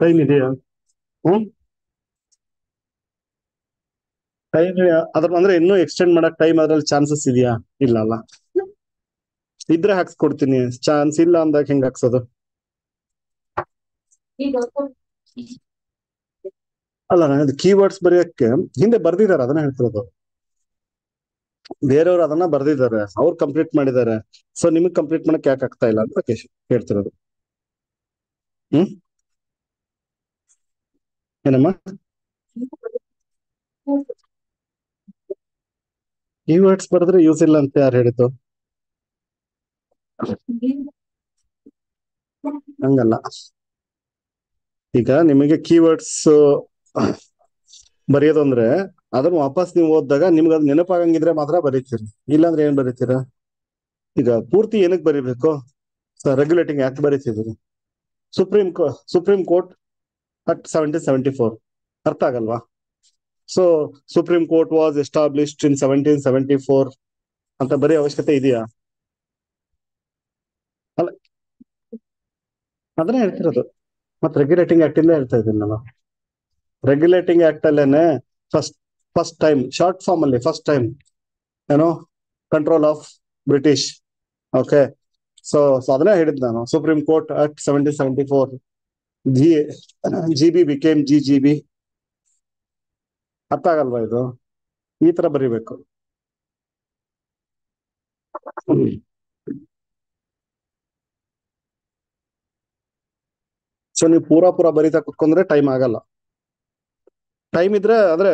Time ಇದೆಯಾ? ಹ್ಮ್? Time ಅದ್ರ ಅಂದ್ರೆ ಇನ್ನೂ ಎಕ್ಸ್ಟೆಂಡ್ ಮಾಡಕ್ ಟೈಮ್ ಅದ್ರಲ್ಲಿ ಚಾನ್ಸಸ್ ಇದೆಯಾ? ಇಲ್ಲ ಅಲ್ಲ. ಇದ್ರೆ ಹಾಕ್ಸ್ಕೊಡ್ತೀನಿ. ಚಾನ್ಸ್ ಇಲ್ಲ ಅಂದಾಗ ಹೆಂಗ್ ಹಾಕ್ಸೋದು? ಅಲ್ಲ, ನಾನು ಕೀವರ್ಡ್ಸ್ ಬರೆಯಕ್ಕೆ ಹಿಂದೆ ಬರ್ದಿದ್ದಾರೆ, ಅದನ್ನ ಹೇಳ್ತಿರೋದು. ಬೇರೆಯವ್ರು ಅದನ್ನ ಬರ್ದಿದ್ದಾರೆ. ಅವ್ರು ಕಂಪ್ಲೀಟ್ ಮಾಡಿದ್ದಾರೆ. ಸೊ ನಿಮಗ್ ಕಂಪ್ಲೀಟ್ ಮಾಡಕ್ ಯಾಕೆ ಆಗ್ತಾ ಇಲ್ಲ ಅಂತ ಕೇಶ್- ಹೇಳ್ತಿರೋದು ಹ್ಮ್? ಏನಮ್ಮ? ಕೀವರ್ಡ್ಸ್ ಬರೆದ್ರೆ ಯೂಸ್ ಇಲ್ಲ ಅಂತ ಯಾರು ಹೇಳಿದ್ದು? ಹಂಗಲ್ಲ. ಈಗ ನಿಮಗೆ ಕೀವರ್ಡ್ಸ್ ಬರೆಯೋದು ಅಂದ್ರೆ ಅದನ್ನ ವಾಪಸ್ ನೀವು ಓದಿದಾಗ ನಿಮ್ಗೆ ಅದು ನೆನಪಾಗಂಗಿದ್ರೆ ಮಾತ್ರ ಬರೀತೀರಿ. ಇಲ್ಲಾಂದ್ರೆ ಏನ್ ಬರೀತೀರಾ? ಈಗ ಪೂರ್ತಿ ಏನಕ್ಕೆ ಬರೀಬೇಕು? Regulating act ಬರೀತಿದ್ದೀರಿ. Supreme supreme court at seventeen seventy four ಅರ್ಥ ಆಗಲ್ವಾ? So supreme court was established in seventeen seventy four ಅಂತ ಬರೀ ಅವಶ್ಯಕತೆ ಇದೆಯಾ? ಅಲ್ಲ, ಅದನ್ನೇ ಹೇಳ್ತಿರೋದು. ಮತ್ತೆ ರೆಗ್ಯುಲೇಟಿಂಗ್ ಆಕ್ಟ್ ಇಂದ ಹೇಳ್ತಾ ಇದ್ದೀನಿ ನಾನು. ರೆಗ್ಯುಲೇಟಿಂಗ್ ಆಕ್ಟ್ ಅಲ್ಲೇನೆ first first time short form ಅಲ್ಲಿ ಫಸ್ಟ್ ಟೈಮ್ ಏನೋ control of British okay so so ಅದನ್ನೇ ಹೇಳಿದ್ ನಾನು. Supreme court at seventeen seventy four G G B became G G B ಅರ್ಥ ಆಗಲ್ವಾ ಇದು? ಈ ತರ ಬರಿಬೇಕು. ಸೊ ನೀವು ಪೂರಾ ಪೂರಾ ಬರೀತಾ ಕುತ್ಕೊಂಡ್ರೆ ಟೈಮ್ ಆಗಲ್ಲ. ಟೈಮ್ ಇದ್ರೆ ಅಂದ್ರೆ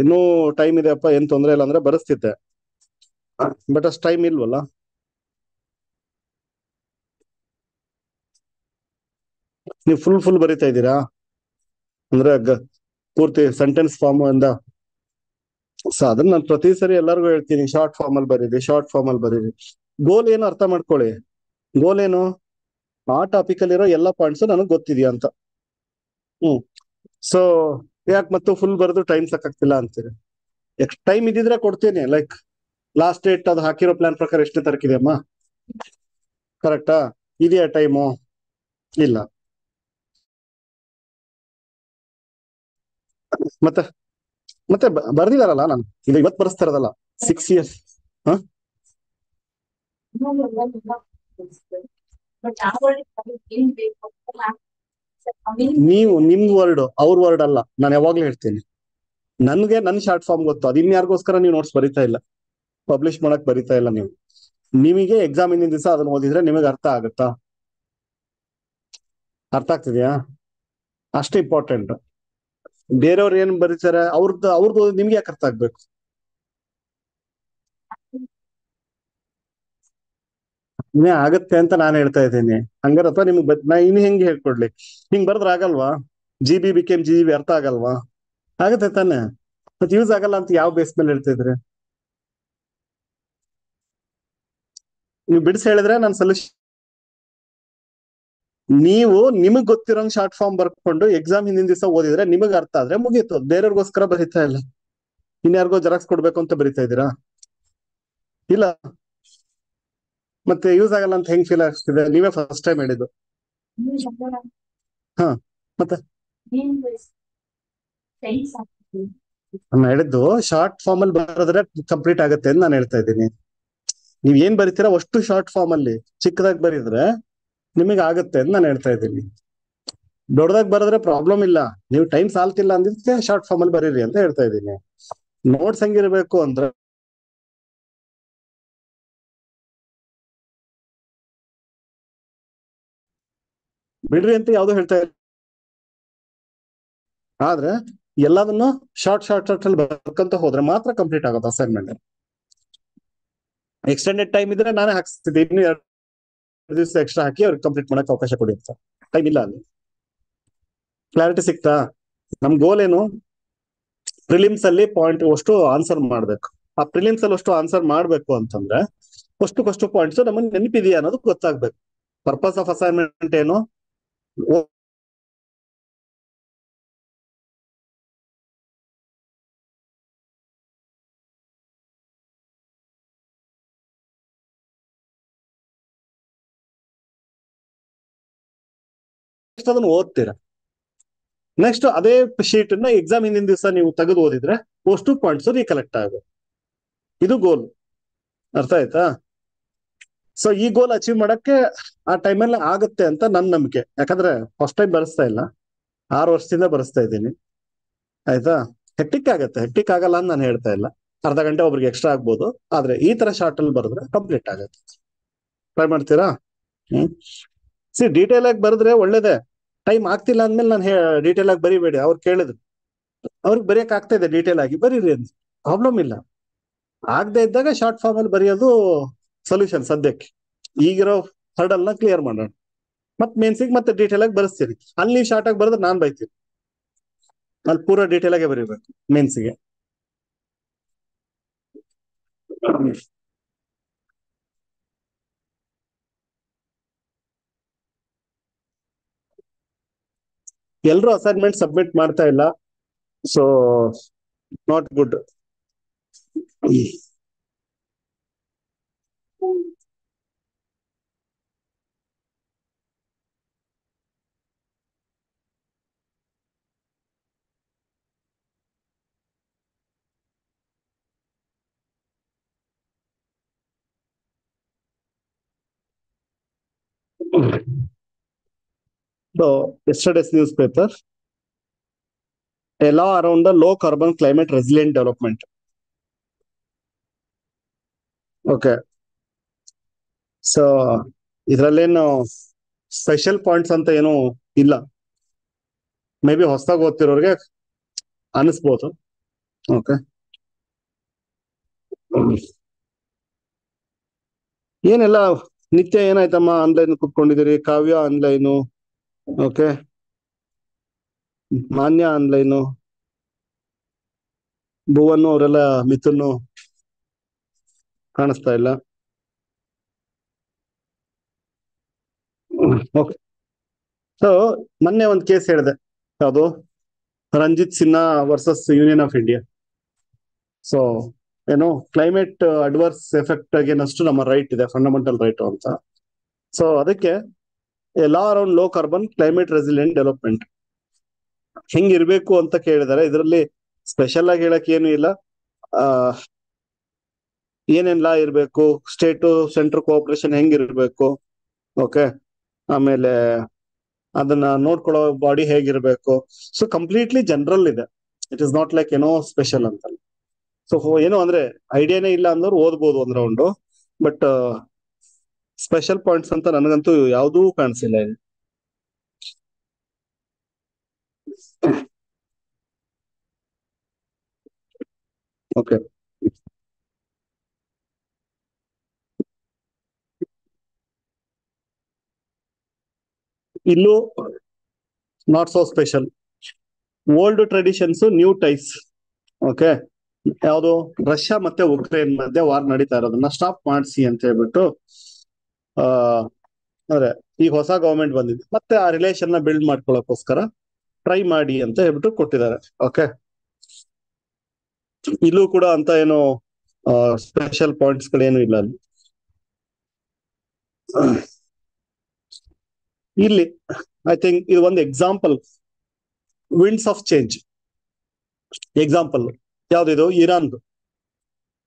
ಇನ್ನೂ ಟೈಮ್ ಇದೆಯಪ್ಪ, ಏನ್ ತೊಂದ್ರೆ ಇಲ್ಲ ಅಂದ್ರೆ ಬರೆಸ್ತಿದ್ದೆ. ಬಟ್ ಅಷ್ಟು ಟೈಮ್ ಇಲ್ವಲ್ಲ? ನೀವು ಫುಲ್ ಫುಲ್ ಬರಿತಾ ಇದ್ದೀರಾ? ಅಂದ್ರೆ ಪೂರ್ತಿ ಸೆಂಟೆನ್ಸ್ ಫಾರ್ಮ್ ಇಂದ? ಸೊ ಅದನ್ನ ನಾನು ಪ್ರತಿ ಸರಿ ಎಲ್ಲರಿಗೂ ಹೇಳ್ತೀನಿ ಶಾರ್ಟ್ ಫಾರ್ಮ್ ಅಲ್ಲಿ ಬರೀರಿ ಶಾರ್ಟ್ ಫಾರ್ಮ್ ಅಲ್ಲಿ ಬರೀರಿ. ಗೋಲ್ ಏನು ಅರ್ಥ ಮಾಡ್ಕೊಳ್ಳಿ. ಗೋಲ್ ಏನು? ಆ ಟಾಪಿಕ್ ಅಲ್ಲಿರೋ ಎಲ್ಲಾ ಪಾಯಿಂಟ್ಸ್ ನನಗೆ ಗೊತ್ತಿದೆಯಾ ಅಂತ. ಹ್ಮ್. ಸೊ ಯಾಕೆ ಮತ್ತು ಫುಲ್ ಬರೆದು ಟೈಮ್ ಸಾಕಾಗ್ತಿಲ್ಲ ಅಂತೀರಿ? ಟೈಮ್ ಇದ್ದಿದ್ರೆ ಕೊಡ್ತೀನಿ ಲೈಕ್ ಲಾಸ್ಟ್ ಡೇಟ್ ಅದು ಹಾಕಿರೋ ಪ್ಲಾನ್ ಪ್ರಕಾರ ಎಷ್ಟನೇ ತಾರೀಕಿದೆಯಮ್ಮ ಕರೆಕ್ಟಾ ಇದೆಯಾ ಟೈಮು ಇಲ್ಲ. ಮತ್ತೆ ಮತ್ತೆ ಬರ್ದಿದಾರಲ್ಲ ನಾನು. ಇದು ಇವತ್ತು ಬರ್ಸ್ತಾರದಲ್ಲ ಸಿಕ್ಸ್ ಇಯರ್ಸ್ ನೀವು ನಿಮ್ ವರ್ಡ್ ಅವ್ರ ವರ್ಡ್ ಅಲ್ಲ. ನಾನು ಯಾವಾಗ್ಲೂ ಹೇಳ್ತೀನಿ. ನನ್ಗೆ ನನ್ ಶಾರ್ಟ್ ಫಾರ್ಮ್ ಗೊತ್ತು. ಅದಿನ್ ಯಾರಿಗೋಸ್ಕರ ನೀವು ನೋಟ್ಸ್ ಬರಿತಾ ಇಲ್ಲ. ಪಬ್ಲಿಷ್ ಮಾಡಕ್ ಬರಿತಾ ಇಲ್ಲ ನೀವು. ನಿಮಗೆ ಎಕ್ಸಾಮ್ ಹಿಂದಿನ ದಿವಸ ಅದನ್ನ ಓದಿದ್ರೆ ನಿಮಗೆ ಅರ್ಥ ಆಗುತ್ತಾ? ಅರ್ಥ ಆಗ್ತಿದ್ಯಾ? ಅಷ್ಟು ಇಂಪಾರ್ಟೆಂಟ್ ಬೇರೆಯವ್ರು ಏನ್ ಬರೀತಾರೆ? ಅವ್ರದ್ದು ಅವ್ರದ್ದು ನಿಮ್ಗೆ ಯಾಕೆ ಅರ್ಥ ಆಗ್ಬೇಕು? ಆಗತ್ತೆ ಅಂತ ನಾನು ಹೇಳ್ತಾ ಇದ್ದೀನಿ. ಹಂಗಾರೆ ಅಥವಾ ನಿಮ್ಗೆ ನಾ ಇನ್ನು ಹೆಂಗೆ ಹೇಳ್ಕೊಡ್ಲಿ? ಹಿಂಗ್ ಬರ್ದ್ರ ಆಗಲ್ವಾ? G B became G B ಅರ್ಥ ಆಗಲ್ವಾ? ಆಗತ್ತೆ ತಾನೆ. ಮತ್ತೆ ಯೂಸ್ ಆಗಲ್ಲ ಅಂತ ಯಾವ ಬೇಸ್ ಮೇಲೆ ಹೇಳ್ತಾ ಇದ್ರಿ? ನೀವು ಬಿಡಿಸಿ ಹೇಳಿದ್ರೆ ನಾನು ಸೊಲ್ಯೂಷನ್ ನೀವು ನಿಮಗ್ ಗೊತ್ತಿರೋ ಶಾರ್ಟ್ ಫಾರ್ಮ್ ಬರ್ಕೊಂಡು ಎಕ್ಸಾಮ್ ಹಿಂದಿನ ದಿವಸ ಓದಿದ್ರೆ ನಿಮಗ್ ಅರ್ಥ ಆದ್ರೆ ಮುಗೀತು. ಬೇರೆಯವ್ರಿಗೋಸ್ಕರ ಬರೀತಾ ಇಲ್ಲ. ಇನ್ಯಾರಿಗೋ ಜೆರಾಕ್ಸ್ ಕೊಡ್ಬೇಕು ಅಂತ ಬರೀತಾ ಇದ್ದೀರಾ? ಇಲ್ಲ. ಮತ್ತೆ ಯೂಸ್ ಆಗಲ್ಲ ಅಂತ ಹೆಂಗ್ ಫೀಲ್ ಆಗ್ತಿದೆ? ನೀವೇ ಫಸ್ಟ್ ಟೈಮ್ ಹೇಳಿದ್ದು. ಹಾ, ಮತ್ತೆ? ನಾನು ಹೇಳಿದ್ದು ಶಾರ್ಟ್ ಫಾರ್ಮ್ ಅಲ್ಲಿ ಬರೆದ್ರೆ ಕಂಪ್ಲೀಟ್ ಆಗುತ್ತೆ ಅಂತ ನಾನು ಹೇಳ್ತಾ ಇದ್ದೀನಿ. ನೀವ್ ಏನ್ ಬರೀತೀರಾ ಅಷ್ಟು ಶಾರ್ಟ್ ಫಾರ್ಮ್ ಅಲ್ಲಿ ಚಿಕ್ಕದಾಗಿ ಬರೀದ್ರೆ ನಿಮಗೆ ಆಗುತ್ತೆ ಅಂತ ನಾನು ಹೇಳ್ತಾ ಇದ್ದೀನಿ. ದೊಡ್ಡದಾಗಿ ಬರೆದ್ರೆ ಪ್ರಾಬ್ಲಮ್ ಇಲ್ಲ. ನೀವು ಟೈಮ್ ಸಾಲ್ತಿಲ್ಲ ಅಂದಿದ್ದೆ ಶಾರ್ಟ್ ಫಾರ್ಮ್ ಅಲ್ಲಿ ಬರೀರಿ ಅಂತ ಹೇಳ್ತಾ ಇದ್ದೀನಿ. ನೋಟ್ಸ್ ಹೆಂಗಿರ್ಬೇಕು ಅಂದ್ರೆ ಬಿಡ್ರಿ ಅಂತ ಯಾವುದು ಹೇಳ್ತಾ ಇಲ್ಲ ಆದ್ರೆ ಎಲ್ಲದನ್ನು ಶಾರ್ಟ್ ಶಾರ್ಟ್ ಶಾರ್ಟ್ ಅಲ್ಲಿ ಬರ್ಕಂತ ಹೋದ್ರೆ ಮಾತ್ರ ಕಂಪ್ಲೀಟ್ ಆಗುತ್ತೆ ಅಸೈನ್ಮೆಂಟ್ ಎಕ್ಸ್ಟೆಂಡೆಡ್ ಟೈಮ್ ಇದ್ರೆ ನಾನೇ ಹಾಕ್ಸ್ತಿದ್ದೆ. ಇನ್ನು ಎರಡು ದಿವಸ ಎಕ್ಸ್ಟ್ರಾ ಹಾಕಿ ಅವ್ರಿಗೆ ಕಂಪ್ಲೀಟ್ ಮಾಡಕ್ ಅವಕಾಶ ಕೊಡಿ ಅಂತ ಟೈಮ್ ಇಲ್ಲ ಅಲ್ಲಿ. ಕ್ಲಾರಿಟಿ ಸಿಕ್ತಾ? ನಮ್ ಗೋಲ್ ಏನು? ಪ್ರಿಲಿಮ್ಸ್ ಅಲ್ಲಿ ಪಾಯಿಂಟ್ ಅಷ್ಟು ಆನ್ಸರ್ ಮಾಡ್ಬೇಕು. ಆ ಪ್ರಿಲಿಮ್ಸ್ ಅಲ್ಲಿ ಅಷ್ಟು ಆನ್ಸರ್ ಮಾಡ್ಬೇಕು ಅಂತಂದ್ರೆ ಅಷ್ಟಕ್ಕಷ್ಟು ಪಾಯಿಂಟ್ಸ್ ನಮಗೆ ನೆನಪಿದೆಯಾ ಅನ್ನೋದು ಗೊತ್ತಾಗ್ಬೇಕು. ಪರ್ಪಸ್ ಆಫ್ ಅಸೈನ್ಮೆಂಟ್ ಏನು? ಅದನ್ನ ಓದ್ತೀರಾ? ನೆಕ್ಸ್ಟ್ ಅದೇ ಶೀಟ್ನ ಎಕ್ಸಾಮ್ ಹಿಂದಿನ ದಿವಸ ನೀವು ತೆಗೆದು ಓದಿದ್ರೆ ಅಷ್ಟು ಪಾಯಿಂಟ್ಸ್ ರೀಕಲೆಕ್ಟ್ ಆಗುತ್ತೆ. ಇದು ಗೋಲ್ ಅರ್ಥ ಆಯ್ತಾ? ಸೊ ಈ ಗೋಲ್ ಅಚೀವ್ ಮಾಡಕ್ಕೆ ಆ ಟೈಮಲ್ಲಿ ಆಗುತ್ತೆ ಅಂತ ನನ್ನ ನಂಬಿಕೆ. ಯಾಕಂದ್ರೆ ಫಸ್ಟ್ ಟೈಮ್ ಬರೆಸ್ತಾ ಇಲ್ಲ. ಆರು ವರ್ಷದಿಂದ ಬರೆಸ್ತಾ ಇದ್ದೀನಿ. ಆಯ್ತಾ? ಹೆಟ್ಟಿಕ್ ಆಗತ್ತೆ. ಹೆಟ್ಟಿಕ್ ಆಗಲ್ಲ ಅಂತ ನಾನು ಹೇಳ್ತಾ ಇಲ್ಲ. ಅರ್ಧ ಗಂಟೆ ಒಬ್ರಿಗೆ ಎಕ್ಸ್ಟ್ರಾ ಆಗ್ಬೋದು. ಆದ್ರೆ ಈ ತರ ಶಾರ್ಟ್ ಅಲ್ಲಿ ಬರೆದ್ರೆ ಕಂಪ್ಲೀಟ್ ಆಗತ್ತೆ. ಟ್ರೈ ಮಾಡ್ತೀರಾ? ಹ್ಮ್. ಸಿ ಡೀಟೇಲ್ ಆಗಿ ಬರೆದ್ರೆ ಒಳ್ಳೇದೇ. ಟೈಮ್ ಆಗ್ತಿಲ್ಲ ಅಂದ್ಮೇಲೆ ನಾನು ಡೀಟೇಲ್ ಆಗಿ ಬರಿಬೇಡಿ. ಅವ್ರು ಕೇಳಿದ್ರು. ಅವ್ರಿಗೆ ಬರೆಯಕ್ ಆಗ್ತಾ ಇದೆ ಡೀಟೇಲ್ ಆಗಿ. ಬರೀರಿ ಅಂತ. ಪ್ರಾಬ್ಲಮ್ ಇಲ್ಲ. ಆಗದೆ ಇದ್ದಾಗ ಶಾರ್ಟ್ ಫಾರ್ಮ್ ಅಲ್ಲಿ ಬರೆಯೋದು ಸೊಲ್ಯೂಷನ್ ಸದ್ಯಕ್ಕೆ. ಈಗಿರೋ ಹರ್ಡಲ್ ಕ್ಲಿಯರ್ ಮಾಡೋಣ. ಮತ್ ಮೇನ್ಸಿಗೆ ಮತ್ತೆ ಡೀಟೇಲ್ ಆಗಿ ಬರೆಸ್ತೀರಿ. ಅಲ್ಲಿ ನೀವು ಶಾರ್ಟ್ ಆಗಿ ಬರೆದ್ರೆ ನಾನ್ ಬೈತೀನಿ. ಅಲ್ಲಿ ಪೂರ ಡೀಟೇಲ್ ಆಗಿ ಬರೀಬೇಕು. ಮೇನ್ಸಿಗೆ ಎಲ್ರು ಅಸೈನ್ಮೆಂಟ್ ಸಬ್ಮಿಟ್ ಮಾಡ್ತಾ ಇಲ್ಲ. So not good So yesterday's newspaper, a law around the low carbon climate resilient development. Okay so ಇದ್ರಲ್ಲೇನು special points ಅಂತ ಏನು ಇಲ್ಲ. ಮೇ ಬಿ ಹೊಸದಾಗಿ ಓದ್ತಿರೋರಿಗೆ ಅನಿಸ್ಬೋದು. ಓಕೆ ಏನೆಲ್ಲ ನಿತ್ಯ ಏನಾಯ್ತಮ್ಮ online ಕುತ್ಕೊಂಡಿದ್ದೀರಿ? Kavya online okay. Manya online. Bhuvan ಅವರೆಲ್ಲ ಮಿಥುನ್ನು ಕಾಣಿಸ್ತಾ ಇಲ್ಲ. ಓಕೆ. ಸೊ ಮೊನ್ನೆ ಒಂದು ಕೇಸ್ ಹೇಳಿದೆ. ಯಾವುದು? Ranjit Sinha versus union of India so ಏನು ಕ್ಲೈಮೇಟ್ ಅಡ್ವರ್ಸ್ ಎಫೆಕ್ಟ್ ಅಗೇನಷ್ಟು ನಮ್ಮ ರೈಟ್ ಇದೆ ಫಂಡಮೆಂಟಲ್ ರೈಟ್ ಅಂತ. ಸೊ ಅದಕ್ಕೆ law around low carbon climate resilient development ಹೆಂಗಿರ್ಬೇಕು ಅಂತ ಕೇಳಿದಾರೆ. ಇದರಲ್ಲಿ ಸ್ಪೆಷಲ್ ಆಗಿ ಹೇಳಕ್ ಏನು ಇಲ್ಲ. ಆ, ಏನೇನ್ ಲಾ ಇರ್ಬೇಕು? ಸ್ಟೇಟ್ ಸೆಂಟ್ರಲ್ ಕೋಆಪರೇಷನ್ ಹೆಂಗಿರ್ಬೇಕು? ಓಕೆ ಆಮೇಲೆ ಅದನ್ನ ನೋಡ್ಕೊಳ್ಳೋ ಬಾಡಿ ಹೇಗಿರ್ಬೇಕು? ಸೊ ಕಂಪ್ಲೀಟ್ಲಿ ಜನರಲ್ ಇದೆ. ಇಟ್ ಇಸ್ ನಾಟ್ ಲೈಕ್ ಏನೋ ಸ್ಪೆಷಲ್ ಅಂತ ಸೊ ಏನು ಅಂದ್ರೆ ಐಡಿಯಾನೇ ಇಲ್ಲ ಅಂದವ್ರು ಓದ್ಬೋದು ಒಂದ್ ರೌಂಡು ಬಟ್ ಸ್ಪೆಷಲ್ ಪಾಯಿಂಟ್ಸ್ ಅಂತ ನನಗಂತೂ ಯಾವುದೂ ಕಾಣಿಸಿಲ್ಲ ಇಲ್ಲಿ. ಓಕೆ. ಇಲ್ಲೂ not so special old traditions new ties okay. ಯಾವುದು? ರಷ್ಯಾ ಮತ್ತೆ ಉಕ್ರೇನ್ ಮಧ್ಯೆ ವಾರ್ ನಡೀತಾ ಇರೋದನ್ನ ಸ್ಟಾಪ್ ಮಾಡಿಸಿ ಅಂತ ಹೇಳ್ಬಿಟ್ಟು ಅಂದ್ರೆ ಈ ಹೊಸ ಗವರ್ಮೆಂಟ್ ಬಂದಿದೆ. ಮತ್ತೆ ಆ ರಿಲೇಷನ್ನ ಬಿಲ್ಡ್ ಮಾಡ್ಕೊಳ್ಳೋಕೋಸ್ಕರ ಟ್ರೈ ಮಾಡಿ ಅಂತ ಹೇಳ್ಬಿಟ್ಟು ಕೊಟ್ಟಿದ್ದಾರೆ. ಓಕೆ ಇಲ್ಲೂ ಕೂಡ ಅಂತ ಏನು ಸ್ಪೆಷಲ್ ಪಾಯಿಂಟ್ಸ್ ಗಳೇನು ಇಲ್ಲ ಅಲ್ಲಿ. ಇಲ್ಲಿ ಐ ಥಿಂಕ್ ಇದು ಒಂದು example winds of change example ಯಾವ್ದಿದು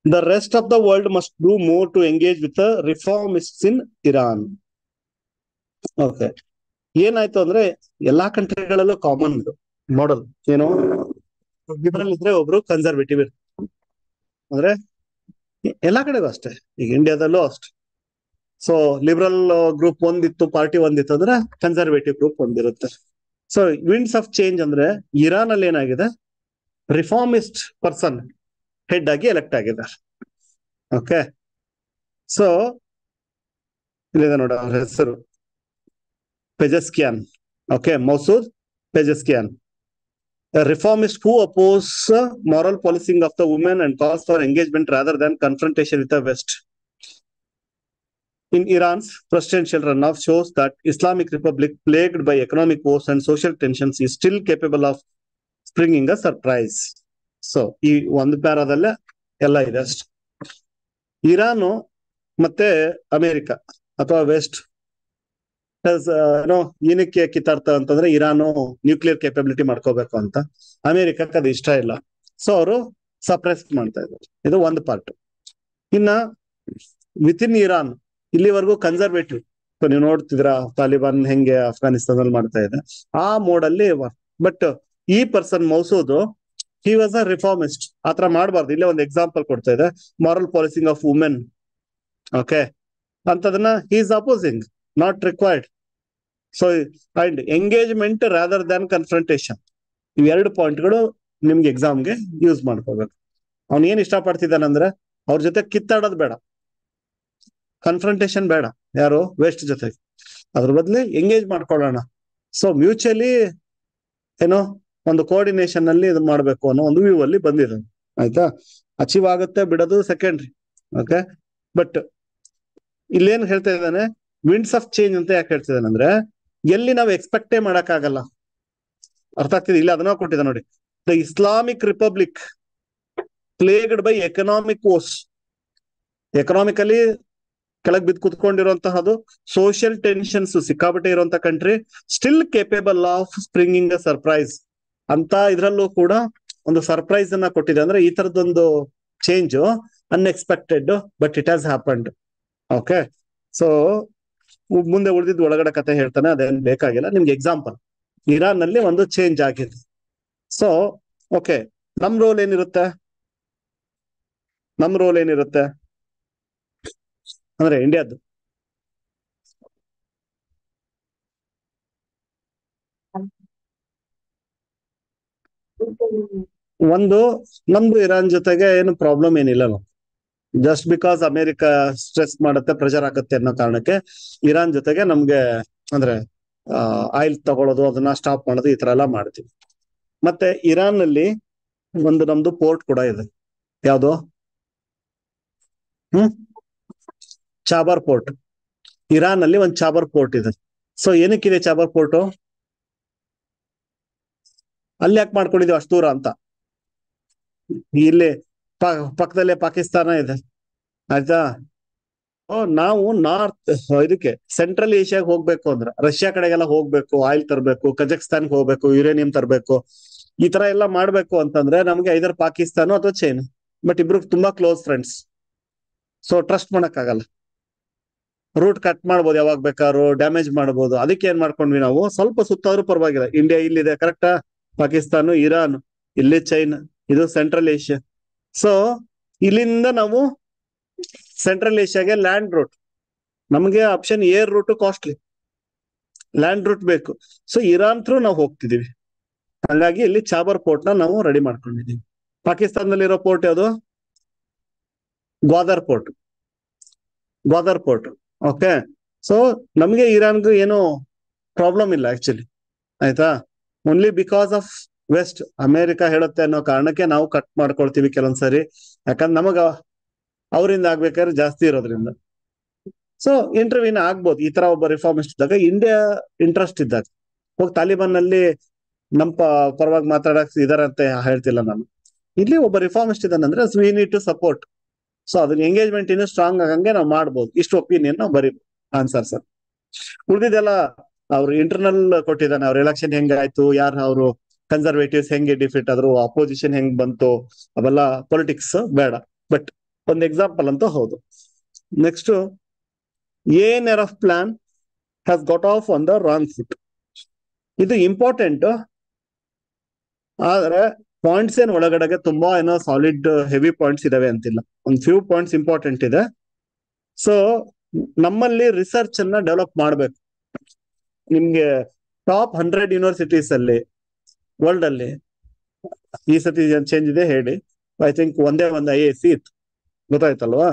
the rest of the world must do more to engage with reformist in Iran okay ಏನಾಯ್ತು ಅಂದ್ರೆ ಎಲ್ಲಾ ಕಂಟ್ರಿಗಳಲ್ಲೂ ಕಾಮನ್ ಇದು ಮಾಡಲ್ ಏನು ಲಿಬರಲ್ ಇದ್ರೆ ಒಬ್ರು ಕನ್ಸರ್ವೇಟಿವ್ ಇರ್ತಾರೆ. ಅಂದ್ರೆ ಎಲ್ಲಾ ಕಡೆಗೂ ಅಷ್ಟೇ. ಈಗ ಇಂಡಿಯಾದಲ್ಲೂ ಅಷ್ಟೇ. ಸೊ ಲಿಬರಲ್ ಗ್ರೂಪ್ ಒಂದಿತ್ತು ಪಾರ್ಟಿ ಒಂದಿತ್ತು ಅಂದ್ರೆ ಕನ್ಸರ್ವೇಟಿವ್ ಗ್ರೂಪ್ ಒಂದಿರುತ್ತೆ. ಸೊ ವಿಂಡ್ಸ್ ಆಫ್ ಚೇಂಜ್ ಅಂದ್ರೆ ಇರಾನ್ ಅಲ್ಲಿ ಏನಾಗಿದೆ? ರಿಫಾರ್ಮಿಸ್ಟ್ ಪರ್ಸನ್ ಹೆಡ್ ಆಗಿ ಎಲೆಕ್ಟ್ ಆಗಿದ್ದಾರೆ ಓಕೆ ಸೊ ಇಲ್ಲಿದೆ ನೋಡ ಅವ್ರ ಹೆಸರು Pezeshkian okay Masoud Pezeshkian A reformist who oppose uh, moral policing of the women and calls for engagement rather than confrontation with the West. In Iran's presidential runoff shows that Islamic Republic, plagued by economic wars and social tensions, is still capable of springing a surprise. So ಈ ಒಂದು ಪ್ಯಾರಾದಲ್ಲೇ ಎಲ್ಲ ಇದೆ ಅಷ್ಟು. Iran ಮತ್ತೆ America ಅಥವಾ West ಏನೋ ಏನಕ್ಕೆ ಕಿತ್ತಾಡ್ತ ಅಂತಂದ್ರೆ ಇರಾನು ನ್ಯೂಕ್ಲಿಯರ್ ಕೆಪಬಿಲಿಟಿ ಮಾಡ್ಕೋಬೇಕು ಅಂತ. ಅಮೆರಿಕಕ್ಕೆ ಅದು ಇಷ್ಟ ಇಲ್ಲ. ಸೊ ಅವರು ಸಪ್ರೆಸ್ ಮಾಡ್ತಾ ಇದ್ದಾರೆ. ಇದು ಒಂದು ಪಾರ್ಟ್ ಇನ್ನ ವಿತ್ ಇನ್ ಇರಾನ್ ಇಲ್ಲಿವರೆಗೂ ಕನ್ಸರ್ವೇಟಿವ್ ನೀವು ನೋಡ್ತಿದ್ರ ತಾಲಿಬಾನ್ ಹೆಂಗೆ ಅಫ್ಘಾನಿಸ್ತಾನದಲ್ಲಿ ಮಾಡ್ತಾ ಇದೆ. ಆ ಮೋಡ್ ಅಲ್ಲಿ ಬಟ್ ಈ ಪರ್ಸನ್ ಮೌಸೂದು ಹಿ ವಾಸ್ ಅ ರಿಫಾರ್ಮಿಸ್ಟ್ ಆತರ ಮಾಡಬಾರ್ದು. ಇಲ್ಲೇ ಒಂದು ಎಕ್ಸಾಂಪಲ್ ಕೊಡ್ತಾ ಇದೆ. Moral policing of women okay ಅಂತದನ್ನ he is opposing not required so and engagement rather than confrontation ಇವೆರಡು ಪಾಯಿಂಟ್ಗಳು ನಿಮ್ಗೆ ಎಕ್ಸಾಮ್ಗೆ ಯೂಸ್ ಮಾಡ್ಕೋಬೇಕು. ಅವ್ನು ಏನ್ ಇಷ್ಟಪಡ್ತಿದ್ದಾನಂದ್ರೆ ಅವ್ರ ಜೊತೆ ಕಿತ್ತಾಡೋದು ಬೇಡ. ಕನ್ಫ್ರಂಟೇಶನ್ ಬೇಡ. ಯಾರು? ವೇಸ್ಟ್ ಜೊತೆಗೆ. ಅದ್ರ ಬದಲು ಎಂಗೇಜ್ ಮಾಡ್ಕೊಳ್ಳೋಣ. ಸೊ ಮ್ಯೂಚುವಲಿ ಏನೋ? ಒಂದು ಕೋಆರ್ಡಿನೇಷನ್ ಅಲ್ಲಿ ಇದು ಮಾಡ್ಬೇಕು ಅನ್ನೋ ಒಂದು ವ್ಯೂ ಅಲ್ಲಿ ಬಂದಿದೆ. ಆಯ್ತಾ? ಅಚೀವ್ ಆಗುತ್ತೆ, ಬಿಡೋದು ಸೆಕೆಂಡ್ರಿ ಓಕೆ ಬಟ್ ಇಲ್ಲೇನ್ ಹೇಳ್ತಾ ಇದ್ದಾನೆ ವಿಂಡ್ಸ್ ಆಫ್ ಚೇಂಜ್ ಅಂತ ಯಾಕೆ ಹೇಳ್ತಿದ್ದಾನೆ ಅಂದ್ರೆ, ಎಲ್ಲಿ ನಾವು ಎಕ್ಸ್ಪೆಕ್ಟೇ ಮಾಡಕ್ಕಾಗಲ್ಲ. ಅರ್ಥ ಆಗ್ತಿದೆ ಇಲ್ಲ, ಅದನ್ನ ಕೊಟ್ಟಿದ್ದ ನೋಡಿ. The Islamic republic plagued by economic woes economically ಕೆಳಗ್ ಬಿದ್ದು ಕುತ್ಕೊಂಡಿರುವಂತಹದ್ದು ಸೋಷಿಯಲ್ ಟೆನ್ಷನ್ಸ್ ಸಿಕ್ಕಾಪಟ್ಟೆ ಇರುವಂತ country still capable of springing surprise ಅಂತ ಇದ್ರಲ್ಲೂ ಕೂಡ ಒಂದು ಸರ್ಪ್ರೈಸ್ ಅನ್ನ ಕೊಟ್ಟಿದೆ. ಅಂದ್ರೆ ಈ ತರದೊಂದು change unexpected but it has happened okay so ಮುಂದೆ ಉಳಿದಿದ್ದು ಒಳಗಡೆ ಕತೆ ಹೇಳ್ತಾನೆ, ಅದೇನ್ ಬೇಕಾಗಿಲ್ಲ. ನಿಮ್ಗೆ ಎಕ್ಸಾಂಪಲ್ ಇರಾನ್ನಲ್ಲಿ ಒಂದು ಚೇಂಜ್ ಆಗಿದೆ. ಸೊ ಓಕೆ ನಮ್ ರೋಲ್ ಏನಿರುತ್ತೆ? ನಮ್ ರೋಲ್ ಏನಿರುತ್ತೆ? ಅಂದ್ರೆ ಇಂಡಿಯಾದ್ದು ಒಂದು, ನಮ್ದು ಇರಾನ್ ಜೊತೆಗೆ ಏನು ಪ್ರಾಬ್ಲಮ್ ಏನಿಲ್ಲ ನಾವು ಜಸ್ಟ್ ಬಿಕಾಸ್ ಅಮೆರಿಕ ಸ್ಟ್ರೆಸ್ ಮಾಡುತ್ತೆ ಪ್ರೆಷರ್ ಆಗುತ್ತೆ ಅನ್ನೋ ಕಾರಣಕ್ಕೆ ಇರಾನ್ ಜೊತೆಗೆ ನಮ್ಗೆ ಅಂದ್ರೆ ಆಯಿಲ್ ತಗೊಳ್ಳೋದು ಅದನ್ನ ಸ್ಟಾಪ್ ಮಾಡೋದು ಈ ತರ ಎಲ್ಲ ಮಾಡ್ತೀವಿ. ಮತ್ತೆ ಇರಾನ್ ಅಲ್ಲಿ ಒಂದು ನಮ್ದು ಪೋರ್ಟ್ ಕೂಡ ಇದೆ. ಯಾವುದು? ಹ್ಮ್? ಚಾಬರ್ ಪೋರ್ಟ್ ಇರಾನ್ ಅಲ್ಲಿ ಒಂದು ಚಾಬರ್ ಪೋರ್ಟ್ ಇದೆ. ಸೊ ಏನಕ್ಕಿದೆ ಚಾಬರ್ ಪೋರ್ಟ್ ಅಲ್ಲಿ ಯಾಕೆ ಮಾಡ್ಕೊಂಡಿದೀವಿ ಅಷ್ಟು ದೂರ ಅಂತ? ಇಲ್ಲಿ ಪಕ್ಕದಲ್ಲೇ ಪಾಕಿಸ್ತಾನ ಇದೆ. ಆಯ್ತಾ? ನಾವು ನಾರ್ತ್, ಇದಕ್ಕೆ ಸೆಂಟ್ರಲ್ ಏಷ್ಯಾಗ ಹೋಗ್ಬೇಕು ಅಂದ್ರೆ, ರಷ್ಯಾ ಕಡೆಗೆಲ್ಲ ಹೋಗ್ಬೇಕು, ಆಯಿಲ್ ತರಬೇಕು, ಕಜಕ್ಸ್ತಾನ್ಗೆ ಹೋಗ್ಬೇಕು, ಯುರೇನಿಯಂ ತರಬೇಕು, ಈ ತರ ಎಲ್ಲ ಮಾಡ್ಬೇಕು ಅಂತಂದ್ರೆ ನಮ್ಗೆ ಐದರ್ ಪಾಕಿಸ್ತಾನ ಅಥವಾ ಚೈನಾ, ಬಟ್ ಇಬ್ರು ತುಂಬಾ ಕ್ಲೋಸ್ ಫ್ರೆಂಡ್ಸ್. ಸೊ, ಟ್ರಸ್ಟ್ ಮಾಡಕ್ಕಾಗಲ್ಲ. ರೂಟ್ ಕಟ್ ಮಾಡ್ಬೋದು ಯಾವಾಗ ಬೇಕಾದ್ರು, ಡ್ಯಾಮೇಜ್ ಮಾಡ್ಬೋದು, ಅದಕ್ಕೆ ಏನ್ ಮಾಡ್ಕೊಂಡ್ವಿ ನಾವು? ಸ್ವಲ್ಪ ಸುತ್ತಾದ್ರೂ ಪರವಾಗಿಲ್ಲ. ಇಂಡಿಯಾ ಇಲ್ಲಿದೆ, ಕರೆಕ್ಟಾ? ಪಾಕಿಸ್ತಾನ, ಇರಾನ್, ಇಲ್ಲಿ ಚೈನಾ, ಇದು ಸೆಂಟ್ರಲ್ ಏಷ್ಯಾ ಸೊ ಇಲ್ಲಿಂದ ನಾವು ಸೆಂಟ್ರಲ್ ಏಷ್ಯಾಗೆ ಲ್ಯಾಂಡ್ ರೂಟ್ ನಮಗೆ option air route costly land route ಬೇಕು. ಸೊ ಇರಾನ್ ಥ್ರೂ ನಾವು ಹೋಗ್ತಿದೀವಿ. ಹಂಗಾಗಿ ಇಲ್ಲಿ ಚಾಬರ್ ಪೋರ್ಟ್ನ ನಾವು ರೆಡಿ ಮಾಡ್ಕೊಂಡಿದೀವಿ. ಪಾಕಿಸ್ತಾನದಲ್ಲಿರೋ ಪೋರ್ಟ್ ಯಾವುದು? Gwadar port Gwadar port okay so ನಮಗೆ ಇರಾನ್ಗೂ ಏನು ಪ್ರಾಬ್ಲಮ್ ಇಲ್ಲ ಆಕ್ಚುಲಿ ಆಯ್ತಾ? Only because of West America ಹೇಳುತ್ತೆ ಅನ್ನೋ ಕಾರಣಕ್ಕೆ ನಾವು ಕಟ್ ಮಾಡ್ಕೊಳ್ತೀವಿ ಕೆಲವೊಂದ್ಸರಿ. ಯಾಕಂದ್ರೆ ನಮಗ ಅವರಿಂದ ಆಗ್ಬೇಕಾದ್ರೆ ಜಾಸ್ತಿ ಇರೋದ್ರಿಂದ. ಸೊ ಇಂಟರ್ವ್ಯೂನ ಆಗ್ಬೋದು. ಈ ತರ ಒಬ್ಬ ರಿಫಾರ್ಮಿಸ್ಟ್ ಇದ್ದಾಗ ಇಂಡಿಯಾ ಇಂಟ್ರೆಸ್ಟ್ ಇದ್ದಾಗ. ಹೋಗಿ ತಾಲಿಬಾನ್ನಲ್ಲಿ ನಮ್ಮ ಪರವಾಗಿ ಮಾತಾಡಕ್ ಇದಾರೆ ಅಂತ ಹೇಳ್ತಿಲ್ಲ ನಾನು. ಇಲ್ಲಿ ಒಬ್ಬ reformist ಇದ್ದಾನಂದ್ರೆ we need to support so ಅದನ್ನ ಎಂಗೇಜ್ಮೆಂಟ್ ಇನ್ನೂ ಸ್ಟ್ರಾಂಗ್ ಆಗಂಗೆ ನಾವು ಮಾಡ್ಬೋದು. ಇಷ್ಟು ಒಪಿನಿಯನ್ ನಾವು ಬರೀಬಹುದು ಆನ್ಸರ್ ಸರ್ ಉಳಿದಿದ್ದೆಲ್ಲ ಅವ್ರು ಇಂಟರ್ನಲ್ ಕೊಟ್ಟಿದ್ದಾನೆ, ಅವ್ರ ಎಲೆಕ್ಷನ್ ಹೆಂಗ್ ಆಯ್ತು, ಯಾರು ಅವರು ಕನ್ಸರ್ವೇಟಿವ್ಸ್ ಹೆಂಗೆ ಡಿಫಿಟ್ ಆದ್ರು ಅಪೋಸಿಷನ್ ಹೆಂಗ್ ಬಂತು, ಅವೆಲ್ಲ ಪೊಲಿಟಿಕ್ಸ್ ಬೇಡ. ಬಟ್ ಒಂದು ಎಕ್ಸಾಂಪಲ್ ಅಂತ ಹೌದು. Next N R F plan has got off on the wrong foot ಇದು ಇಂಪಾರ್ಟೆಂಟ್ ಆದ್ರೆ ಪಾಯಿಂಟ್ಸ್ ಏನ್ ಒಳಗಡೆಗೆ ತುಂಬಾ ಏನೋ ಸಾಲಿಡ್ ಹೆವಿ ಪಾಯಿಂಟ್ಸ್ ಇದಾವೆ ಅಂತಿಲ್ಲ. ಒಂದ್ ಫ್ಯೂ ಪಾಯಿಂಟ್ಸ್ ಇಂಪಾರ್ಟೆಂಟ್ ಇದೆ. ಸೊ ನಮ್ಮಲ್ಲಿ ರಿಸರ್ಚ್ ಅನ್ನ ಡೆವಲಪ್ ಮಾಡ್ಬೇಕು. ನಿಮ್ಗೆ ಟಾಪ್ ಹಂಡ್ರೆಡ್ ಯೂನಿವರ್ಸಿಟೀಸ್ ಅಲ್ಲಿ ವರ್ಲ್ಡ್ ಅಲ್ಲಿ ಈ ಸತಿ ಚೇಂಜ್ ಇದೆ ಹೇಳಿ. ಐ ಥಿಂಕ್ ಒಂದೇ ಒಂದು ಐ ಎ ಸಿ ಇತ್ತು. ಗೊತ್ತಾಯ್ತಲ್ವಾ?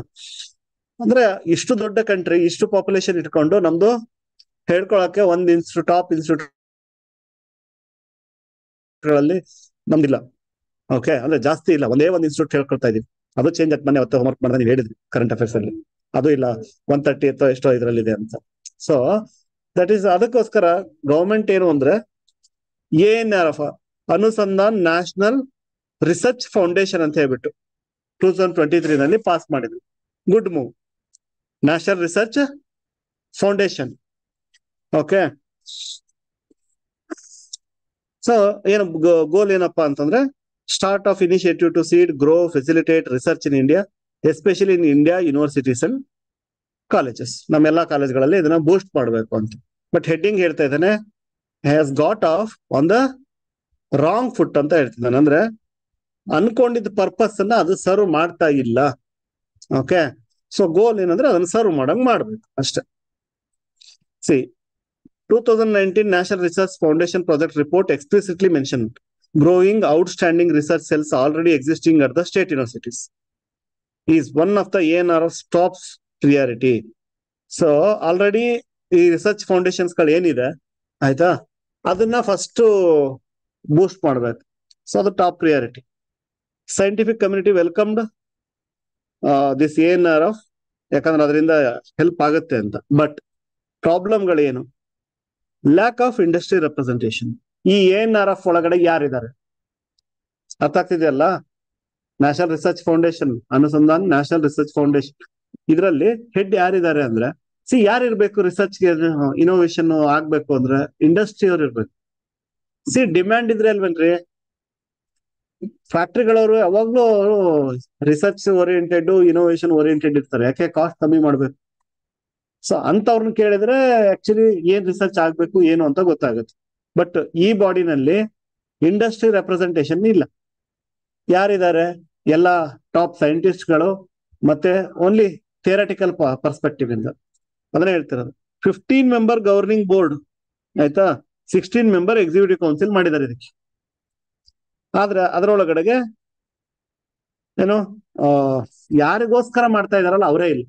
ಅಂದ್ರೆ ಇಷ್ಟು ದೊಡ್ಡ ಕಂಟ್ರಿ ಇಷ್ಟು ಪಾಪ್ಯುಲೇಷನ್ ಇಟ್ಕೊಂಡು ನಮ್ದು ಹೇಳ್ಕೊಳಕ್ಕೆ ಒಂದ್ ಇನ್ಸ್ಟಿಟ್ಯೂಟ್ ಟಾಪ್ ಇನ್ಸ್ಟಿಟ್ಯೂಟ್ಗಳಲ್ಲಿ ನಮ್ದಿಲ್ಲ. ಓಕೆ ಅಂದ್ರೆ ಜಾಸ್ತಿ ಇಲ್ಲ. ಒಂದೇ ಒಂದು ಇನ್ಸ್ಟಿಟ್ಯೂಟ್ ಹೇಳ್ಕೊಳ್ತಾ ಇದೀವಿ. ಅದು ಚೇಂಜ್ ಆಯ್ತು. ಮನೆ ಅವತ್ತು ಹೋಮ್ವರ್ಕ್ ಮಾಡಿದ್ರೆ ನೀವು ಹೇಳಿದ್ರಿ ಕರೆಂಟ್ ಅಫೇರ್ಸ್ ಅಲ್ಲಿ. ಅದು ಇಲ್ಲ. ಒನ್ ತರ್ಟಿ ಎತ್ತೋ ಎಷ್ಟೋ ಇದ್ರಲ್ಲಿದೆ ಅಂತ. ಸೊ ದಟ್ ಈಸ್ ಅದಕ್ಕೋಸ್ಕರ ಗವರ್ಮೆಂಟ್ ಏನು ಅಂದ್ರೆ A N R F Anusandhan national research foundation ಅಂತ ಹೇಳ್ಬಿಟ್ಟು ಟೂ ತೌಸಂಡ್ ಟ್ವೆಂಟಿ ತ್ರೀ ನಲ್ಲಿ ಪಾಸ್ ಮಾಡಿದ್ವಿ good move national research foundation okay so ಏನು ಗೋಲ್ ಏನಪ್ಪಾ ಅಂತಂದ್ರೆ start of initiative to seed grow facilitate research in India especially in India universities and colleges ನಮ್ಮೆಲ್ಲಾ ಕಾಲೇಜ್ಗಳಲ್ಲಿ ಇದನ್ನ boost ಮಾಡಬೇಕು ಅಂತ. ಬಟ್ ಹೆಡ್ಡಿಂಗ್ ಹೇಳ್ತಾ ಇದ್ದಾನೆ has got off on the wrong foot ಅಂತ ಹೇಳ್ತಿದ್ದಾನೆ. ಅಂದ್ರೆ, ಅನ್ಕೊಂಡಿದ್ದ ಪರ್ಪಸ್ ಅನ್ನ ಅದು ಸರ್ವ್ ಮಾಡ್ತಾ ಇಲ್ಲ. ಓಕೆ ಸೊ ಗೋಲ್ ಏನಂದ್ರೆ ಅದನ್ನ ಸರ್ವ್ ಮಾಡಂಗ್ ಮಾಡ್ಬೇಕು ಅಷ್ಟೇ. See two thousand nineteen national research foundation project report explicitly mention growing outstanding research cells already existing at the state universities is one of the N R F priority so already ಈ research ಫೌಂಡೇಶನ್ಸ್ಗಳು ಏನಿದೆ, ಆಯ್ತಾ? ಅದನ್ನ first boost ಮಾಡ್ಬೇಕು. So ಅದು top priority scientific community welcomed this N R F ಯಾಕಂದ್ರೆ ಅದರಿಂದ help ಆಗುತ್ತೆ ಅಂತ. ಬಟ್ ಪ್ರಾಬ್ಲಮ್ಗಳೇನು ಲ್ಯಾಕ್ ಆಫ್ ಇಂಡಸ್ಟ್ರಿ ರೆಪ್ರೆಸೆಂಟೇಷನ್ ಈ ಎನ್ ಆರ್ ಎಫ್ ಒಳಗಡೆ ಯಾರಿದ್ದಾರೆ? ಅರ್ಥ ಆಗ್ತಿದೆಯಲ್ಲ? National research foundation Anusandhan national research foundation ಇದರಲ್ಲಿ ಹೆಡ್ ಯಾರಿದ್ದಾರೆ ಅಂದ್ರೆ, ಸಿ ಯಾರಿರ್ಬೇಕು ರಿಸರ್ಚ್ ರಿಸರ್ಚ್ಗೆ ಇನೋವೇಷನ್ ಆಗ್ಬೇಕು ಅಂದ್ರೆ ಇಂಡಸ್ಟ್ರಿ ಅವ್ರು ಇರ್ಬೇಕು. ಸಿ ಡಿಮ್ಯಾಂಡ್ ಇದ್ರೆ ಅಲ್ವೇನ್ರಿ? ಫ್ಯಾಕ್ಟ್ರಿಗಳವರು ಯಾವಾಗ್ಲೂ ಅವರು ರಿಸರ್ಚ್ ಓರಿಯೆಂಟೆಡ್ ಇನೋವೇಶನ್ ಓರಿಯೆಂಟೆಡ್ ಇರ್ತಾರೆ. ಯಾಕೆ? ಕಾಸ್ಟ್ ಕಮ್ಮಿ ಮಾಡ್ಬೇಕು. ಸೊ ಅಂತವ್ರನ್ನ ಕೇಳಿದ್ರೆ ಆಕ್ಚುಲಿ ಏನ್ ರಿಸರ್ಚ್ ಆಗ್ಬೇಕು, ಏನು ಅಂತ ಗೊತ್ತಾಗುತ್ತೆ. ಬಟ್ ಈ ಬಾಡಿನಲ್ಲಿ ಇಂಡಸ್ಟ್ರಿ ರೆಪ್ರೆಸೆಂಟೇಷನ್ ಇಲ್ಲ. ಯಾರಿದ್ದಾರೆ? ಎಲ್ಲ ಟಾಪ್ ಸೈಂಟಿಸ್ಟ್ಗಳು ಮತ್ತೆ ಓನ್ಲಿ ಥಿಯರಟಿಕಲ್ ಪರ್ಸ್ಪೆಕ್ಟಿವ್ ಇಂದ. ಅದನ್ನ ಹೇಳ್ತಿರೋದು ಫಿಫ್ಟೀನ್ ಮೆಂಬರ್ ಗವರ್ನಿಂಗ್ ಬೋರ್ಡ್ ಆಯ್ತಾ? ಸಿಕ್ಸ್ಟೀನ್ ಮೆಂಬರ್ ಎಕ್ಸಿಕ್ಯೂಟಿವ್ ಕೌನ್ಸಿಲ್ ಮಾಡಿದ್ದಾರೆ ಇದಕ್ಕೆ. ಆದ್ರೆ ಅದರೊಳಗಡೆಗೆ ಏನು ಯಾರಿಗೋಸ್ಕರ ಮಾಡ್ತಾ ಇದಾರಲ್ಲ ಅವರೇ ಇಲ್ಲ.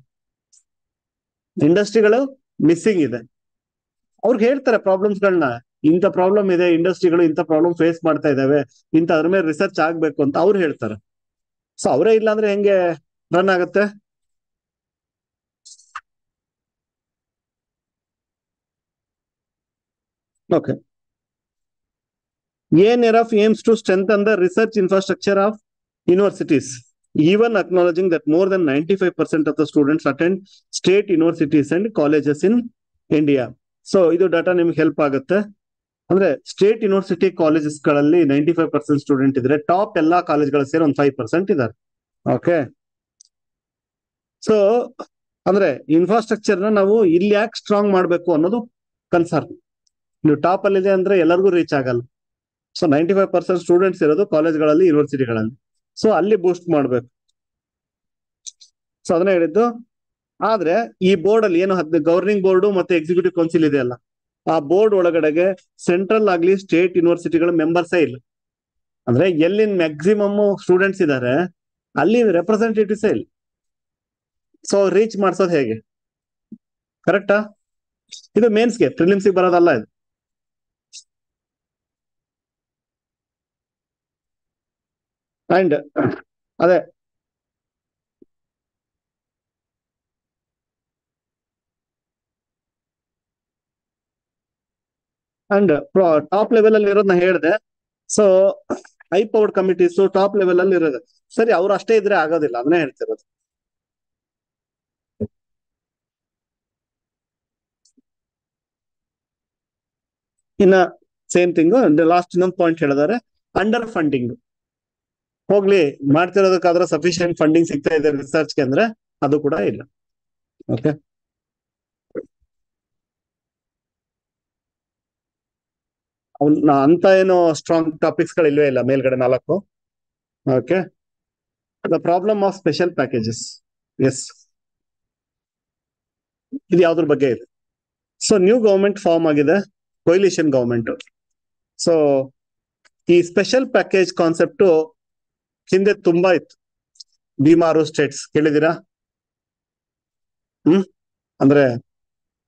ಇಂಡಸ್ಟ್ರಿಗಳು ಮಿಸ್ಸಿಂಗ್ ಇದೆ. ಅವ್ರಿಗೆ ಹೇಳ್ತಾರೆ ಪ್ರಾಬ್ಲಮ್ಸ್ ಗಳನ್ನ ಇಂಥ ಪ್ರಾಬ್ಲಮ್ ಇದೆ, ಇಂಡಸ್ಟ್ರಿಗಳು ಇಂಥ ಪ್ರಾಬ್ಲಮ್ ಫೇಸ್ ಮಾಡ್ತಾ ಇದಾವೆ ಇಂಥ ಅದ್ರ ಮೇಲೆ ರಿಸರ್ಚ್ ಆಗ್ಬೇಕು ಅಂತ ಅವ್ರು ಹೇಳ್ತಾರೆ. ಸೊ ಅವರೇ ಇಲ್ಲ ಅಂದ್ರೆ ಹೆಂಗೆ ರನ್ ಆಗುತ್ತೆ? Okay ANRF aims to strengthen the research infrastructure of universities, even acknowledging that more than 95% of the students attend state universities and colleges in India. So, ಇದು data ನಿಮ್ಗೆ help. ಆಗುತ್ತೆ ಅಂದ್ರೆ ಸ್ಟೇಟ್ ಯೂನಿವರ್ಸಿಟಿ ಕಾಲೇಜಸ್ಗಳಲ್ಲಿ ninety five percent student ಇದ್ರೆ top ಎಲ್ಲಾ ಕಾಲೇಜ್ಗಳು ಸೇರಿ ಒಂದು ಫೈವ್ ಪರ್ಸೆಂಟ್ ಇದ್ದಾರೆ ಓಕೆ ಸೊ ಅಂದ್ರೆ ಇನ್ಫ್ರಾಸ್ಟ್ರಕ್ಚರ್ನ ನಾವು ಇಲ್ಲಿ ಯಾಕೆ ಸ್ಟ್ರಾಂಗ್ ಮಾಡಬೇಕು ಅನ್ನೋದು ಕನ್ಸರ್ನ್ ನೀವು ಟಾಪ್ ಅಲ್ಲಿ ಇದೆ ಅಂದ್ರೆ ಎಲ್ಲರಿಗೂ ರೀಚ್ ಆಗಲ್ಲ. So ninety five percent students ಇರೋದು ಕಾಲೇಜ್ಗಳಲ್ಲಿ ಯೂನಿವರ್ಸಿಟಿಗಳಲ್ಲಿ ಸೊ ಅಲ್ಲಿ ಬೂಸ್ಟ್ ಮಾಡ್ಬೇಕು. ಸೊ ಅದನ್ನ ಹೇಳಿದ್ದು. ಆದ್ರೆ, ಈ ಬೋರ್ಡ್ ಅಲ್ಲಿ ಏನು ಹದ್ ಗವರ್ನಿಂಗ್ ಬೋರ್ಡ್ ಮತ್ತೆ ಎಕ್ಸಿಕ್ಯೂಟಿವ್ ಕೌನ್ಸಿಲ್ ಇದೆ ಅಲ್ಲ, ಆ ಬೋರ್ಡ್ ಒಳಗಡೆಗೆ ಸೆಂಟ್ರಲ್ ಆಗ್ಲಿ ಸ್ಟೇಟ್ ಯೂನಿವರ್ಸಿಟಿಗಳ ಮೆಂಬರ್ಸೇ ಇಲ್ಲ. ಅಂದ್ರೆ ಎಲ್ಲಿ ಮ್ಯಾಕ್ಸಿಮಮ್ ಸ್ಟೂಡೆಂಟ್ಸ್ ಇದ್ದಾರೆ ಅಲ್ಲಿ ರೆಪ್ರೆಸೆಂಟೇಟಿವ್ಸ್ ಇಲ್ಲ. ಸೊ ರೀಚ್ ಮಾಡ್ಸೋದು ಹೇಗೆ? ಕರೆಕ್ಟಾ ಇದು ಮೇನ್ಸ್ಗೆ ಪ್ರಿಲಿಮ್ಸ್ಗೆ ಬರೋದಲ್ಲ ಇದು. ಅಂಡ್ ಅದೇ ಅಂಡ್ ಟಾಪ್ ಲೆವೆಲ್ ಅಲ್ಲಿ ಇರೋದನ್ನ ಹೇಳಿದೆ. So high powered committees top level ಅಲ್ಲಿ ಇರೋದು. ಸರಿ, ಅವ್ರು ಅಷ್ಟೇ ಇದ್ರೆ ಆಗೋದಿಲ್ಲ, ಅದನ್ನೇ ಹೇಳ್ತಿರೋದು. ಇನ್ನ ಸೇಮ್ ಥಿಂಗ್ ಲಾಸ್ಟ್ ಇನ್ನೊಂದು ಪಾಯಿಂಟ್ ಹೇಳಿದಾರೆ ಅಂಡರ್ ಫಂಡಿಂಗ್ ಹೋಗ್ಲಿ, ಮಾಡ್ತಿರೋದಕ್ಕಾದ್ರೆ ಸಫಿಶಿಯಂಟ್ ಫಂಡಿಂಗ್ ಸಿಗ್ತಾ ಇದೆ ರಿಸರ್ಚ್ಗೆ ಅಂದ್ರೆ ಅದು ಕೂಡ ಇಲ್ಲ. ಓಕೆ ಅಂತ ಏನು ಸ್ಟ್ರಾಂಗ್ ಟಾಪಿಕ್ಸ್ಗಳು ಇಲ್ವೇ ಇಲ್ಲ, ಮೇಲ್ಗಡೆ ನಾಲ್ಕು. Okay the problem of special packages is ಇದು ಯಾವ್ದ್ರ ಬಗ್ಗೆ ಇದೆ? ಸೊ ನ್ಯೂ ಗವರ್ಮೆಂಟ್ ಫಾರ್ಮ್ ಆಗಿದೆ ಕೊಯ್ಲಿಷನ್ ಗವರ್ಮೆಂಟ್ ಸೊ ಈ ಸ್ಪೆಷಲ್ ಪ್ಯಾಕೇಜ್ ಕಾನ್ಸೆಪ್ಟ್ ಹಿಂದೆ ತುಂಬಾ ಇತ್ತು. ಬಿಮಾರು ಸ್ಟೇಟ್ಸ್ ಕೇಳಿದಿರಾ ಹ್ಮ್? ಅಂದ್ರೆ,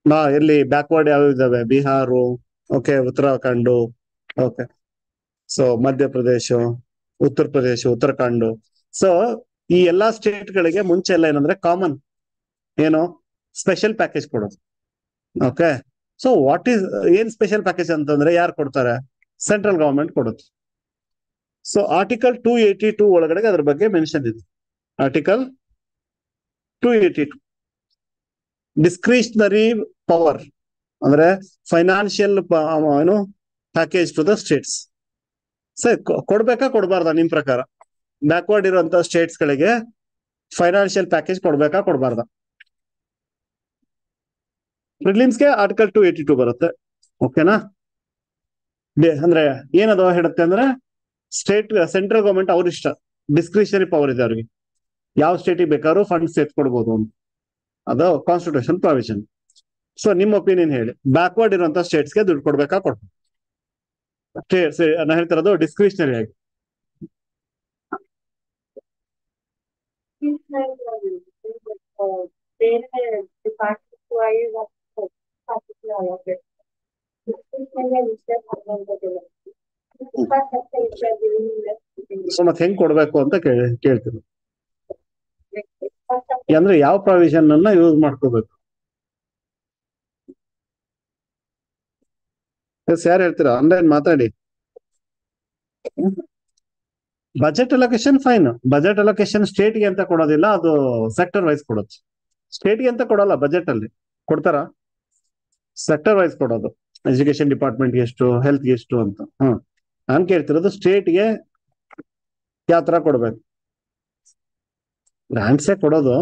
ನಾ ಎಲ್ಲಿ ಬ್ಯಾಕ್ವರ್ಡ್ ಯಾವ ಇದಾವೆ? Bihar, okay, Uttarakhand, okay. So Madhya Pradesh Uttar Pradesh Uttarakhand. So ಈ ಎಲ್ಲಾ ಸ್ಟೇಟ್ ಗಳಿಗೆ ಮುಂಚೆ ಎಲ್ಲ ಏನಂದ್ರೆ ಕಾಮನ್ ಏನು ಸ್ಪೆಷಲ್ ಪ್ಯಾಕೇಜ್ ಕೊಡೋದು. ಓಕೆ ಸೊ ವಾಟ್ ಈಸ್ ಏನ್ ಸ್ಪೆಷಲ್ ಪ್ಯಾಕೇಜ್ ಅಂತಂದ್ರೆ ಯಾರು ಕೊಡ್ತಾರೆ? ಸೆಂಟ್ರಲ್ ಗವರ್ಮೆಂಟ್ ಕೊಡುತ್ತೆ. So article two eighty two ಒಳಗಡೆ ಅದ್ರ ಬಗ್ಗೆ ಮೆನ್ಷನ್ ಇದೆ. Article two eighty two discretionary power ಅಂದ್ರೆ ಫೈನಾನ್ಷಿಯಲ್ ಏನು package to the states sir ಕೊಡ್ಬೇಕಾ ಕೊಡಬಾರ್ದ ನಿಮ್ ಪ್ರಕಾರ? ಬ್ಯಾಕ್ವರ್ಡ್ ಇರುವಂತ ಸ್ಟೇಟ್ಸ್ ಗಳಿಗೆ ಫೈನಾನ್ಷಿಯಲ್ ಪ್ಯಾಕೇಜ್ ಕೊಡ್ಬೇಕಾ ಕೊಡಬಾರ್ದ? ಪ್ರಿಲಿಮ್ಸ್ಗೆ ಆರ್ಟಿಕಲ್ ಟು ಏಟಿ ಟೂ ಬರುತ್ತೆ. ಓಕೆನಾ ಅಂದ್ರೆ ಏನದು ಹೇಳುತ್ತೆ ಅಂದ್ರೆ ಸ್ಟೇಟ್ ಸೆಂಟ್ರಲ್ ಗವರ್ಮೆಂಟ್ ಅವ್ರ ಇಷ್ಟ. ಡಿಸ್ಕ್ರಿಷನರಿ ಪವರ್ ಇದೆ ಅವ್ರಿಗೆ. ಯಾವ ಸ್ಟೇಟಿಗೆ ಬೇಕಾದ್ರೂ ಫಂಡ್ಸ್ ಎತ್ಕೊಡ್ಬೋದು ಅಂತ. ಅದು ಕಾನ್ಸ್ಟಿಟ್ಯೂಷನ್ ಪ್ರಾವಿಷನ್ ಸೊ ನಿಮ್ಮ ಒಪಿನಿಯನ್ ಹೇಳಿ. ಬ್ಯಾಕ್ವರ್ಡ್ ಇರುವಂತ ಸ್ಟೇಟ್ಸ್ಗೆ ದುಡ್ಡು ಕೊಡ್ಬೇಕಾ ಕೊಡ್ಬೇಕು ಸ್ಟೇಟ್ಸ್ ನಾನು ಹೇಳ್ತಿರೋದು ಡಿಸ್ಕ್ರಿಷನರಿ ಆಗಿ. ಡಿಪಾರ್ಟ್ಮೆಂಟ್ ಸೊ ಹೆಂಗ್ ಕೊಡ್ಬೇಕು ಅಂತ ಕೇಳಿ, ಕೇಳ್ತೀನಿ. ಅಂದ್ರೆ ಯಾವ ಪ್ರಾವಿಷನ್ ಅನ್ನ ಯೂಸ್ ಮಾಡ್ಕೋಬೇಕು? ಯಾರು ಹೇಳ್ತೀರಾ? ಆನ್ಲೈನ್ ಮಾತಾಡಿ. Budget allocation fine budget allocation ಸ್ಟೇಟ್ಗೆ ಅಂತ ಕೊಡೋದಿಲ್ಲ, ಅದು ಸೆಕ್ಟರ್ ವೈಸ್ ಕೊಡೋದು. ಸ್ಟೇಟ್ಗೆ ಅಂತ ಕೊಡಲ್ಲ ಬಜೆಟ್ ಅಲ್ಲಿ. ಕೊಡ್ತಾರ? ಸೆಕ್ಟರ್ ವೈಸ್ ಕೊಡೋದು. ಎಜುಕೇಶನ್ ಡಿಪಾರ್ಟ್ಮೆಂಟ್ ಎಷ್ಟು ಹೆಲ್ತ್ ಎಷ್ಟು ಅಂತ. ಹ್ಮ್. ನಾನ್ ಕೇಳ್ತಿರೋದು ಸ್ಟೇಟ್ಗೆ ಯಾವ ತರ ಕೊಡ್ಬೇಕು ಗ್ರಾಂಟ್ಸೇ ಕೊಡೋದು.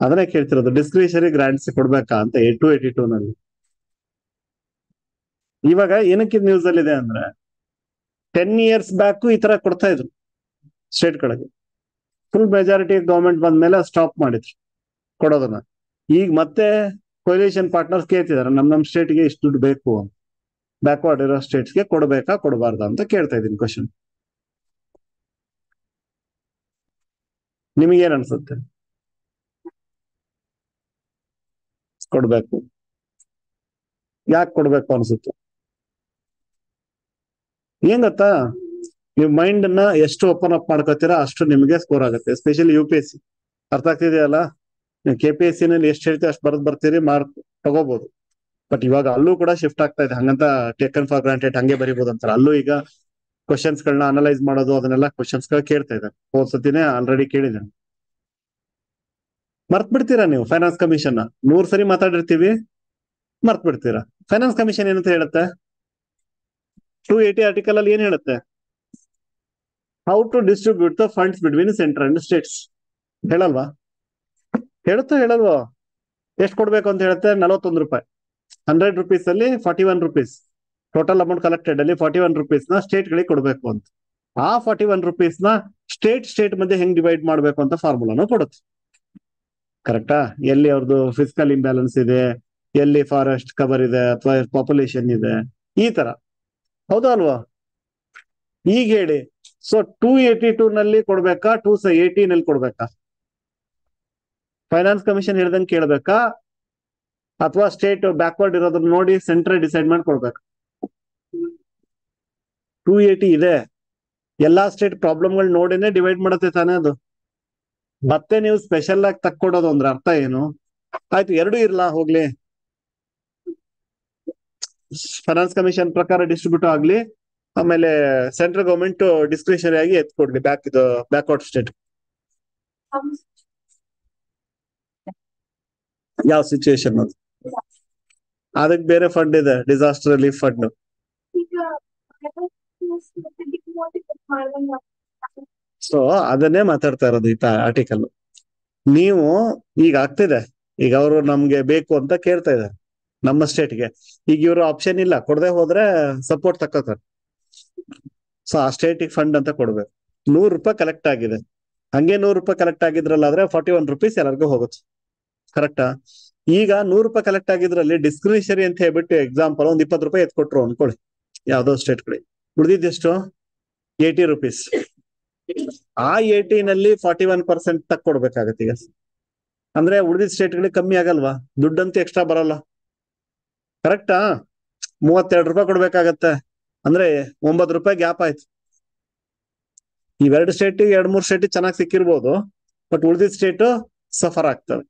ಅದನ್ನೇ ಕೇಳ್ತಿರೋದು. ಡಿಸ್ಕ್ರಿಷನರಿ ಗ್ರಾಂಟ್ಸ್ ಕೊಡ್ಬೇಕಾ ಅಂತ ಏಟ್ ಟು ಏಟಿ ಟೂ ನಲ್ಲಿ. ಇವಾಗ ಏನಕ್ಕೆ ನ್ಯೂಸ್ ಅಲ್ಲಿ ಇದೆ ಅಂದ್ರೆ ಟೆನ್ ಇಯರ್ಸ್ ಬ್ಯಾಕು ಈ ತರ ಕೊಡ್ತಾ ಇದ್ರು ಸ್ಟೇಟ್ ಗಳಿಗೆ. ಫುಲ್ ಮೆಜಾರಿಟಿ ಗವರ್ಮೆಂಟ್ ಬಂದ್ಮೇಲೆ ಸ್ಟಾಪ್ ಮಾಡಿದ್ರು ಕೊಡೋದನ್ನ. ಈಗ ಮತ್ತೆ ಕೊಲಿಷನ್ ಪಾರ್ಟ್ನರ್ಸ್ ಕೇಳ್ತಿದಾರೆ ನಮ್ ನಮ್ ಸ್ಟೇಟ್ಗೆ ಇಷ್ಟು ದುಡ್ಡು ಬೇಕು ಅಂತ. ಬ್ಯಾಕ್ವರ್ಡ್ ಇರೋ ಸ್ಟೇಟ್ಸ್ಗೆ ಕೊಡಬೇಕಾ, ಕೊಡಬಾರ್ದಾ ಅಂತ ಕೇಳ್ತಾ ಇದ್ದೀನಿ ಕ್ವಶನ್ ನಿಮಗೇನ್ ಅನ್ಸುತ್ತೆ? ಕೊಡ್ಬೇಕು. ಯಾಕೆ ಕೊಡ್ಬೇಕು ಅನ್ಸುತ್ತೆ? ಏನ್ ಗೊತ್ತಾ? ನೀವು ಮೈಂಡ್ನ ಎಷ್ಟು ಓಪನ್ ಅಪ್ ಮಾಡ್ಕೋತೀರಾ ಅಷ್ಟು ನಿಮಗೆ ಸ್ಕೋರ್ ಆಗುತ್ತೆ especially U P S C ಅರ್ಥ ಆಗ್ತಿದೆಯಲ್ಲ? ನೀವು ಕೆ ಪಿ ಎಸ್ ಸಿ ನಲ್ಲಿ ಎಷ್ಟು ಹೇಳ್ತೀವಿ ಅಷ್ಟು ಬರ್ದ್ ಬರ್ತೀರಿ, ಮಾರ್ಕ್ ತಗೋಬಹುದು ಬಟ್ ಇವಾಗ ಅಲ್ಲೂ ಕೂಡ ಶಿಫ್ಟ್ ಆಗ್ತಾ ಇದೆ. ಹಂಗಂತ ಟೇಕನ್ ಫಾರ್ ಗ್ರಾಂಟೆಡ್ ಹಂಗೆ ಬರಿಬಹುದು ಅಂತಾರೆ. ಅಲ್ಲೂ ಈಗ ಕ್ವಶನ್ಸ್ ಗಳನ್ನ ಅನಲೈಸ್ ಮಾಡೋದು, ಅದನ್ನೆಲ್ಲ ಕ್ವಶನ್ಸ್ಗಳು ಕೇಳ್ತಾ ಇದ್ದಾರೆ. ಹೋದ್ ಸತಿನೇ ಆಲ್ರೆಡಿ ಕೇಳಿದೆ ಮರ್ತ್ ಬಿಡ್ತೀರಾ ನೀವು ಫೈನಾನ್ಸ್ ಕಮಿಷನ್ ನೂರ್ ಸರಿ ಮಾತಾಡಿರ್ತೀವಿ ಮರ್ತ್ ಬಿಡ್ತೀರಾ ಫೈನಾನ್ಸ್ ಕಮಿಷನ್ ಏನಂತ ಹೇಳುತ್ತೆ? ಟೂ ಏಟಿ ಆರ್ಟಿಕಲ್ ಅಲ್ಲಿ ಏನ್ ಹೇಳುತ್ತೆ? How to distribute the funds between centre and states ಹೇಳಲ್ವಾ? ಹೇಳುತ್ತೋ ಹೇಳಲ್ವಾ? ಎಷ್ಟು ಕೊಡ್ಬೇಕು ಅಂತ ಹೇಳುತ್ತೆ? ನಲವತ್ತೊಂದು ರೂಪಾಯಿ. ಹಂಡ್ರೆಡ್ ರುಪೀಸ್ ಅಲ್ಲಿ forty one rupees total amount collected ಅಲ್ಲಿ ಫಾರ್ಟಿ ಒನ್ ರುಪೀಸ್ನ ಸ್ಟೇಟ್ ಗಳಿಗೆ ಕೊಡಬೇಕು ಅಂತ. ಆ ಫಾರ್ಟಿ ಒನ್ ರುಪೀಸ್ನ ಸ್ಟೇಟ್ ಸ್ಟೇಟ್ ಮಧ್ಯೆ ಹೆಂಗ್ ಡಿವೈಡ್ ಮಾಡ್ಬೇಕು ಅಂತ ಫಾರ್ಮುಲಾನು ಕೊಡುತ್ತೆ. ಕರೆಕ್ಟಾ ಎಲ್ಲಿ ಅವ್ರದ್ದು ಫಿಸಿಕಲ್ ಇಂಬ್ಯಾಲೆನ್ಸ್ ಇದೆ, ಎಲ್ಲಿ ಫಾರೆಸ್ಟ್ ಕವರ್ ಇದೆ, ಅಥವಾ ಪಾಪ್ಯುಲೇಷನ್ ಇದೆ, ಈ ತರ. ಹೌದಾ ಅಲ್ವಾ? ಈಗ ಹೇಳಿ. ಸೊ ಟೂ ಏಟಿ ಟೂ ನಲ್ಲಿ ಕೊಡ್ಬೇಕಾ? ಟೂ ಏಟಿ ನಲ್ಲಿ ಕೊಡ್ಬೇಕಾ? ಫೈನಾನ್ಸ್ ಕಮಿಷನ್ ಹೇಳ್ದಂಗೆ ಕೇಳ್ಬೇಕಾ? ಅಥವಾ ಸ್ಟೇಟ್ ಬ್ಯಾಕ್ವರ್ಡ್ ಇರೋದನ್ನ ನೋಡಿ ಸೆಂಟ್ರಲ್ ಡಿಸೈಡ್ ಮಾಡಿ ಕೊಡ್ಬೇಕು ಟೂ ಏಟಿ ಇದೆ. ಎಲ್ಲಾ ಸ್ಟೇಟ್ ಪ್ರಾಬ್ಲಮ್ಗಳು ನೋಡಿನೇ ಡಿವೈಡ್ ಮಾಡುತ್ತೆ ತಾನೇ ಅದು. ಮತ್ತೆ ನೀವು ಸ್ಪೆಷಲ್ ಆಗಿ ತಕ್ಕೊಡೋದು ಅಂದ್ರೆ ಅರ್ಥ ಏನು? ಆಯ್ತು ಎರಡು ಇರ್ಲಾ ಹೋಗ್ಲಿ. ಫೈನಾನ್ಸ್ ಕಮಿಷನ್ ಪ್ರಕಾರ ಡಿಸ್ಟ್ರಿಬ್ಯೂಟ್ ಆಗ್ಲಿ. ಆಮೇಲೆ ಸೆಂಟ್ರಲ್ ಗವರ್ಮೆಂಟ್ ಡಿಸ್ಕ್ರಿಷನರಿ ಆಗಿ ಎತ್ಕೊಡ್ಲಿ ಬ್ಯಾಕ್ ಇದು ಬ್ಯಾಕ್ವರ್ಡ್ ಸ್ಟೇಟ್ ಯಾವ ಸಿಚುವೇಶನ್ ಅದು? ಅದಕ್ಕೆ ಬೇರೆ ಫಂಡ್ ಇದೆ ಡಿಸಾಸ್ಟರ್ ರಿಲೀಫ್ ಫಂಡ್ ಸೊ ಅದನ್ನೇ ಮಾತಾಡ್ತಾ ಇರೋದು ಈ ಆರ್ಟಿಕಲ್ ನೀವು ಈಗ ಆಗ್ತಿದೆ. ಈಗ ಅವರು ನಮ್ಗೆ ಬೇಕು ಅಂತ ಕೇಳ್ತಾ ಇದ್ದಾರೆ ನಮ್ಮ ಸ್ಟೇಟ್ಗೆ ಈಗ ಇವರು ಆಪ್ಷನ್ ಇಲ್ಲ ಕೊಡದೆ ಹೋದ್ರೆ ಸಪೋರ್ಟ್ ತಕ್ಕೋತಾರೆ. ಸೊ ಆ ಸ್ಟೇಟಿಗೆ ಫಂಡ್ ಅಂತ ಕೊಡ್ಬೇಕು. ನೂರು ರೂಪಾಯಿ ಕಲೆಕ್ಟ್ ಆಗಿದೆ. ಹಂಗೆ ನೂರು ರೂಪಾಯಿ ಕಲೆಕ್ಟ್ ಆಗಿದ್ರಲ್ಲ ಆದ್ರೆ ಫಾರ್ಟಿ ಒನ್ ರುಪೀಸ್ ಎಲ್ಲರಿಗೂ ಹೋಗುತ್ತೆ. ಕರೆಕ್ಟಾ ಈಗ ನೂರು ರೂಪಾಯಿ ಕಲೆಕ್ಟ್ ಆಗಿದ್ರಲ್ಲಿ ಡಿಸ್ಕ್ರಿಷನರಿ ಅಂತ ಹೇಳ್ಬಿಟ್ಟು ಎಕ್ಸಾಂಪಲ್ ಒಂದ್ ಇಪ್ಪತ್ತು ರೂಪಾಯಿ ಎತ್ಕೊಟ್ರು ಅನ್ಕೊಳ್ಳಿ ಯಾವ್ದೋ ಸ್ಟೇಟ್ ಕಡೆ ಉಳಿದಿದ್ದೆಷ್ಟು? ಏಯ್ಟಿ ರುಪೀಸ್ ಆ ಏಯ್ಟಿ ನಲ್ಲಿ ಫಾರ್ಟಿ ಒನ್ ಪರ್ಸೆಂಟ್ ತಕ್ ಕೊಡ್ಬೇಕಾಗತ್ತೆ ಈಗ. ಅಂದ್ರೆ ಉಳಿದಿದ್ದ ಸ್ಟೇಟ್ ಗಳಿಗೆ ಕಮ್ಮಿ ಆಗಲ್ವಾ? ದುಡ್ಡಂತೂ ಎಕ್ಸ್ಟ್ರಾ ಬರಲ್ಲ. ಕರೆಕ್ಟಾ ಮೂವತ್ತೆರಡು ರೂಪಾಯಿ ಕೊಡ್ಬೇಕಾಗತ್ತೆ. ಅಂದ್ರೆ ಒಂಬತ್ತು ರೂಪಾಯಿ ಗ್ಯಾಪ್ ಆಯ್ತು. ಇವೆರಡು ಸ್ಟೇಟ್ ಎರಡ್ ಮೂರ್ ಸ್ಟೇಟ್ ಚೆನ್ನಾಗಿ ಸಿಕ್ಕಿರ್ಬೋದು ಬಟ್ ಉಳಿದಿದ್ದ ಸ್ಟೇಟ್ ಸಫರ್ ಆಗ್ತವೆ.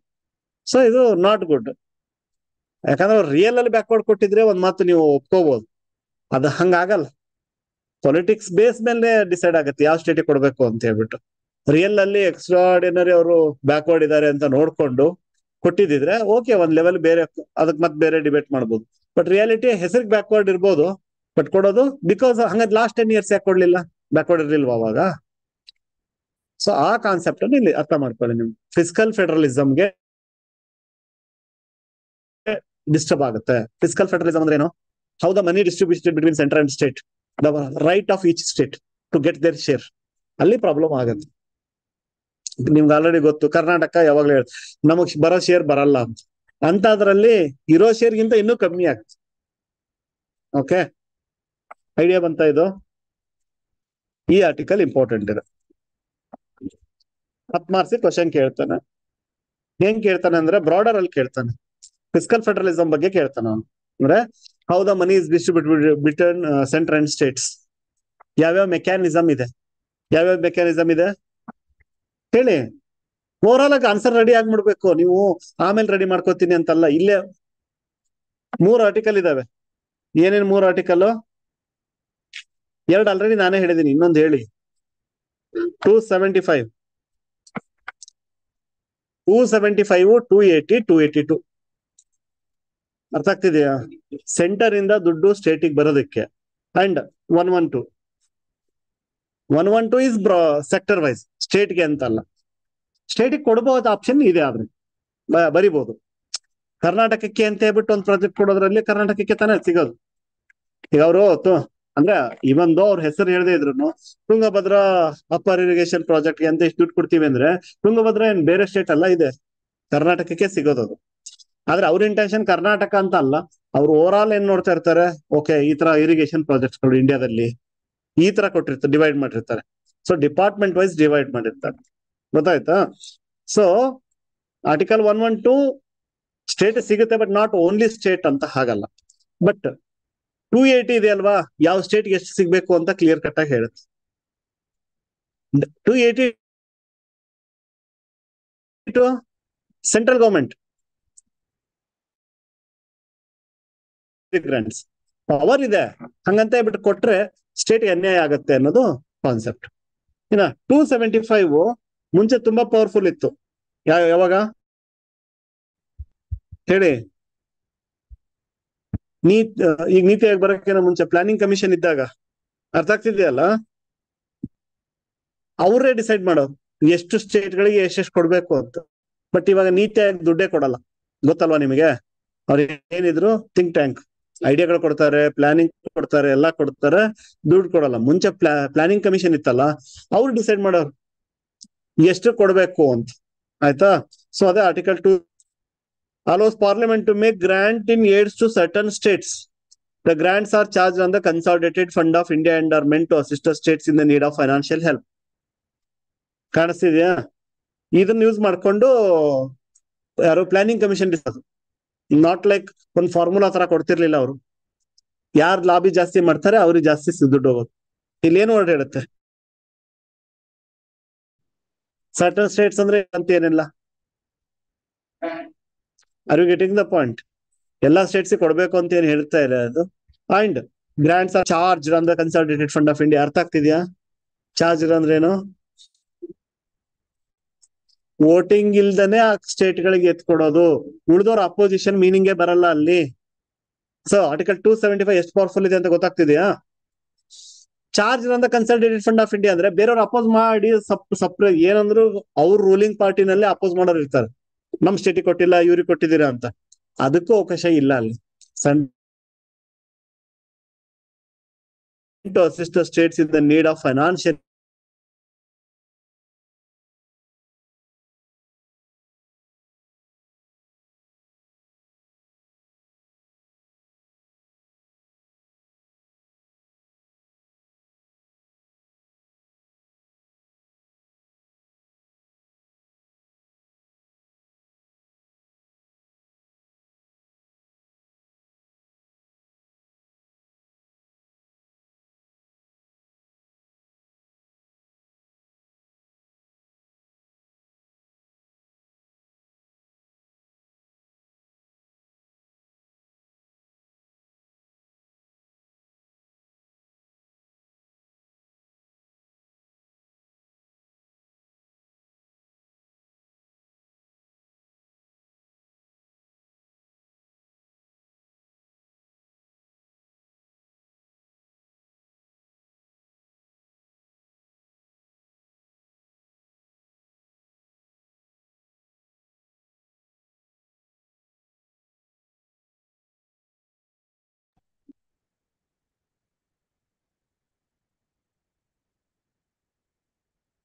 ಸೊ ಇದು ನಾಟ್ ಗುಡ್ ಯಾಕಂದ್ರೆ ಅವ್ರು ರಿಯಲ್ ಅಲ್ಲಿ ಬ್ಯಾಕ್ವರ್ಡ್ ಕೊಟ್ಟಿದ್ರೆ ಒಂದ್ ಮಾತು ನೀವು ಒಪ್ಕೋಬಹುದು ಅದು ಹಂಗಾಗಲ್ಲ. ಪೊಲಿಟಿಕ್ಸ್ ಬೇಸ್ ಮೇಲೆ ಡಿಸೈಡ್ ಆಗುತ್ತೆ ಯಾವ ಸ್ಟೇಟಿಗೆ ಕೊಡ್ಬೇಕು ಅಂತ ಹೇಳ್ಬಿಟ್ಟು. ರಿಯಲ್ ಅಲ್ಲಿ ಎಕ್ಸ್ಟ್ರಾಡಿನರಿ ಅವರು ಬ್ಯಾಕ್ವರ್ಡ್ ಇದಾರೆ ಅಂತ ನೋಡ್ಕೊಂಡು ಕೊಟ್ಟಿದ್ರೆ ಓಕೆ ಒಂದ್ ಲೆವೆಲ್ ಬೇರೆ ಅದಕ್ಕೆ ಮತ್ತೆ ಬೇರೆ ಡಿಬೇಟ್ ಮಾಡ್ಬೋದು. ಬಟ್ ರಿಯಾಲಿಟಿ ಹೆಸರಿಗೆ ಬ್ಯಾಕ್ವರ್ಡ್ ಇರ್ಬೋದು ಬಟ್ ಕೊಡೋದು ಬಿಕಾಸ್ ಹಂಗದ್ ಲಾಸ್ಟ್ ಟೆನ್ ಇಯರ್ಸ್ ಯಾಕೆ ಕೊಡ್ಲಿಲ್ಲ? ಬ್ಯಾಕ್ವರ್ಡ್ ಇರ್ಲಿಲ್ವಾ ಅವಾಗ? ಸೊ ಆ ಕಾನ್ಸೆಪ್ಟ್ ಇಲ್ಲಿ ಅರ್ಥ ಮಾಡ್ಕೊಳ್ಳಿ ನಿಮ್ಗೆ ಫಿಸಿಕಲ್ ಫೆಡರಲಿಸಮ್ಗೆ ಡಿಸ್ಟರ್ಬ್ ಆಗುತ್ತೆ. ಫಿಸಿಕಲ್ ಫೆಡರಲಿಸಮ್ ಅಂದ್ರೆ ಏನು how the money distributed between centre and state the right of each state to get their share ಅಲ್ಲಿ ಪ್ರಾಬ್ಲಮ್ ಆಗುತ್ತೆ. ನಿಮ್ಗೆ ಆಲ್ರೆಡಿ ಗೊತ್ತು. ಕರ್ನಾಟಕ ಯಾವಾಗ್ಲೂ ಹೇಳ, ನಮಗ್ ಬರೋ ಶೇರ್ ಬರಲ್ಲ ಅಂತ. ಅಂತದ್ರಲ್ಲಿ ಇರೋ ಶೇರ್ಗಿಂತ ಇನ್ನೂ ಕಮ್ಮಿ ಆಗ್ತದೆ ಓಕೆ ಐಡಿಯಾ ಬಂತ ಇದು? ಈ ಆರ್ಟಿಕಲ್ ಇಂಪಾರ್ಟೆಂಟ್ ಇದೆ. ಹತ್ ಮಾರ್ಕ್ಸ್ ಕ್ವಶನ್ ಕೇಳ್ತಾನೆ. ಹೆಂಗ್ ಕೇಳ್ತಾನೆ ಅಂದ್ರೆ ಬ್ರಾಡರ್ ಅಲ್ಲಿ ಕೇಳ್ತಾನೆ. ಫಿಸಿಕಲ್ ಫೆಡರಲಿಸಂ ಬಗ್ಗೆ ಕೇಳ್ತಾನೆ ಅಂದ್ರೆ how the money is distribute between central and states ಯಾವ್ಯಾವ ಮೆಕ್ಯಾನಿಸಮ್ ಇದೆ? ಯಾವ್ಯಾವ ಮೆಕ್ಯಾನಿಸಮ್ ಇದೆ? ಹೇಳಿ. ಓವರಾಲ್ ಆಗಿ ಆನ್ಸರ್ ರೆಡಿ ಆಗ್ಬಿಡ್ಬೇಕು. ನೀವು ಆಮೇಲೆ ರೆಡಿ ಮಾಡ್ಕೋತೀನಿ ಅಂತಲ್ಲ, ಇಲ್ಲೇ ಮೂರು ಆರ್ಟಿಕಲ್ ಇದಾವೆ. ಏನೇನ್ ಮೂರು ಆರ್ಟಿಕಲ್ ಎರಡು ಆಲ್ರೆಡಿ ನಾನೇ ಹೇಳಿದೀನಿ, ಇನ್ನೊಂದು ಹೇಳಿ. Two seventy five two seventy five two eighty two eighty two ಅರ್ಥ ಆಗ್ತಿದೆಯಾ? ಸೆಂಟರ್ ಇಂದ ದುಡ್ಡು ಸ್ಟೇಟಿಗೆ ಬರೋದಕ್ಕೆ. And one one two one one two is sector wise ಸ್ಟೇಟ್ಗೆ ಅಂತಲ್ಲ. ಸ್ಟೇಟಿಗೆ ಕೊಡಬಹುದು ಆಪ್ಷನ್ ಇದೆ ಆದ್ರೆ. ಬರಿಬಹುದು ಕರ್ನಾಟಕಕ್ಕೆ ಅಂತ ಹೇಳ್ಬಿಟ್ಟು ಒಂದು ಪ್ರಾಜೆಕ್ಟ್ ಕೊಡೋದ್ರಲ್ಲಿ ಕರ್ನಾಟಕಕ್ಕೆ ತಾನೇ ಸಿಗೋದು. ಈಗ ಅವರು ಅಂದ್ರೆ ಇವನ್ ದೋ ಅವ್ರ ಹೆಸರು ಹೇಳದೇ ಇದ್ರು ತುಂಗಭದ್ರಾ ಅಪ್ಪರ್ ಇರಿಗೇಷನ್ ಪ್ರಾಜೆಕ್ಟ್ ಅಂತ ಎಷ್ಟು ದುಡ್ಡು ಕೊಡ್ತೀವಿ ಅಂದ್ರೆ, ತುಂಗಭದ್ರಾ ಏನ್ ಬೇರೆ ಸ್ಟೇಟ್ ಅಲ್ಲ, ಇದೆ. ಕರ್ನಾಟಕಕ್ಕೆ ಸಿಗೋದು ಅದು ಆದ್ರೆ ಅವ್ರ ಇಂಟೆನ್ಷನ್ ಕರ್ನಾಟಕ ಅಂತ ಅಲ್ಲ. ಅವ್ರು ಓವರ್ ಆಲ್ ಏನ್ ನೋಡ್ತಾ ಇರ್ತಾರೆ ಓಕೆ ಈ ತರ ಇರಿಗೇಷನ್ ಪ್ರಾಜೆಕ್ಟ್ಸ್ಗಳು ಇಂಡಿಯಾದಲ್ಲಿ ಈ ತರ ಕೊಟ್ಟಿರ್ತಾರೆ ಡಿವೈಡ್ ಮಾಡಿರ್ತಾರೆ. ಸೊ ಡಿಪಾರ್ಟ್ಮೆಂಟ್ ವೈಸ್ ಡಿವೈಡ್ ಮಾಡಿರ್ತಾರೆ. ಗೊತ್ತಾಯ್ತಾ? So article one one two state ಸಿಗುತ್ತೆ ಬಟ್ ನಾಟ್ ಓನ್ಲಿ ಸ್ಟೇಟ್ ಅಂತ ಹಾಗಲ್ಲ. ಬಟ್ ಟೂ ಏಟಿ ಇದೆ ಅಲ್ವಾ? ಯಾವ ಸ್ಟೇಟ್ ಎಷ್ಟು ಸಿಗ್ಬೇಕು ಅಂತ ಕ್ಲಿಯರ್ ಕಟ್ ಆಗಿ ಹೇಳುತ್ತೆ. Two eighty central government grants power ಇದೆ. ಹಂಗಂತ ಹೇಳ್ಬಿಟ್ಟು ಕೊಟ್ರೆ ಸ್ಟೇಟ್ ಅನ್ಯಾಯ ಆಗತ್ತೆ ಅನ್ನೋದು ಕಾನ್ಸೆಪ್ಟ್ ಇನ್ನ ಟೂ ಸೆವೆಂಟಿ ಫೈವ್ ಮುಂಚೆ ತುಂಬಾ ಪವರ್ಫುಲ್ ಇತ್ತು. ಯಾವ ಯಾವಾಗ? ಹೇಳಿ. ನೀತ್ ಈಗ ನೀತಿ ಆಗಿ ಬರೋಕ್ಕಿಂತ ಮುಂಚೆ ಪ್ಲಾನಿಂಗ್ ಕಮಿಷನ್ ಇದ್ದಾಗ. ಅರ್ಥ ಆಗ್ತಿದೆಯಲ್ಲ? ಅವರೇ ಡಿಸೈಡ್ ಮಾಡೋದು ಎಷ್ಟು ಸ್ಟೇಟ್ ಗಳಿಗೆ ಎಷ್ಟೆಷ್ಟು ಕೊಡ್ಬೇಕು ಅಂತ. ಬಟ್ ಇವಾಗ ನೀತಿ ಆಗಿ ದುಡ್ಡೇ ಕೊಡಲ್ಲ. ಗೊತ್ತಲ್ವಾ ನಿಮಗೆ? ಅವ್ರು ಏನಿದ್ರು ಥಿಂಕ್ ಟ್ಯಾಂಕ್ ಐಡಿಯಾಗಳು ಕೊಡ್ತಾರೆ ಪ್ಲಾನಿಂಗ್ ಕೊಡ್ತಾರೆ ಎಲ್ಲ ಕೊಡ್ತಾರೆ ದುಡ್ಡು ಕೊಡಲ್ಲ ಮುಂಚೆ ಪ್ಲಾ ಪ್ಲಾನಿಂಗ್ ಕಮಿಷನ್ ಇತ್ತಲ್ಲ ಅವ್ರು ಡಿಸೈಡ್ ಮಾಡೋರು ಎಷ್ಟು ಕೊಡ್ಬೇಕು ಅಂತ ಆಯ್ತಾ ಸೊ ಅದೇ article to make grant in aids to certain states. The grants are charged on the consolidated fund of India and are meant to assist the states in the need of financial help. ಕಾಣಿಸ್ತಿದ್ಯಾ ಇದನ್ನ use ಮಾಡ್ಕೊಂಡು ಯಾರು planning commission not like ಒಂದ್ formula ತರ ಕೊಡ್ತಿರ್ಲಿಲ್ಲ ಅವರು. ಯಾರ್ lobby ಜಾಸ್ತಿ ಮಾಡ್ತಾರೆ ಅವ್ರಿಗೆ ಜಾಸ್ತಿ ದುಡ್ಡು ಹೋಗೋದು ಇಲ್ಲಿ ಏನು ವರ್ಡ್ ಹೇಳುತ್ತೆ? ಸರ್ಟನ್ ಸ್ಟೇಟ್ಸ್ ಅಂದ್ರೆ ಅಂತ ಏನಿಲ್ಲ. Are you getting the point ಎಲ್ಲಾ ಸ್ಟೇಟ್ಸ್ ಕೊಡ್ಬೇಕು ಅಂತ ಏನ್ ಹೇಳ್ತಾ ಇಲ್ಲ ಅದು? ಅಂಡ್ ಗ್ರಾಂಡ್ಸ್ ಆರ್ ಚಾರ್ಜ್ ಅಂದ್ರೆ ಕನ್ಸಾಲಿಡೇಟೆಡ್ ಫಂಡ್ ಆಫ್ ಇಂಡಿಯಾ ಅರ್ಥ ಆಗ್ತಿದ್ಯಾ? ಚಾರ್ಜ್ ಅಂದ್ರೆ ಏನು? ವೋಟಿಂಗ್ ಇಲ್ದನೆ ಆ ಸ್ಟೇಟ್ ಗಳಿಗೆ ಎತ್ಕೊಡೋದು. ಉಳಿದವ್ರ ಅಪೋಸಿಷನ್ ಮೀನಿಂಗೇ ಬರಲ್ಲ ಅಲ್ಲಿ. So article two seventy five ಎಷ್ಟು ಪವರ್ಫುಲ್ ಇದೆ ಅಂತ ಗೊತ್ತಾಗ್ತಿದ್ಯಾ? ಚಾರ್ಜ್ ಅಂತ ಕನ್ಸಲ್ಟೇಟೆಡ್ ಫಂಡ್ ಆಫ್ ಇಂಡಿಯಾ ಅಂದ್ರೆ ಬೇರೆಯವ್ರು ಅಪೋಸ್ ಮಾಡಿ ಸಪ್ ಸಪ್ರೇಟ್ ಏನಂದ್ರು ಅವ್ರ ರೂಲಿಂಗ್ ಪಾರ್ಟಿನಲ್ಲಿ ಅಪೋಸ್ ಮಾಡೋರು ಇರ್ತಾರೆ. ನಮ್ ಸ್ಟೇಟಿಗೆ ಕೊಟ್ಟಿಲ್ಲ, ಇವ್ರಿಗೆ ಕೊಟ್ಟಿದ್ದೀರಾ ಅಂತ. ಅದಕ್ಕೂ ಅವಕಾಶ ಇಲ್ಲ ಅಲ್ಲಿ. ಸಣ್ಣ states in the need of the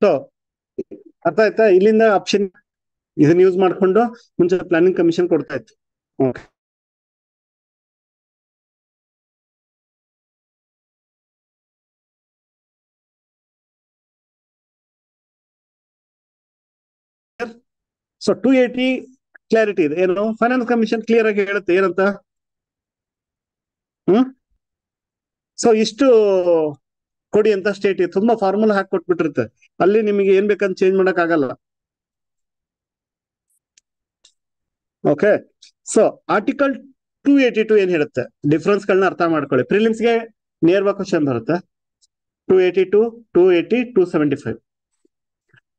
so ಅರ್ಥ ಆಯ್ತಾ? ಇಲ್ಲಿಂದ ಆಪ್ಷನ್ ಇದನ್ನ ಯೂಸ್ ಮಾಡ್ಕೊಂಡು ಮುಂಚೆ ಪ್ಲಾನಿಂಗ್ ಕಮಿಷನ್ ಕೊಡ್ತಾ ಇತ್ತು. ಸೊ ಟು ಏಟಿ ಕ್ಲಾರಿಟಿ ಇದೆ. ಏನು? ಫೈನಾನ್ಸ್ ಕಮಿಷನ್ ಕ್ಲಿಯರ್ ಆಗಿ ಹೇಳುತ್ತೆ, ಏನಂತ? ಹ್ಮ್? ಸೊ ಇಷ್ಟು ಕೊಡಿ ಅಂತ ಸ್ಟೇಟ್ ತುಂಬಾ ಫಾರ್ಮುಲಾ ಹಾಕಿ ಕೊಟ್ಬಿಟ್ಟಿರುತ್ತೆ. ಅಲ್ಲಿ ನಿಮಗೆ ಏನ್ ಬೇಕಂತ ಚೇಂಜ್ ಮಾಡಕ್ ಆಗಲ್ಲ. Okay so article two eighty two ಏನ್ ಹೇಳುತ್ತೆ? ಡಿಫ್ರೆನ್ಸ್ ಗಳನ್ನ ಅರ್ಥ ಮಾಡ್ಕೊಳ್ಳಿ. ಪ್ರಿಲಿಮ್ಸ್ಗೆ ನೇರವಾಗಿ ಕ್ವಶನ್ ಬರುತ್ತೆ. Two eighty two two eighty two seventy five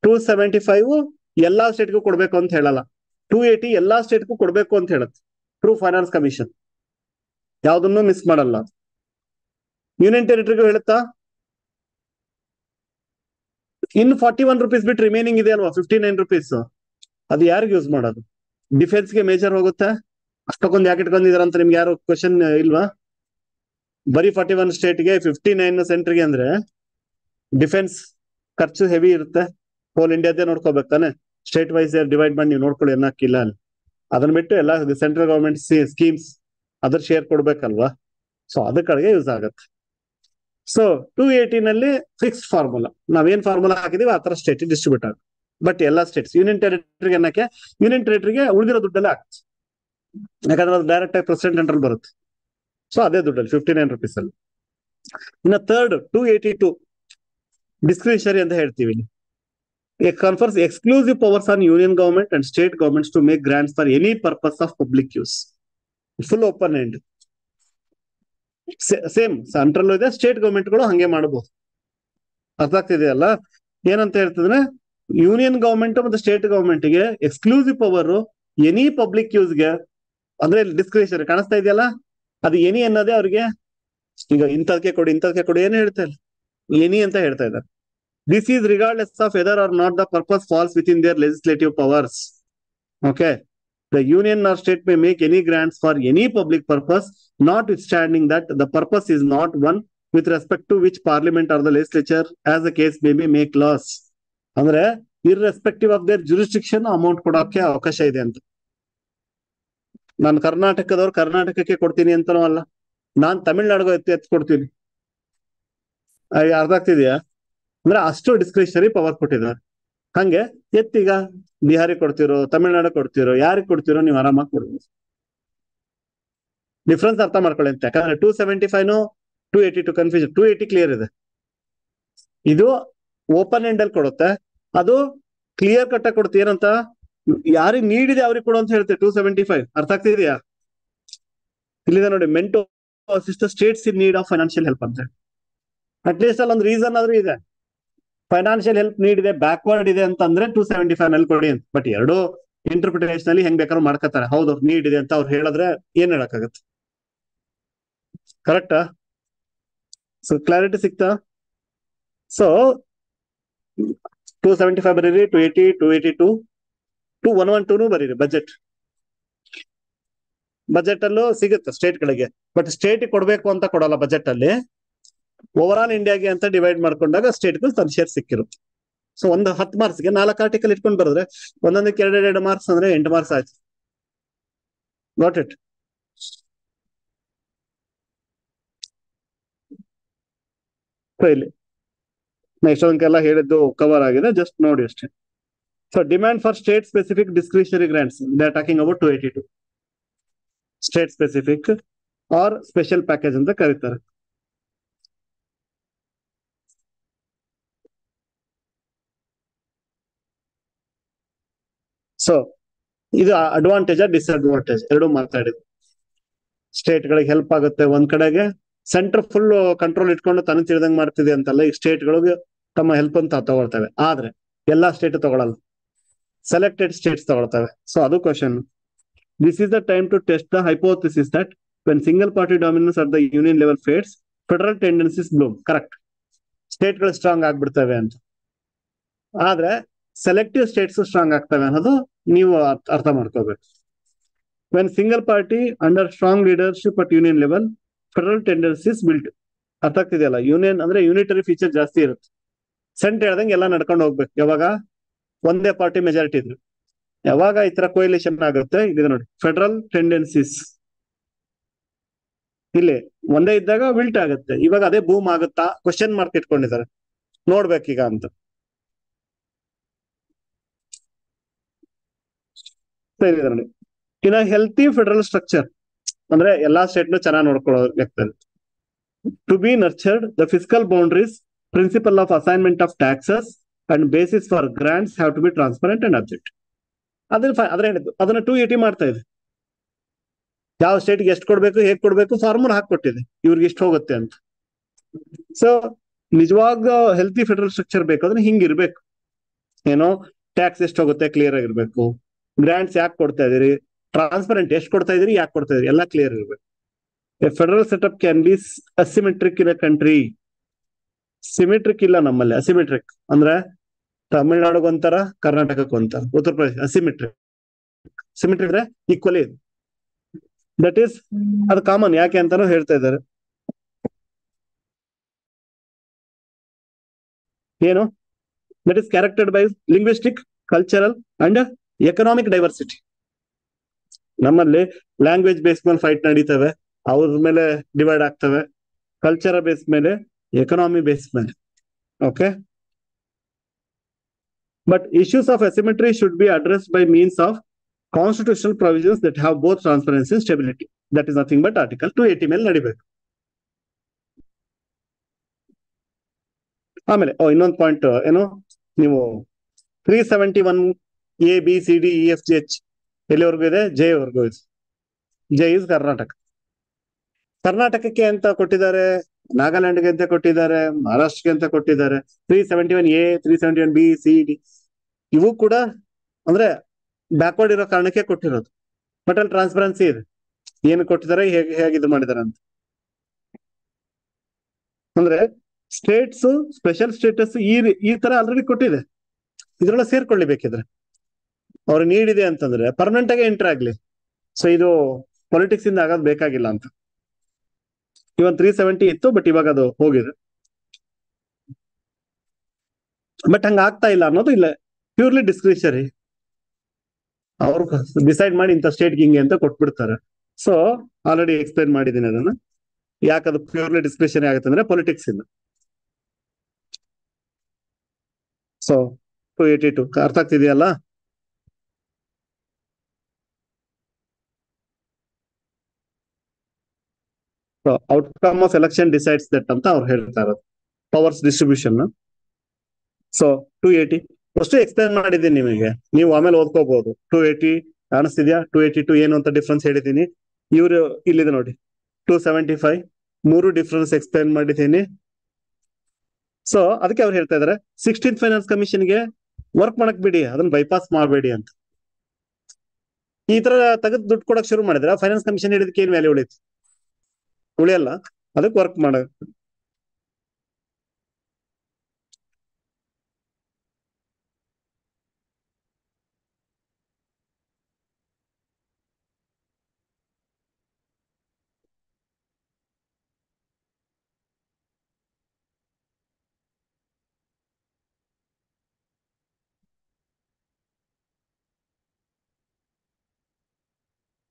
two seventy five ಎಲ್ಲಾ ಸ್ಟೇಟ್ಗೂ ಕೊಡ್ಬೇಕು ಅಂತ ಹೇಳಲ್ಲ. ಟೂ ಏಟಿ ಎಲ್ಲಾ ಸ್ಟೇಟ್ಗೂ ಕೊಡ್ಬೇಕು ಅಂತ ಹೇಳುತ್ತೆ. ಟ್ರೂ ಫೈನಾನ್ಸ್ ಕಮಿಷನ್ ಯಾವ್ದನ್ನು ಮಿಸ್ ಮಾಡಲ್ಲ. ಯೂನಿಯನ್ ಟೆರಿಟರಿಗೂ ಹೇಳುತ್ತಾ? ಇನ್ ಫಾರ್ಟಿ ಒನ್ ರುಪೀಸ್ ಬಿಟ್ಟು ರಿಮೈನಿಂಗ್ ಇದೆ ಅಲ್ವಾ? ಫಿಫ್ಟಿ ನೈನ್ ರುಪೀಸ್ ಅದು ಯಾರಿಗೆ ಯೂಸ್ ಮಾಡೋದು? ಡಿಫೆನ್ಸ್ಗೆ ಮೇಜರ್ ಹೋಗುತ್ತೆ? ಅಷ್ಟಕ್ಕೊಂದು ಯಾಕೆ ಇಟ್ಕೊಂಡಿದಾರ ಅಂತ ನಿಮ್ಗೆ ಯಾರು ಕ್ವಶನ್ ಇಲ್ವಾ? ಬರೀ ಫಾರ್ಟಿ ಒನ್ ಸ್ಟೇಟ್ಗೆ ಫಿಫ್ಟಿ ನೈನ್ ಸೆಂಟ್ರಿಗೆ ಅಂದ್ರೆ ಡಿಫೆನ್ಸ್ ಖರ್ಚು ಹೆವಿ ಇರುತ್ತೆ. ಹೋಲ್ ಇಂಡಿಯಾದೇ ನೋಡ್ಕೋಬೇಕು ತಾನೆ? ಸ್ಟೇಟ್ ವೈಸ್ ಡಿವೈಡ್ ಮಾಡಿ ನೀವು ನೋಡ್ಕೊಳ್ಳಿ ಅನ್ನಕ್ಕಿಲ್ಲ ಅಲ್ಲಿ. ಅದನ್ನ ಬಿಟ್ಟು ಎಲ್ಲ ಸೆಂಟ್ರಲ್ ಗವರ್ಮೆಂಟ್ ಸ್ಕೀಮ್ಸ್ ಅದ್ರ ಶೇರ್ ಕೊಡ್ಬೇಕಲ್ವಾ? ಸೊ ಅದ್ರ ಕಡೆಗೆ ಯೂಸ್ ಆಗತ್ತೆ. ಸೊ ಟೂ ನಲ್ಲಿ ಫಿಕ್ಸ್ ಫಾರ್ಮುಲಾ ನಾವೇನ್ ಫಾರ್ಮುಲಾ ಹಾಕಿದೀವಿ ಆ ತರ ಸ್ಟೇಟ್ ಡಿಸ್ಟ್ರಿಬ್ಯೂಟ್ ಆಗುತ್ತೆ. ಬಟ್ ಎಲ್ಲಾ ಸ್ಟೇಟ್ಸ್ ಯೂನಿಯನ್ ಟೆರಿಟರಿಗೆ ಅನ್ನಕ್ಕೆ ಯೂನಿಯನ್ ಟೆರಿಟರಿಗೆ ಉಳಿದಿರೋ ದುಡ್ಡಲ್ಲೇ ಆಗ್ತದೆ ಯಾಕಂದ್ರೆ ಅದು ಡೈರೆಕ್ಟ್ ಆಗಿ ಪ್ರೆಸಿಡೆಂಟ್ ಅಂಡ್ರಲ್ಲಿ ಬರುತ್ತೆ. ಸೊ ಅದೇ ದುಡ್ಡಲ್ಲಿ ಫಿಫ್ಟಿ ನೈನ್ ರುಪೀಸ್ ಅಲ್ಲಿ. ಇನ್ನ third two eighty two discretionary ಅಂತ ಹೇಳ್ತೀವಿ confers exclusive powers on union government and state governments to make grants for any purpose of public use full open end. Same central ಇದೆ state ಗೌರ್ಮೆಂಟ್ಗಳು ಹಂಗೆ ಮಾಡಬಹುದು ಅರ್ಥ ಆಗ್ತಿದೆಯಲ್ಲ ಏನಂತ ಹೇಳ್ತಿದ್ರೆ ಯೂನಿಯನ್ ಗವರ್ಮೆಂಟ್ ಮತ್ತು ಸ್ಟೇಟ್ ಗವರ್ಮೆಂಟ್ಗೆ ಎಕ್ಸ್ಕ್ಲೂಸಿವ್ ಪವರ್ ಎನಿ ಪಬ್ಲಿಕ್ ಯೂಸ್ಗೆ ಅಂದ್ರೆ ಡಿಸ್ಕ್ರಿಷನ್ ಕಾಣಿಸ್ತಾ ಇದೆಯಲ್ಲ? ಅದು ಎನಿ ಅನ್ನೋದೇ ಅವ್ರಿಗೆ, ಈಗ ಇಂಥದಕ್ಕೆ ಕೊಡಿ ಇಂಥದಕ್ಕೆ ಕೊಡಿ ಏನು ಹೇಳ್ತಾ ಇಲ್ಲ. ಎನಿ ಅಂತ ಹೇಳ್ತಾ ಇದ್ದಾರೆ. This is regardless of whether or not the purpose falls within their legislative powers okay or state may make any grants for any public purpose notwithstanding that the purpose is not one with respect to which parliament or the legislature as a case may be make laws ಅಂದ್ರೆ irrespective of their jurisdiction amount ಕೊಡೋಕೆ ಅವಕಾಶ ಇದೆ ಅಂತ. ನಾನು ಕರ್ನಾಟಕದವ್ರು ಕರ್ನಾಟಕಕ್ಕೆ ಕೊಡ್ತೀನಿ ಅಂತನೂ ಅಲ್ಲ. ನಾನ್ ತಮಿಳ್ನಾಡಿಗೂ ಎತ್ತಿ ಎತ್ತು ಕೊಡ್ತೀನಿ. ಅರ್ಥ ಆಗ್ತಿದ್ಯಾ? ಅಂದ್ರೆ ಅಷ್ಟು ಡಿಸ್ಕ್ರಿಷನರಿ ಪವರ್ ಕೊಟ್ಟಿದ್ದಾರೆ. ಹಂಗೆ ಎತ್ತೀಗ ಬಿಹಾರಿ ಕೊಡ್ತಿರೋ, ತಮಿಳ್ನಾಡು ಕೊಡ್ತಿರೋ, ಯಾರಿಗೆ ಕೊಡ್ತಿರೋ ನೀವು ಆರಾಮಾಗಿ ಕೊಡ್ಬೋದು. ಡಿಫ್ರೆನ್ಸ್ ಅರ್ಥ ಮಾಡ್ಕೊಳ್ಳಿ ಅಂತ. ಯಾಕಂದ್ರೆ two seventy five two eighty two confusion two eighty clear ಇದೆ. ಇದು ಓಪನ್ ಎಂಡ್ ಅಲ್ಲಿ ಕೊಡುತ್ತೆ. ಅದು ಕ್ಲಿಯರ್ ಕಟ್ಟ ಕೊಡುತ್ತೆ ಏನಂತ? ಯಾರಿಗೆ ನೀಡಿದೆ ಅವ್ರಿಗೆ ಕೊಡು ಅಂತ ಹೇಳ್ತೀವಿ ಟೂ ಸೆವೆಂಟಿ ಫೈವ್ ಅರ್ಥ ಆಗ್ತಿದೆಯಾ ಇಲ್ಲಿದೆ ನೋಡಿ meant to assist the states in need of financial help ಅಂತ ಅಟ್ ಲೀಸ್ಟ್ ಅಲ್ಲಿ ಒಂದು ರೀಸನ್ ಆದ್ರೂ ಇದೆ. ಫೈನಾನ್ಷಿಯಲ್ ಹೆಲ್ಪ್ ನೀಡಿದೆ ಬ್ಯಾಕ್ವರ್ಡ್ ಇದೆ ಅಂತಂದ್ರೆ ಟೂ ಸೆವೆಂಟಿ ಫೈವ್ನಲ್ಲಿ ಕೊಡಿ ಅಂತ. ಬಟ್ ಎರಡು ಇಂಟರ್ಪ್ರಿಟೇಷನ್ ಅಲ್ಲಿ ಹೆಂಗ್ ಬೇಕಾದ್ರೂ ಮಾಡ್ಕೋತಾರೆ. ಹೌದು ನೀಡ್ ಇದೆ ಅಂತ ಅವ್ರು ಹೇಳಿದ್ರೆ ಏನ್ ಹೇಳಕ್ಕಾಗತ್ತೆ? ಕರೆಕ್ಟಾ ಸೊ ಕ್ಲಾರಿಟಿ ಸಿಕ್ತಾ? ಸೊ ಟೂ ಸೆವೆಂಟಿ ಫೈವ್ ಬರೀರಿ two eighty two eighty two two one one ಟೂನು ಬರೀರಿ ಬಜೆಟ್ ಬಜೆಟ್ ಅಲ್ಲೂ ಸಿಗುತ್ತೆ ಸ್ಟೇಟ್ ಗಳಿಗೆ. ಬಟ್ ಸ್ಟೇಟ್ ಕೊಡ್ಬೇಕು ಅಂತ ಕೊಡಲ್ಲ ಬಜೆಟ್ ಅಲ್ಲಿ. ಓವರ್ ಆಲ್ ಇಂಡಿಯಾಗೆ ಅಂತ ಡಿವೈಡ್ ಮಾಡ್ಕೊಂಡಾಗ ಸ್ಟೇಟ್ಗಳು ತನ್ನ ಶೇರ್ ಸಿಕ್ಕಿರುತ್ತೆ. ಸೊ ಒಂದು ಹತ್ತು ಮಾರ್ಕ್ಸ್ಗೆ ನಾಲ್ಕು ಆರ್ಟಿಕಲ್ ಇಟ್ಕೊಂಡು ಬರೆದ್ರೆ ಒಂದೊಂದಕ್ಕೆ ಎರಡು ಎರಡು ಮಾರ್ಕ್ಸ್ ಅಂದ್ರೆ ಎಂಟು ಮಾರ್ಕ್ಸ್ ಆಯ್ತು. ಗಾಟ್ ಇಟ್ ಇಲ್ಲಿ ಇಷ್ಟೊಂದಕ್ಕೆಲ್ಲ ಹೇಳಿದ್ದು ಕವರ್ ಆಗಿದೆ. ಜಸ್ಟ್ ನೋಡಿ ಅಷ್ಟೇ. So demand for state specific discretionary grants they talking about two eighty two state specific or special package ಅಂತ ಕರೀತಾರೆ. ಸೊ ಇದು ಅಡ್ವಾಂಟೇಜ್ ಡಿಸ್ಅಡ್ವಾಂಟೇಜ್ ಎರಡು ಮಾತಾಡಿದ್ವಿ ಸ್ಟೇಟ್ ಗಳಿಗೆ ಹೆಲ್ಪ್ ಆಗುತ್ತೆ ಒಂದ್ ಕಡೆಗೆ. ಸೆಂಟರ್ ಫುಲ್ ಕಂಟ್ರೋಲ್ ಇಟ್ಕೊಂಡು ತನ ತಿಳಿದಂಗ್ ಮಾಡ್ತಿದೆ ಅಂತಲ್ಲ, ಈ ಸ್ಟೇಟ್ ಗಳಿಗೆ ತಮ್ಮ ಹೆಲ್ಪ್ ಅಂತ ತಗೊಳ್ತವೆ. ಆದ್ರೆ, ಎಲ್ಲಾ ಸ್ಟೇಟ್ ತಗೊಳಲ್ಲ. ಸೆಲೆಕ್ಟೆಡ್ ಸ್ಟೇಟ್ಸ್ ತಗೊಳ್ತವೆ. ಸೊ ಅದು question this is the time to test the hypothesis that when single party dominance at the union level fades federal tendencies bloom correct ಸ್ಟೇಟ್ಗಳು strong ಆಗ್ಬಿಡ್ತವೆ ಅಂತ. ಆದ್ರೆ ಸೆಲೆಕ್ಟಿವ್ ಸ್ಟೇಟ್ಸ್ ಸ್ಟ್ರಾಂಗ್ ಆಗ್ತವೆ ಅನ್ನೋದು ನೀವು ಅರ್ಥ ಮಾಡ್ಕೋಬೇಕು. When single party under strong leadership at union level federal tendencies built ಅರ್ಥ ಆಗ್ತಿದೆಯಲ್ಲ? ಯೂನಿಯನ್ ಅಂದ್ರೆ ಯೂನಿಟರಿ ಫೀಚರ್ ಜಾಸ್ತಿ ಇರುತ್ತೆ. ಸೆಂಟ್ ಹೇಳ್ದಂಗೆ ಎಲ್ಲ ನಡ್ಕೊಂಡು ಹೋಗ್ಬೇಕು. ಯಾವಾಗ? ಒಂದೇ ಪಾರ್ಟಿ ಮೆಜಾರಿಟಿ ಇದ್ರು. ಯಾವಾಗ ಈ ತರ ಕೊಯಿಲೇಷನ್ ಆಗುತ್ತೆ? ಇದು ನೋಡಿ ಫೆಡರಲ್ ಟೆಂಡೆನ್ಸಿಸ್ ಇಲ್ಲಿ ಒಂದೇ ಇದ್ದಾಗ ವಿಲ್ಟ್ ಆಗುತ್ತೆ. ಇವಾಗ ಅದೇ ಬೂಮ್ ಆಗುತ್ತಾ? ಕ್ವಶನ್ ಮಾರ್ಕ್ ಇಟ್ಕೊಂಡಿದ್ದಾರೆ. ನೋಡ್ಬೇಕೀಗ ಅಂತ. ಇದೆ ನೋಡಿ ಇನ್ನ ಹೆಲ್ತಿ ಫೆಡರಲ್ ಸ್ಟ್ರಕ್ಚರ್ ಅಂದ್ರೆ ಎಲ್ಲಾ ಸ್ಟೇಟ್ ಚೆನ್ನಾಗಿ ವ್ಯಕ್ತಿ. To be nurtured the physical boundaries principle of assignment of taxes and basis for grants have to be transparent and object ಅದನ್ನ ಅದ್ರ ಹೇಳಿದ್ದು, ಅದನ್ನ ಟು ಏಟಿ ಮಾಡ್ತಾ ಇದೆ. ಯಾವ ಸ್ಟೇಟ್ಗೆ ಎಷ್ಟು ಕೊಡ್ಬೇಕು, ಹೇಗ್ ಕೊಡ್ಬೇಕು ಫಾರ್ಮುಲಾ ಹಾಕೊಟ್ಟಿದೆ ಇವ್ರಿಗೆ ಇಷ್ಟು ಹೋಗುತ್ತೆ ಅಂತ. ಸೊ ನಿಜವಾಗ ಹೆಲ್ತಿ ಫೆಡರಲ್ ಸ್ಟ್ರಕ್ಚರ್ ಬೇಕಾದ್ರೆ ಹಿಂಗಿರ್ಬೇಕು ಏನೋ ಟ್ಯಾಕ್ಸ್ ಎಷ್ಟು ಹೋಗುತ್ತೆ ಕ್ಲಿಯರ್ ಆಗಿರ್ಬೇಕು. ಗ್ರಾಂಟ್ಸ್ ಯಾಕೆ ಕೊಡ್ತಾ ಇದೀರಿ ಟ್ರಾನ್ಸ್ಪರೆಂಟ್ ಎಷ್ಟು ಕೊಡ್ತಾ ಇದೀರಿ ಯಾಕೆ ಕೊಡ್ತಾ ಇದೀರಿ ಎಲ್ಲ ಕ್ಲಿಯರ್ ಇರಬೇಕು a federal setup can be asymmetric in a country symmetric ಇಲ್ಲ ನಮ್ಮಲ್ಲಿ ಅಸಿಮೆಟ್ರಿಕ್ ಅಂದ್ರೆ ತಮಿಳ್ನಾಡಿಗೆ ಒಂಥರ ಕರ್ನಾಟಕಕ್ಕೆ ಒಂಥರ. ಉತ್ತರ ಪ್ರದೇಶ ಅಸಿಮೆಟ್ರಿಕ್ ಸಿಮೆಟ್ರಿಕ್ ಅಂದ್ರೆ ಈಕ್ವಲಿ ದಟ್ ಈಸ್ ಅದು ಕಾಮನ್ ಯಾಕೆ ಅಂತಾನು ಹೇಳ್ತಾ ಇದ್ದಾರೆ. ಏನು? That is charactered by linguistic cultural and economic diversity ನಮ್ಮಲ್ಲಿ ಲ್ಯಾಂಗ್ವೇಜ್ ಬೇಸ್ ಮೇಲೆ ಫೈಟ್ ನಡೀತವೆ, ಅವ್ರ ಮೇಲೆ ಡಿವೈಡ್ ಆಗ್ತವೆ ಕಲ್ಚರ್ ಬೇಸ್ ಮೇಲೆ ಎಕನಾಮಿ ಬೇಸ್ ಮೇಲೆ. Okay but issues of asymmetry should be address by means of constitutional provisions that have both transparency and stability that is nothing but article two eighty ಮೇಲೆ ನಡಿಬೇಕು. ಆಮೇಲೆ, ಓ, ಇನ್ನೊಂದು point ಏನು? ನೀವು three seventy one A B C D E F G H ಎಲ್ಲಿವರೆಗೂ ಇದೆ? J ವರ್ಗೂ ಇದೆ. J is Karnataka. ಕರ್ನಾಟಕಕ್ಕೆ ಅಂತ ಕೊಟ್ಟಿದ್ದಾರೆ? ನಾಗಾಲ್ಯಾಂಡ್ಗೆ ಅಂತ ಕೊಟ್ಟಿದ್ದಾರೆ? ಮಹಾರಾಷ್ಟ್ರಕ್ಕೆ ಅಂತ ಕೊಟ್ಟಿದ್ದಾರೆ? Three seventy one A three seventy one B C D ಇವು ಕೂಡ ಅಂದ್ರೆ ಬ್ಯಾಕ್ವರ್ಡ್ ಇರೋ ಕಾರಣಕ್ಕೆ ಕೊಟ್ಟಿರೋದು. ಬಟ್ ಅಲ್ಲಿ ಟ್ರಾನ್ಸ್ಪರೆನ್ಸಿ ಇದೆ. ಏನು ಕೊಟ್ಟಿದ್ದಾರೆ? ಹೇಗೆ ಹೇಗೆ ಇದು ಮಾಡಿದ್ದಾರೆ ಅಂತ. ಅಂದ್ರೆ ಸ್ಟೇಟ್ಸ್ ಸ್ಪೆಷಲ್ ಸ್ಟೇಟಸ್ ಈ ಈ ತರ ಆಲ್ರೆಡಿ ಕೊಟ್ಟಿದೆ. ಇದ್ರೊಳಗೆ ಸೇರ್ಕೊಳ್ಳಿ ಬೇಕಿದ್ರೆ ಅವ್ರ ನೀಡಿದೆ ಅಂತಂದ್ರೆ ಪರ್ಮನೆಂಟ್ ಆಗಿ ಎಂಟರ್ ಆಗ್ಲಿ. ಸೊ ಇದು ಪೊಲಿಟಿಕ್ಸ್ ಇಂದ ಆಗೋದು ಬೇಕಾಗಿಲ್ಲ ಅಂತ. ಇವನ್ ತ್ರೀ ಸೆವೆಂಟಿ ಇತ್ತು ಬಟ್ ಇವಾಗ ಅದು ಹೋಗಿದೆ. ಬಟ್ ಹಂಗ ಆಗ್ತಾ ಇಲ್ಲ ಅನ್ನೋದು ಇಲ್ಲ. ಪ್ಯೂರ್ಲಿ ಡಿಸ್ಕ್ರಿಷರಿ ಅವ್ರು ಡಿಸೈಡ್ ಮಾಡಿ ಇಂಥ ಸ್ಟೇಟ್ ಹಿಂಗೆ ಅಂತ ಕೊಟ್ಬಿಡ್ತಾರೆ. ಸೊ ಆಲ್ರೆಡಿ ಎಕ್ಸ್ಪ್ಲೈನ್ ಮಾಡಿದ್ದೀನಿ ಅದನ್ನ. ಯಾಕದು ಪ್ಯೂರ್ಲಿ ಡಿಸ್ಕ್ರಿಷನ್ ಆಗುತ್ತೆ ಅಂದ್ರೆ ಪೊಲಿಟಿಕ್ಸ್ ಇಂದ. ಸೊ ಟು ಏಯ್ಟಿ ಟು ಅರ್ಥ ಆಗ್ತಿದೆಯಲ್ಲ? Outcome of election decides that ಅಂತ ಅವ್ರು ಹೇಳ್ತಾ ಇರೋದು. Powers distribution so two eighty ಅಷ್ಟು ಎಕ್ಸ್ಪ್ಲೈನ್ ಮಾಡಿದ್ದೀನಿ ನಿಮಗೆ. ನೀವು ಆಮೇಲೆ ಓದ್ಕೋಬಹುದು ಟೂ ಏಟಿ ಕಾಣಿಸ್ತಿದ್ಯಾ? ಟು ಏಟಿ ಟು ಏನು ಅಂತ ಡಿಫ್ರೆನ್ಸ್ ಹೇಳಿದ್ದೀನಿ. ಇವರು ಇಲ್ಲಿದೆ ನೋಡಿ. ಟೂ ಸೆವೆಂಟಿ ಫೈವ್ ಮೂರು ಡಿಫ್ರೆನ್ಸ್ ಎಕ್ಸ್ಪ್ಲೈನ್ ಮಾಡಿದ್ದೀನಿ. ಸೊ ಅದಕ್ಕೆ ಅವ್ರು ಹೇಳ್ತಾ ಇದಾರೆ. ಸಿಕ್ಸ್ಟೀನ್ ಫೈನಾನ್ಸ್ ಕಮಿಷನ್ಗೆ ವರ್ಕ್ ಮಾಡಕ್ ಬಿಡಿ. ಅದನ್ನ ಬೈಪಾಸ್ ಮಾಡಬೇಡಿ ಅಂತ. ಈ ತರ ತೆಗೆದು ದುಡ್ಡು ಕೊಡಕ್ ಶುರು ಮಾಡಿದ್ರೆ ಫೈನಾನ್ಸ್ ಕಮಿಷನ್ ಹೇಳಿದಕ್ಕೆ ಏನ್ ವ್ಯಾಲ್ಯೂ ಉಳಿತು? ಉಳಿಯಲ್ಲ ಅದಕ್ಕೆ ವರ್ಕ್ ಮಾಡ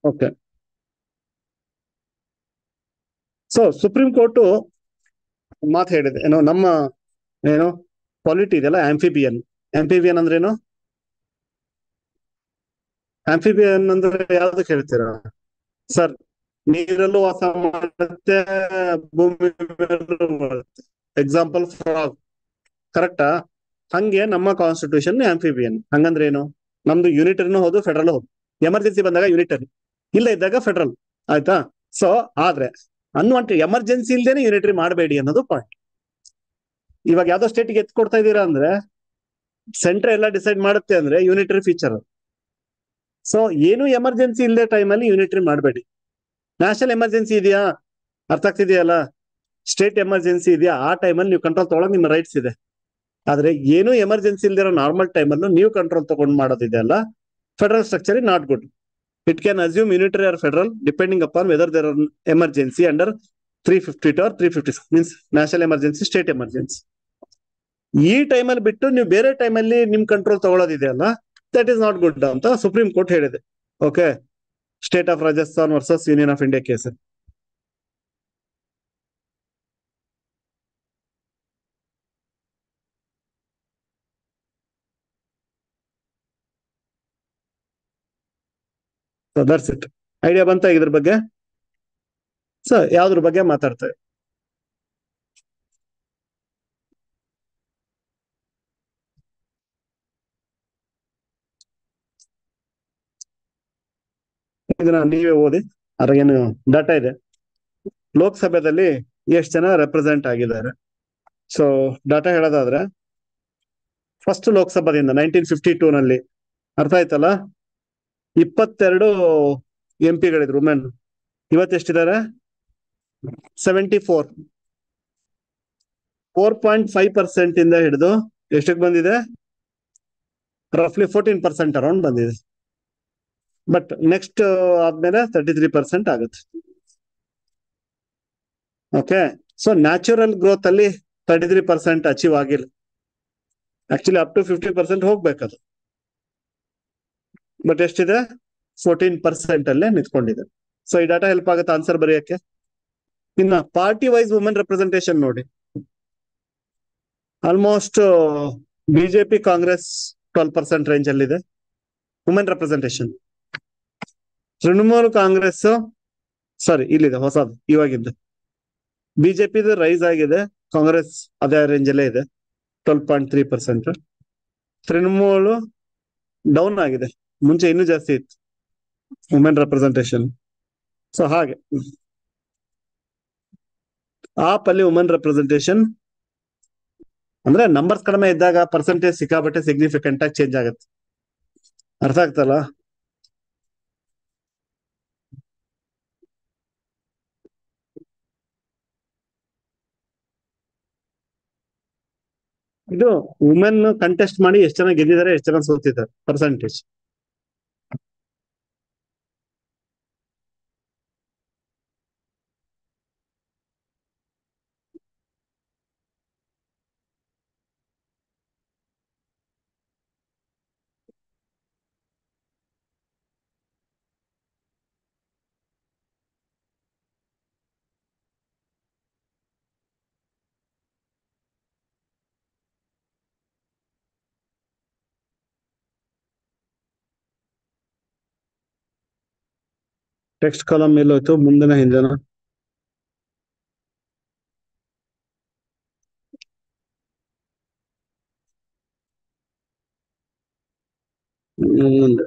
ಓಕೆ ಸೊ ಸುಪ್ರೀಂ ಕೋರ್ಟ್ ಮಾತು ಹೇಳಿದೆ. ಏನೋ ನಮ್ಮ, ಏನು ಪಾಲಿಟಿ ಇದೆಯಲ್ಲ ಆಂಫಿಬಿಯನ್ ಆಂಫಿಬಿಯನ್ ಅಂದ್ರೇನು ಆಂಫಿಬಿಯನ್ ಅಂದ್ರೆ ಯಾವ್ದು ಹೇಳ್ತೀರಾ ಸರ್ ನೀರಲ್ಲೂ ವಾಸ ಮಾಡುತ್ತೆ, ಭೂಮಿ ಎಕ್ಸಾಂಪಲ್ ಫ್ರಾಗ್ ಕರೆಕ್ಟಾ ಹಂಗೆ ನಮ್ಮ ಕಾನ್ಸ್ಟಿಟ್ಯೂಷನ್ ಆಂಫಿಬಿಯನ್ ಹಂಗಂದ್ರೆ ಏನು? ನಮ್ದು ಯೂನಿಟರಿನೂ ಹೌದು ಫೆಡರಲ್ ಹೌದು. ಎಮರ್ಜೆನ್ಸಿ ಬಂದಾಗ ಯೂನಿಟರಿ ಇಲ್ಲ ಇದ್ದಾಗ ಫೆಡರಲ್ ಆಯ್ತಾ? ಸೊ ಆದ್ರೆ ಅನ್ವಾಂಟ್ ಎಮರ್ಜೆನ್ಸಿ ಇಲ್ದೇನೆ ಯೂನಿಟರಿ ಮಾಡಬೇಡಿ ಅನ್ನೋದು ಪಾಯಿಂಟ್ ಇವಾಗ ಯಾವ್ದೋ ಸ್ಟೇಟ್ಗೆ ಎತ್ ಕೊಡ್ತಾ ಇದೀರಾ ಅಂದ್ರೆ ಸೆಂಟರ್ ಎಲ್ಲ ಡಿಸೈಡ್ ಮಾಡುತ್ತೆ ಅಂದ್ರೆ ಯೂನಿಟರಿ ಫೀಚರ್ ಸೊ ಏನು ಎಮರ್ಜೆನ್ಸಿ ಇಲ್ಲದೆ ಟೈಮಲ್ಲಿ ಯೂನಿಟರಿ ಮಾಡಬೇಡಿ. ನ್ಯಾಷನಲ್ ಎಮರ್ಜೆನ್ಸಿ ಇದೆಯಾ? ಅರ್ಥ ಆಗ್ತಿದೆಯಲ್ಲ? ಸ್ಟೇಟ್ ಎಮರ್ಜೆನ್ಸಿ ಇದೆಯಾ? ಆ ಟೈಮಲ್ಲಿ ನೀವು ಕಂಟ್ರೋಲ್ ತಗೊಳಕ್ ನಿಮ್ಮ ರೈಟ್ಸ್ ಇದೆ. ಆದ್ರೆ ಏನು ಎಮರ್ಜೆನ್ಸಿ ಇಲ್ದಿರೋ ನಾರ್ಮಲ್ ಟೈಮಲ್ಲೂ ನೀವು ಕಂಟ್ರೋಲ್ ತಗೊಂಡು ಮಾಡೋದಿದೆ ಅಲ್ಲ? Federal structure not good it unitary or federal depending upon whether there are emergency under three fifty two or three fifty means national emergency state emergency ಈ ಟೈಮಲ್ಲಿ ಬಿಟ್ಟು ನೀವು ಬೇರೆ ಟೈಮಲ್ಲಿ ನಿಮ್ ಕಂಟ್ರೋಲ್ ತಗೊಳ್ಳೋದಿದೆಯಲ್ಲ ದಟ್ ಈಸ್ ನಾಟ್ ಗುಡ್ ಅಂತ supreme court ಹೇಳಿದೆ. Okay state of Rajasthan versus union of India case that's it idea ಬಂತ ಇದ್ರ ಬಗ್ಗೆ? ಸೊ ಯಾವ್ದ್ರ ಬಗ್ಗೆ ಮಾತಾಡ್ತೇವೆ? ಇದನ್ನ ನೀವೇ ಓದಿ ಅದ್ರಾಗೇನು ಡಾಟಾ ಇದೆ. ಲೋಕಸಭೆಯಲ್ಲಿ ಎಷ್ಟು ಜನ ರೆಪ್ರೆಸೆಂಟ್ ಆಗಿದ್ದಾರೆ? ಸೊ ಡಾಟಾ ಹೇಳೋದಾದ್ರೆ ಫಸ್ಟ್ ಲೋಕಸಭಾದಿಂದ ನೈನ್ಟೀನ್ ಫಿಫ್ಟಿ ಟೂ ನಲ್ಲಿ. ಅರ್ಥ ಆಯ್ತಲ್ಲ? ಇಪ್ಪತ್ತೆರಡು ಎಂ ಪಿಗಳಿದ್ರು women ಇವತ್ತೆಷ್ಟಿದ್ದಾರೆ seventy four four point five percent ಇಂದ ಹಿಡಿದು ಎಷ್ಟಕ್ಕೆ ಬಂದಿದೆ? ರಫ್ಲಿ ಫೋರ್ಟೀನ್ ಪರ್ಸೆಂಟ್ ಅರೌಂಡ್ ಬಂದಿದೆ. ಬಟ್ ನೆಕ್ಸ್ಟ್ ಆದ್ಮೇಲೆ ತರ್ಟಿ ತ್ರೀ ಪರ್ಸೆಂಟ್ ಆಗುತ್ತೆ. ಓಕೆ ಸೊ ನ್ಯಾಚುರಲ್ ಗ್ರೋತ್ ಅಲ್ಲಿ ತರ್ಟಿ ತ್ರೀ ಪರ್ಸೆಂಟ್ ಅಚೀವ್ ಆಗಿಲ್ಲ. Actually up to fifty percent ಹೋಗ್ಬೇಕದು. But ಎಷ್ಟಿದೆ ಫೋರ್ಟೀನ್ ಪರ್ಸೆಂಟ್ ಅಲ್ಲೇ ನಿಂತ್ಕೊಂಡಿದೆ. ಸೊ ಈ ಡಾಟಾ ಹೆಲ್ಪ್ ಆಗುತ್ತೆ ಆನ್ಸರ್ ಬರೆಯಕ್ಕೆ? ಇನ್ನ ಪಾರ್ಟಿ ವೈಸ್ ವುಮೆನ್ ರೆಪ್ರೆಸೆಂಟೇಷನ್ ನೋಡಿ almost BJP Congress twelve percent range ಅಲ್ಲಿದೆ. Women representation Trinamool Congress sorry ಇಲ್ಲಿದೆ, ಹೊಸದು ಇವಾಗಿದ್ದು ಬಿಜೆಪಿ ರೈಸ್ ಆಗಿದೆ. ಕಾಂಗ್ರೆಸ್ ಅದೇ ರೇಂಜ್ ಅಲ್ಲೇ ಇದೆ. Twelve point three percent Trinamool down ಆಗಿದೆ. ಮುಂಚೆ ಇನ್ನೂ ಜಾಸ್ತಿ ಇತ್ತು. ವುಮೆನ್ ರೆಪ್ರೆಸೆಂಟೇಷನ್ ಸೊ ಹಾಗೆ. ಆಪ್ ಅಲ್ಲಿ ವುಮೆನ್ ರೆಪ್ರೆಸೆಂಟೇಷನ್ ಅಂದ್ರೆ ನಂಬರ್ಸ್ ಕಡಿಮೆ ಇದ್ದಾಗ ಪರ್ಸೆಂಟೇಜ್ ಸಿಕ್ಕಾಬಟ್ಟೆ ಸಿಗ್ನಿಫಿಕೆಂಟ್ ಆಗಿ ಚೇಂಜ್ ಆಗುತ್ತೆ. ಅರ್ಥ ಆಗ್ತಲ್ಲ? ಇದು ವುಮೆನ್ ಕಂಟೆಸ್ಟ್ ಮಾಡಿ ಎಷ್ಟು ಜನ ಗೆದ್ದಿದ್ದಾರೆ, ಎಷ್ಟು ಜನ ಸೋತಿದ್ದಾರೆ ಪರ್ಸೆಂಟೇಜ್ ಟೆಕ್ಸ್ಟ್ ಕಾಲಮ್ ಎಲ್ಲೋಯ್ತು ಮುಂದಿನ ಹಿಂದೆನ ಮುಂದೆ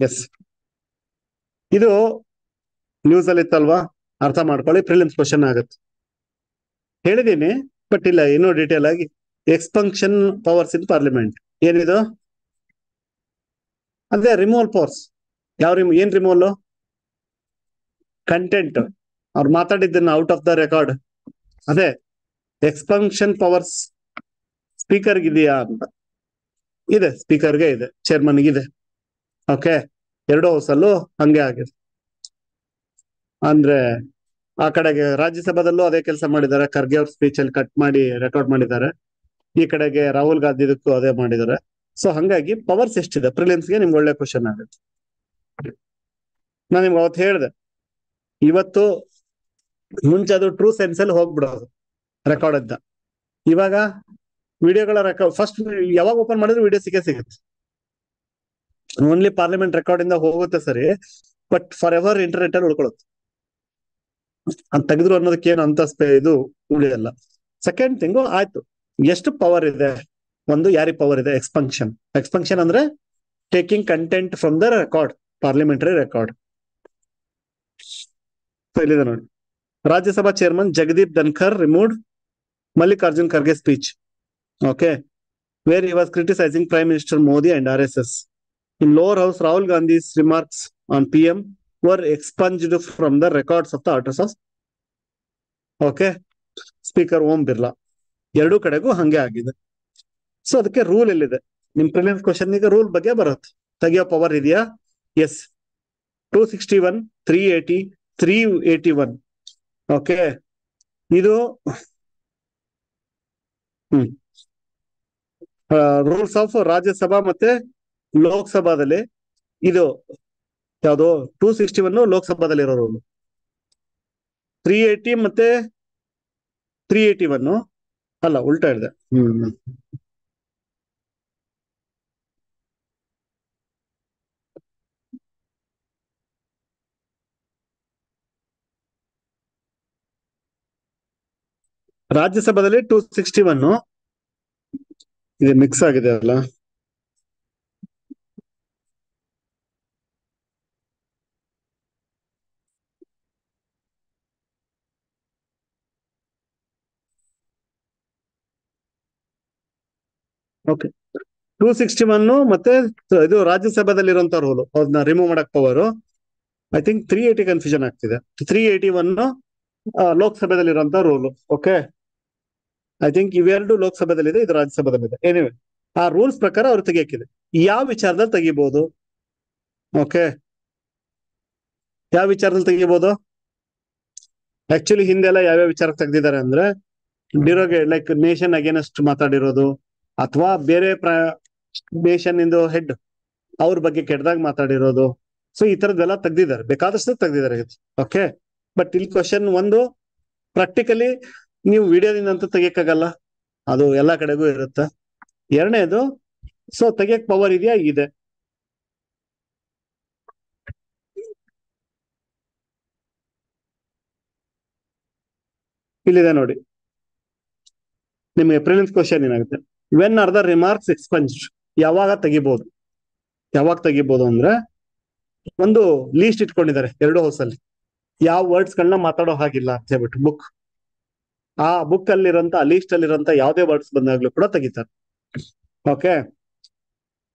ಎಸ್ ಇದು ನ್ಯೂಸ್ ಅಲ್ಲಿ ಇತ್ತಲ್ವಾ ಅರ್ಥ ಮಾಡ್ಕೊಳ್ಳಿ ಪ್ರಿಲಿಮ್ಸ್ ಕ್ವಶನ್ ಆಗುತ್ತೆ. ಹೇಳಿದ್ದೀನಿ ಬಟ್ ಇಲ್ಲ, ಇನ್ನೂ ಡೀಟೇಲ್ ಆಗಿ. ಎಕ್ಸ್ಪಂಕ್ಷನ್ ಪವರ್ಸ್ ಇನ್ ಪಾರ್ಲಿಮೆಂಟ್ ಏನಿದು? ಅದೇ ರಿಮೂವಲ್ ಪವರ್ಸ್ ಯಾವ ರಿಮೂ ಏನ್ ರಿಮೂವಲ್ ಕಂಟೆಂಟ್ ಅವ್ರು ಮಾತಾಡಿದ್ದನ್ನ ಔಟ್ ಆಫ್ ದ ರೆಕಾರ್ಡ್ ಅದೇ ಎಕ್ಸ್ಪಂಕ್ಷನ್ ಪವರ್ಸ್ ಸ್ಪೀಕರ್ಗಿದೆಯಾ ಅಂತ. ಇದೆ ಸ್ಪೀಕರ್ಗೆ ಇದೆ ಚೇರ್ಮನ್ಗಿದೆ ಓಕೆ ಎರಡು ಹೌಸಲ್ಲೂ ಹಂಗೆ ಆಗಿದೆ. ಅಂದ್ರೆ ಆ ಕಡೆಗೆ ರಾಜ್ಯಸಭಾದಲ್ಲೂ ಅದೇ ಕೆಲಸ ಮಾಡಿದ್ದಾರೆ. ಖರ್ಗೆ ಅವ್ರ ಸ್ಪೀಚ್ ಅಲ್ಲಿ ಕಟ್ ಮಾಡಿ ರೆಕಾರ್ಡ್ ಮಾಡಿದ್ದಾರೆ. ಈ ಕಡೆಗೆ ರಾಹುಲ್ ಗಾಂಧಿದಕ್ಕೂ ಅದೇ ಮಾಡಿದ್ದಾರೆ. ಸೊ ಹಂಗಾಗಿ ಪವರ್ಸ್ ಎಷ್ಟಿದೆ? ಪ್ರಿಲಿಮ್ಸ್ಗೆ ನಿಮ್ಗೆ ಒಳ್ಳೆ ಕ್ವಶನ್ ಆಗುತ್ತೆ. ನಾನು ನಿಮ್ಗೆ ಅವತ್ತು ಹೇಳಿದೆ. ಇವತ್ತು ಮುಂಚೆ ಅದು ಟ್ರೂ ಸೆನ್ಸ್ ಅಲ್ಲಿ ಹೋಗ್ಬಿಡೋದು ರೆಕಾರ್ಡ್ ಇದ್ದ. ಇವಾಗ ವಿಡಿಯೋಗಳ ರೆಕಾರ್ಡ್ ಫಸ್ಟ್ ಯಾವಾಗ ಓಪನ್ ಮಾಡಿದ್ರು ವಿಡಿಯೋ ಸಿಕ್ಕೇ ಸಿಗುತ್ತೆ. ಓನ್ಲಿ ಪಾರ್ಲಿಮೆಂಟ್ ರೆಕಾರ್ಡ್ ಇಂದ ಹೋಗುತ್ತೆ ಸರಿ ಬಟ್ ಫಾರ್ ಎವರ್ ಇಂಟರ್ನೆಟ್ ಅಲ್ಲಿ ಉಳ್ಕೊಳುತ್ತೆ ಅದ್ ತೆಗೆದ್ರು ಅನ್ನೋದಕ್ಕೆ ಏನು ಅಂತ ಇದು ಉಳಿಯಲ್ಲ. ಸೆಕೆಂಡ್ ಥಿಂಗು ಆಯ್ತು. ಎಷ್ಟು ಪವರ್ ಇದೆ? ಒಂದು ಯಾರಿಗೆ ಪವರ್ ಇದೆ? ಎಕ್ಸ್ಪಂಕ್ಷನ್ ಎಕ್ಸ್ಪಂಕ್ಷನ್ ಅಂದ್ರೆ taking content from the record parliamentary record ನೋಡಿ. Rajya Sabha chairman Jagdeep Dhankhar removed Mallikarjun Kharge speech okay where he was criticising prime minister Modi and R S S In lower house, Rahul Gandhi's remarks on PM were expunged from the records of the address of okay, Speaker Om Birla. ಎರಡೂ ಕಡೆಗೂ ಹಂಗೆ ಆಗಿದೆ so ಅದಕ್ಕೆ rule ಎಲ್ಲಿದೆ ನಿಮ್ prelims question ಈಗ rule ಬಗ್ಗೆ ಬರುತ್ತೆ ತೆಗಿಯೋ ಪವರ್ ಇದೆಯಾ yes two sixty one three eighty three eighty one okay ಇದು ಹ್ಮ್ ರೂಲ್ಸ್ ಆಫ್ ರಾಜ್ಯಸಭಾ ಮತ್ತೆ ಲೋಕಸಭಾದಲ್ಲಿ ಇದು ಯಾವುದು ಟೂ ಸಿಕ್ಸ್ಟಿ ಒನ್ ಲೋಕಸಭಾದಲ್ಲಿ ಇರೋರು ತ್ರೀ ಏಯ್ಟಿ ಮತ್ತೆ ತ್ರೀ ಏಟಿ ಒನ್ ಅಲ್ಲ ಉಲ್ಟಾ ಹೇಳಿದೆ. ಹ್ಮ್ ರಾಜ್ಯಸಭಾದಲ್ಲಿ ಟೂ ಸಿಕ್ಸ್ಟಿ ಒನ್ ಇದು ಮಿಕ್ಸ್ ಆಗಿದೆ ಅಲ್ಲ? ಓಕೆ ಟೂ ಸಿಕ್ಸ್ಟಿ ಒನ್ ಮತ್ತೆ ಇದು ರಾಜ್ಯಸಭಾದಲ್ಲಿರುವಂತ ರೂಲ್ ಅದನ್ನ ರಿಮೂವ್ ಮಾಡಕ್ power I think three eighty confusion ಆಗ್ತಿದೆ. ತ್ರೀ ಏಟಿ ಒನ್ ಲೋಕಸಭೆದಲ್ಲಿರುವಂತ ರೂಲ್ ಓಕೆ ಐ ಥಿಂಕ್ ಇವೆರಡು ಲೋಕಸಭೆದಲ್ಲಿದೆ, ಇದು ರಾಜ್ಯಸಭಾದಲ್ಲಿದೆ. ಏನಿವೆ ಆ ರೂಲ್ಸ್ ಪ್ರಕಾರ ಅವ್ರು ತೆಗಿಯಕ್ಕಿದೆ ಯಾವ ವಿಚಾರದಲ್ಲಿ ತೆಗಿಬಹುದು ಓಕೆ ಯಾವ ವಿಚಾರದಲ್ಲಿ ತೆಗಿಬಹುದು ಆಕ್ಚುಲಿ ಹಿಂದೆಲ್ಲ ಯಾವ್ಯಾವ ವಿಚಾರ ತೆಗ್ದಿದ್ದಾರೆ ಅಂದ್ರೆ ಡಿರೋಗೆ ಲೈಕ್ ನೇಷನ್ ಅಗೇನೆಸ್ಟ್ ಮಾತಾಡಿರೋದು ಅಥವಾ ಬೇರೆ ಪ್ರ ನೇಷನ್ ಇಂದು ಹೆಡ್ ಅವ್ರ ಬಗ್ಗೆ ಕೆಟ್ಟದಾಗ ಮಾತಾಡಿರೋದು. ಸೊ ಈ ತರದ್ದೆಲ್ಲ ತೆಗ್ದಿದ್ದಾರೆ. ಬೇಕಾದಷ್ಟು ತೆಗ್ದಿದ್ದಾರೆ ಓಕೆ ಬಟ್ ಇಲ್ಲಿ ಕ್ವಶನ್ ಒಂದು ಪ್ರಾಕ್ಟಿಕಲಿ ನೀವು ವಿಡಿಯೋದಿಂದ ಅಂತ ತೆಗಿಯಕ್ಕಾಗಲ್ಲ. ಅದು ಎಲ್ಲಾ ಕಡೆಗೂ ಇರುತ್ತೆ. ಎರಡನೇದು ಸೊ ತೆಗಿಯಕ್ ಪವರ್ ಇದೆಯಾ? ಇದೆ. ಇಲ್ಲಿದೆ ನೋಡಿ. ನಿಮಗೆ ಪ್ರಿಲಿಮ್ಸ್ ಕ್ವಶನ್ ಏನಾಗುತ್ತೆ? When are the remarks expunge ಯಾವಾಗ ತೆಗಿಬಹುದು ಯಾವಾಗ ತೆಗಿಬಹುದು ಅಂದ್ರೆ ಒಂದು ಲೀಸ್ಟ್ ಇಟ್ಕೊಂಡಿದ್ದಾರೆ ಎರಡು ಹೌಸ್ ಅಲ್ಲಿ. ಯಾವ ವರ್ಡ್ಸ್ ಗಳನ್ನ ಮಾತಾಡೋ ಹಾಗಿಲ್ಲ ಅಂತ ಹೇಳ್ಬಿಟ್ಟು ಬುಕ್ ಆ ಬುಕ್ ಅಲ್ಲಿರಂತ ಲೀಸ್ಟ್ ಅಲ್ಲಿರಂತ ಯಾವುದೇ ವರ್ಡ್ಸ್ ಬಂದಾಗ್ಲೂ ಕೂಡ ತೆಗಿತಾರೆ. ಓಕೆ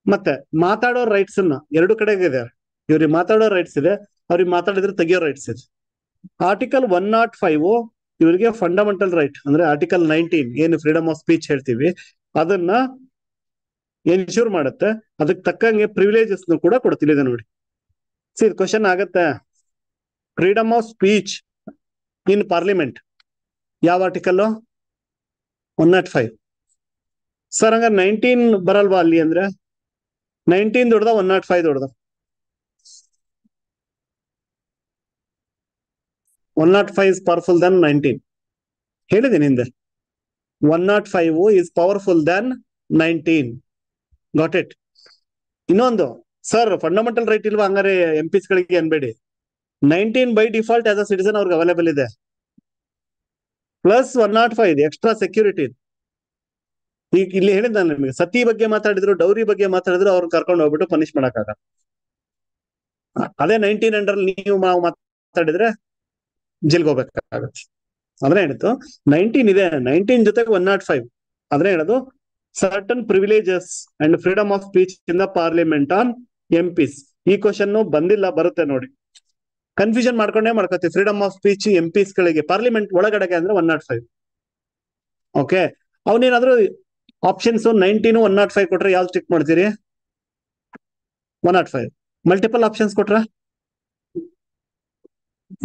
ಮತ್ತೆ ಮಾತಾಡೋ ರೈಟ್ಸ್ ಅನ್ನ ಎರಡು ಕಡೆಗೆ ಇದೆ. ಇವ್ರಿಗೆ ಮಾತಾಡೋ ರೈಟ್ಸ್ ಇದೆ, ಅವ್ರಿಗೆ ಮಾತಾಡಿದ್ರೆ ತೆಗಿಯೋ ರೈಟ್ಸ್ ಇದೆ. ಆರ್ಟಿಕಲ್ ಒನ್ ನಾಟ್ ಫೈವ್ ಇವರಿಗೆ ಫಂಡಮೆಂಟಲ್ ರೈಟ್ ಅಂದ್ರೆ ಆರ್ಟಿಕಲ್ ನೈನ್ಟೀನ್ ಏನು ಫ್ರೀಡಮ್ ಆಫ್ ಸ್ಪೀಚ್ ಹೇಳ್ತೀವಿ. ಅದನ್ನ ಎನ್ಶೂರ್ ಮಾಡುತ್ತೆ? ಅದಕ್ಕೆ ತಕ್ಕಂಗೆ ಪ್ರಿವಿಲೇಜಸ್ ಕೂಡ ಕೊಡ್ತಿಲ್ಲಿದೆ ನೋಡಿ. ಸಿ ಕ್ವಶನ್ ಆಗತ್ತೆ. Freedom of speech in parliament ಯಾವ article one not five sir ಹಂಗ ನೈನ್ಟೀನ್ ಬರಲ್ವಾ ಅಲ್ಲಿ ಅಂದ್ರೆ? ನೈನ್ಟೀನ್ ದೊಡ್ಡದ ಒನ್ ನಾಟ್ ಫೈವ್ ದೊಡ್ಡದ? One not five is powerful than nineteen ಹೇಳಿದ್ದೀನಿ ಹಿಂದೆ one not five is powerful than nineteen got it ಇನ್ನೊಂದು ಸರ್ ಫಂಡಮೆಂಟಲ್ ರೈಟ್ ಇಲ್ವಾ? ಹಂಗಾರೆ ಎಂ ಪಿಸ್ ಗಳಿಗೆ ಅನ್ಬೇಡಿ. Nineteen by default as a citizen ಅವ್ರಿಗೆ ಅವೈಲೇಬಲ್ ಇದೆ. Plus one not five extra security ಈಗ ಇಲ್ಲಿ ಹೇಳಿದ್ ನಾನು ನಿಮಗೆ, ಸತಿ ಬಗ್ಗೆ ಮಾತಾಡಿದ್ರು, ಡೌರಿ ಬಗ್ಗೆ ಮಾತಾಡಿದ್ರು, ಅವ್ರನ್ನ ಕರ್ಕೊಂಡು ಹೋಗ್ಬಿಟ್ಟು ಪನಿಷ್ ಮಾಡಕ್ಕಾಗ ಅದೇ ನೈನ್ಟೀನ್ ಹಂಡ್ರೆಡ್ ನೀವು ನಾವು ಮಾತಾಡಿದ್ರೆ ಜೈಲ್ಗೆ ಹೋಗ್ಬೇಕಾಗತ್ತೆ. ಅದ್ರೆ ಹೇಳಿದ್ದು ನೈನ್ಟೀನ್ ಇದೆ. ನೈನ್ಟೀನ್ ಜೊತೆಗೆ ಒನ್ ನಾಟ್ ಫೈವ್ ಅದನ್ನೇ ಹೇಳೋದು certain privileges and freedom of speech in the parliament on MPs ಈ ಕ್ವಶನ್ ಬಂದಿಲ್ಲ, ಬರುತ್ತೆ ನೋಡಿ. ಕನ್ಫ್ಯೂಷನ್ ಮಾಡ್ಕೊಂಡೇ ಮಾಡ್ಕೋತೀವಿ. ಫ್ರೀಡಮ್ ಆಫ್ ಸ್ಪೀಚ್ ಎಂ ಪಿಸ್ ಗಳಿಗೆ. ಪಾರ್ಲಿಮೆಂಟ್ ಒಳಗಡೆಗೆ ಅಂದ್ರೆ one not five okay ಅವನೇನಾದ್ರೂ options nineteen one not five ಕೊಟ್ರೆ ಯಾವ್ದು ಟಿಕ್ ಮಾಡ್ತೀರಿ? One not five multiple options ಕೊಟ್ರ?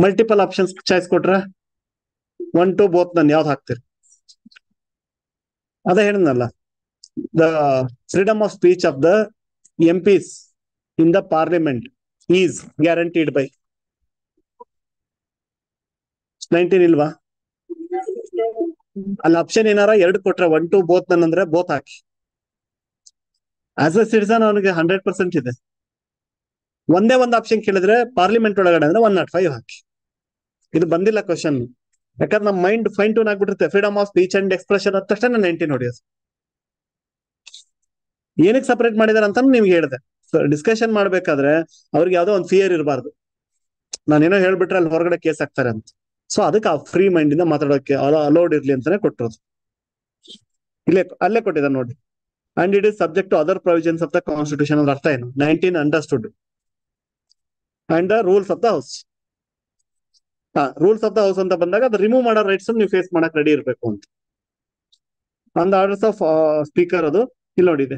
ಮಲ್ಟಿಪಲ್ ಆಪ್ಷನ್ಸ್ ಚಾಯ್ಸ್ ಕೊಟ್ರ? ಒನ್ ಟು ಬೋತ್ ನನ್ ಯಾವ್ದು ಹಾಕ್ತೀರಿ? ಅದ ಹೇಳಿದ್ನಲ್ಲ the freedom of speech of the MPs in the parliament is guaranteed by nineteen ಇಲ್ವಾ? ಅಲ್ಲಿ ಆಪ್ಷನ್ ಏನಾರ ಎರಡು ಕೊಟ್ರೆ ಒನ್ ಟು ಬೋತ್ ನನ್ ಅಂದ್ರೆ ಬೋತ್ ಹಾಕಿ. ಆಸ್ ಅ ಸಿಟಿಸನ್ ಅವನಿಗೆ ಹಂಡ್ರೆಡ್ ಪರ್ಸೆಂಟ್ ಇದೆ. ಒಂದೇ ಒಂದು ಆಪ್ಷನ್ ಕೇಳಿದ್ರೆ ಪಾರ್ಲಿಮೆಂಟ್ ಒಳಗಡೆ ಅಂದ್ರೆ ಒನ್ ನಾಟ್ ಫೈವ್ ಹಾಕಿ. ಇದು ಬಂದಿಲ್ಲ ಕ್ವಶನ್ ಯಾಕಂದ್ರೆ ನಮ್ಮ mind fine tune ಆಗ್ಬಿಟ್ಟಿರುತ್ತೆ. Freedom of speech and expression ಅದ ತಕ್ಷಣ ನೈನ್ಟೀನ್ ಹೊಡಿಯೋದು ಏನಕ್ಕೆ ಸಪರೇಟ್ ಮಾಡಿದಾರೆ ಅಂತ ನಿಮ್ಗೆ ಹೇಳಿದೆ. ಡಿಸ್ಕಷನ್ ಮಾಡ್ಬೇಕಾದ್ರೆ ಅವ್ರಿಗೆ ಯಾವ್ದೋ ಒಂದು ಫಿಯರ್ ಇರಬಾರ್ದು. ನಾನೇನೋ ಹೇಳ್ಬಿಟ್ರೆ ಅಲ್ಲಿ ಹೊರಗಡೆ ಕೇಸ್ ಹಾಕ್ತಾರೆ ಅಂತ. ಸೊ ಅದಕ್ಕೆ ಆ ಫ್ರೀ ಮೈಂಡ್ ಇಂದ ಮಾತಾಡೋಕೆ ಅಲೋಡ್ ಇರ್ಲಿ ಅಂತಾನೆ ಕೊಟ್ಟಿರೋದು. ಇಲ್ಲೇ, ಅಲ್ಲೇ ಕೊಟ್ಟಿದ್ದಾರೆ ನೋಡಿ. And it is subject to other provisions of the constitution ಅರ್ಥ ಏನು? Nineteen understood and the rules of the house rules of the house ಅಂತ ಬಂದಾಗ ಅದು ರಿಮೂವ್ ಮಾಡೋ ರೈಟ್ಸ್ ನೀವು ಫೇಸ್ ಮಾಡಕ್ ರೆಡಿ ಇರಬೇಕು ಅಂತ. ಆನ್ ಆರ್ಡರ್ಸ್ ಆಫ್ ಸ್ಪೀಕರ್ ಅದು, ಇಲ್ಲಿ ನೋಡಿದೆ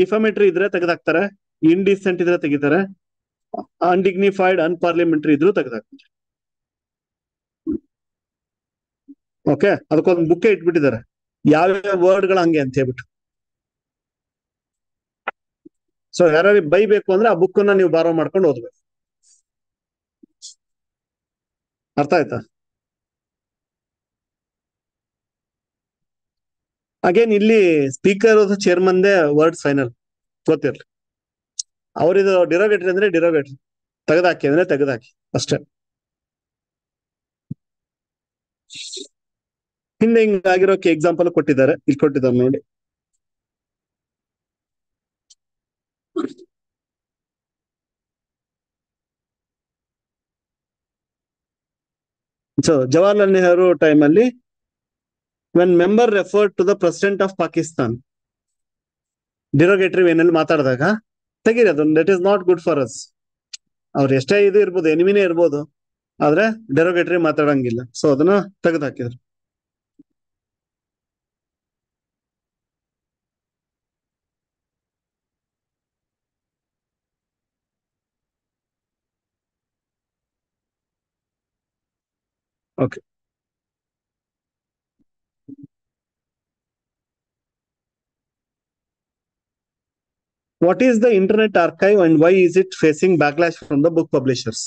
ಡಿಫಮೆಟ್ರಿ ಇದ್ರೆ ತೆಗೆದಾಕ್ತಾರೆ ಇಂಡಿಸೆಂಟ್ ಇದ್ರೆ ತೆಗಿತಾರೆ ಅನ್ಡಿಗ್ನಿಫೈಡ್ ಅನ್ಪಾರ್ಲಿಮೆಂಟ್ರಿ ಇದ್ರೂ ತೆಗೆದಾಕ್ತಾರೆ. ಓಕೆ ಅದಕ್ಕೊಂದು ಬುಕ್ಕೆ ಇಟ್ಬಿಟ್ಟಿದ್ದಾರೆ. ಯಾವ್ಯಾವ ವರ್ಡ್ಗಳು ಹಂಗೆ ಅಂತ ಹೇಳ್ಬಿಟ್ಟು. ಸೊ ಯಾರು ಬೈಬೇಕು ಅಂದ್ರೆ ಆ ಬುಕ್ ನೀವು ಬಾರೋ ಮಾಡ್ಕೊಂಡು ಓದ್ಬೇಕು. ಅರ್ಥ ಆಯ್ತಾ? ಅಗೇನ್ ಇಲ್ಲಿ ಸ್ಪೀಕರ್ ಚೇರ್ಮನ್ದೇ ವರ್ಡ್ ಫೈನಲ್ ಗೊತ್ತಿರ್ಲಿ. ಅವರಿದು ಡಿರೋಗೇಟ್ರಿ ಅಂದ್ರೆ ಡಿರೋಗೇಟ್ರಿ ತೆಗೆದಾಕಿ ಅಂದ್ರೆ ತೆಗೆದಾಕಿ. ಅಷ್ಟೇ. ಹಿಂದೆ ಹಿಂಗಾಗಿರೋಕೆ ಎಕ್ಸಾಂಪಲ್ ಕೊಟ್ಟಿದ್ದಾರೆ. ಇಲ್ಲಿ ಕೊಟ್ಟಿದ್ದಾರೆ ನೋಡಿ. ಸೊ ಜವಾಹರ್ಲಾಲ್ ನೆಹರು ಟೈಮ್ ಅಲ್ಲಿ when member refer to the president of Pakistan derogatory ವೇನಲ್ಲಿ ಮಾತಾಡಿದಾಗ, ತೆಗೀರಿ ಅದು that is not good for us ಅವ್ರು ಎಷ್ಟೇ ಇದು ಇರ್ಬೋದು ಎನಿಮಿನೇ ಇರ್ಬೋದು, ಆದ್ರೆ ಡೆರೋಗೇಟರಿ ಮಾತಾಡಂಗಿಲ್ಲ. ಸೊ ಅದನ್ನ ತೆಗೆದು ಹಾಕಿದ್ರು. Okay What is the Internet Archive and why is it facing backlash from the book publishers?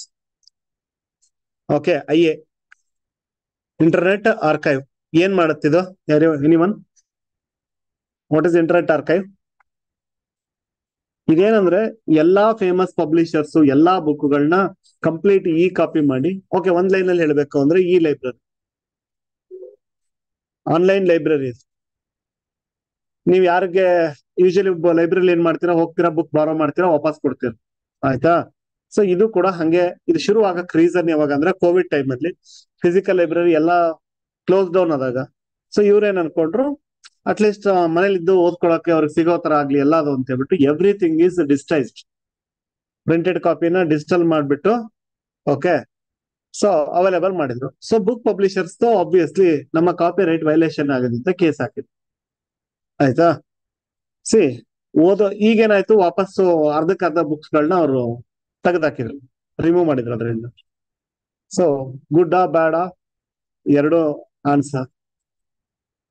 Okay, IA. Internet Archive. ಏನ್ ಮಾಡುತ್ತಿದ್ದು ಯಾರು anyone what is internet archive ಇದೇನಂದ್ರೆ ಎಲ್ಲಾ ಫೇಮಸ್ ಪಬ್ಲಿಷರ್ಸ್ ಎಲ್ಲಾ ಬುಕ್ಗಳನ್ನ ಕಂಪ್ಲೀಟ್ ಇ ಕಾಪಿ ಮಾಡಿ. ಓಕೆ ಒಂದ್ line ಅಲ್ಲಿ ಹೇಳಬೇಕು ಅಂದ್ರೆ ಈ ಲೈಬ್ರರಿ ಆನ್ಲೈನ್ ಲೈಬ್ರರಿ ನೀವ್ ಯಾರಿಗೆ ಯೂಶಲಿ ಲೈಬ್ರರಿ ಏನ್ ಮಾಡ್ತೀರಾ, ಹೋಗ್ತೀರಾ ಬುಕ್ ಬಾರೋ ಮಾಡ್ತೀರಾ, ವಾಪಸ್ ಕೊಡ್ತೀರಾ. ಆಯ್ತಾ? ಸೊ ಇದು ಕೂಡ ಹಂಗೆ, ಇದು ಶುರು ಆಗಕ್ ರೀಸನ್ ಯಾವಾಗ ಅಂದ್ರೆ ಕೋವಿಡ್ ಟೈಮ್ ಅಲ್ಲಿ ಫಿಸಿಕಲ್ ಲೈಬ್ರರಿ ಎಲ್ಲಾ ಕ್ಲೋಸ್ ಡೌನ್ ಆದಾಗ. ಸೊ ಇವ್ರೇನ್ ಅನ್ಕೊಂಡ್ರು ಅಟ್ಲೀಸ್ಟ್ ಮನೇಲಿದ್ದು ಓದ್ಕೊಳಕ್ಕೆ ಅವ್ರಿಗೆ ಸಿಗೋ ತರ ಆಗ್ಲಿ ಎಲ್ಲ ಅದು ಅಂತ ಹೇಳ್ಬಿಟ್ಟು ಎವ್ರಿಥಿಂಗ್ ಈಸ್ ಡಿಜಿಟೈಸ್ಡ್ ಪ್ರಿಂಟೆಡ್ ಕಾಪಿನ ಡಿಜಿಟಲ್ ಮಾಡಿಬಿಟ್ಟು ಓಕೆ ಸೊ ಅವೈಲೇಬಲ್ ಮಾಡಿದ್ರು. ಸೊ ಬುಕ್ ಪಬ್ಲಿಷರ್ಸ್ ಆಬ್ವಿಯಸ್ಲಿ ನಮ್ಮ ಕಾಪಿ ರೈಟ್ ವೈಲೇಷನ್ ಆಗಿದೆ ಅಂತ ಕೇಸ್ ಹಾಕಿದ್ರು. ಆಯ್ತಾ? ಸಿ ಓದೋ, ಈಗೇನಾಯ್ತು ವಾಪಸ್ಸು ಅರ್ಧಕ್ಕೆ ಅರ್ಧ ಬುಕ್ಸ್ ಗಳನ್ನ ಅವರು ತೆಗೆದಾಕಿದ್ರು. ರಿಮೂವ್ ಮಾಡಿದ್ರು ಅದರಿಂದ. ಸೊ ಗುಡ್ಡ ಬ್ಯಾಡ ಎರಡು ಆನ್ಸರ್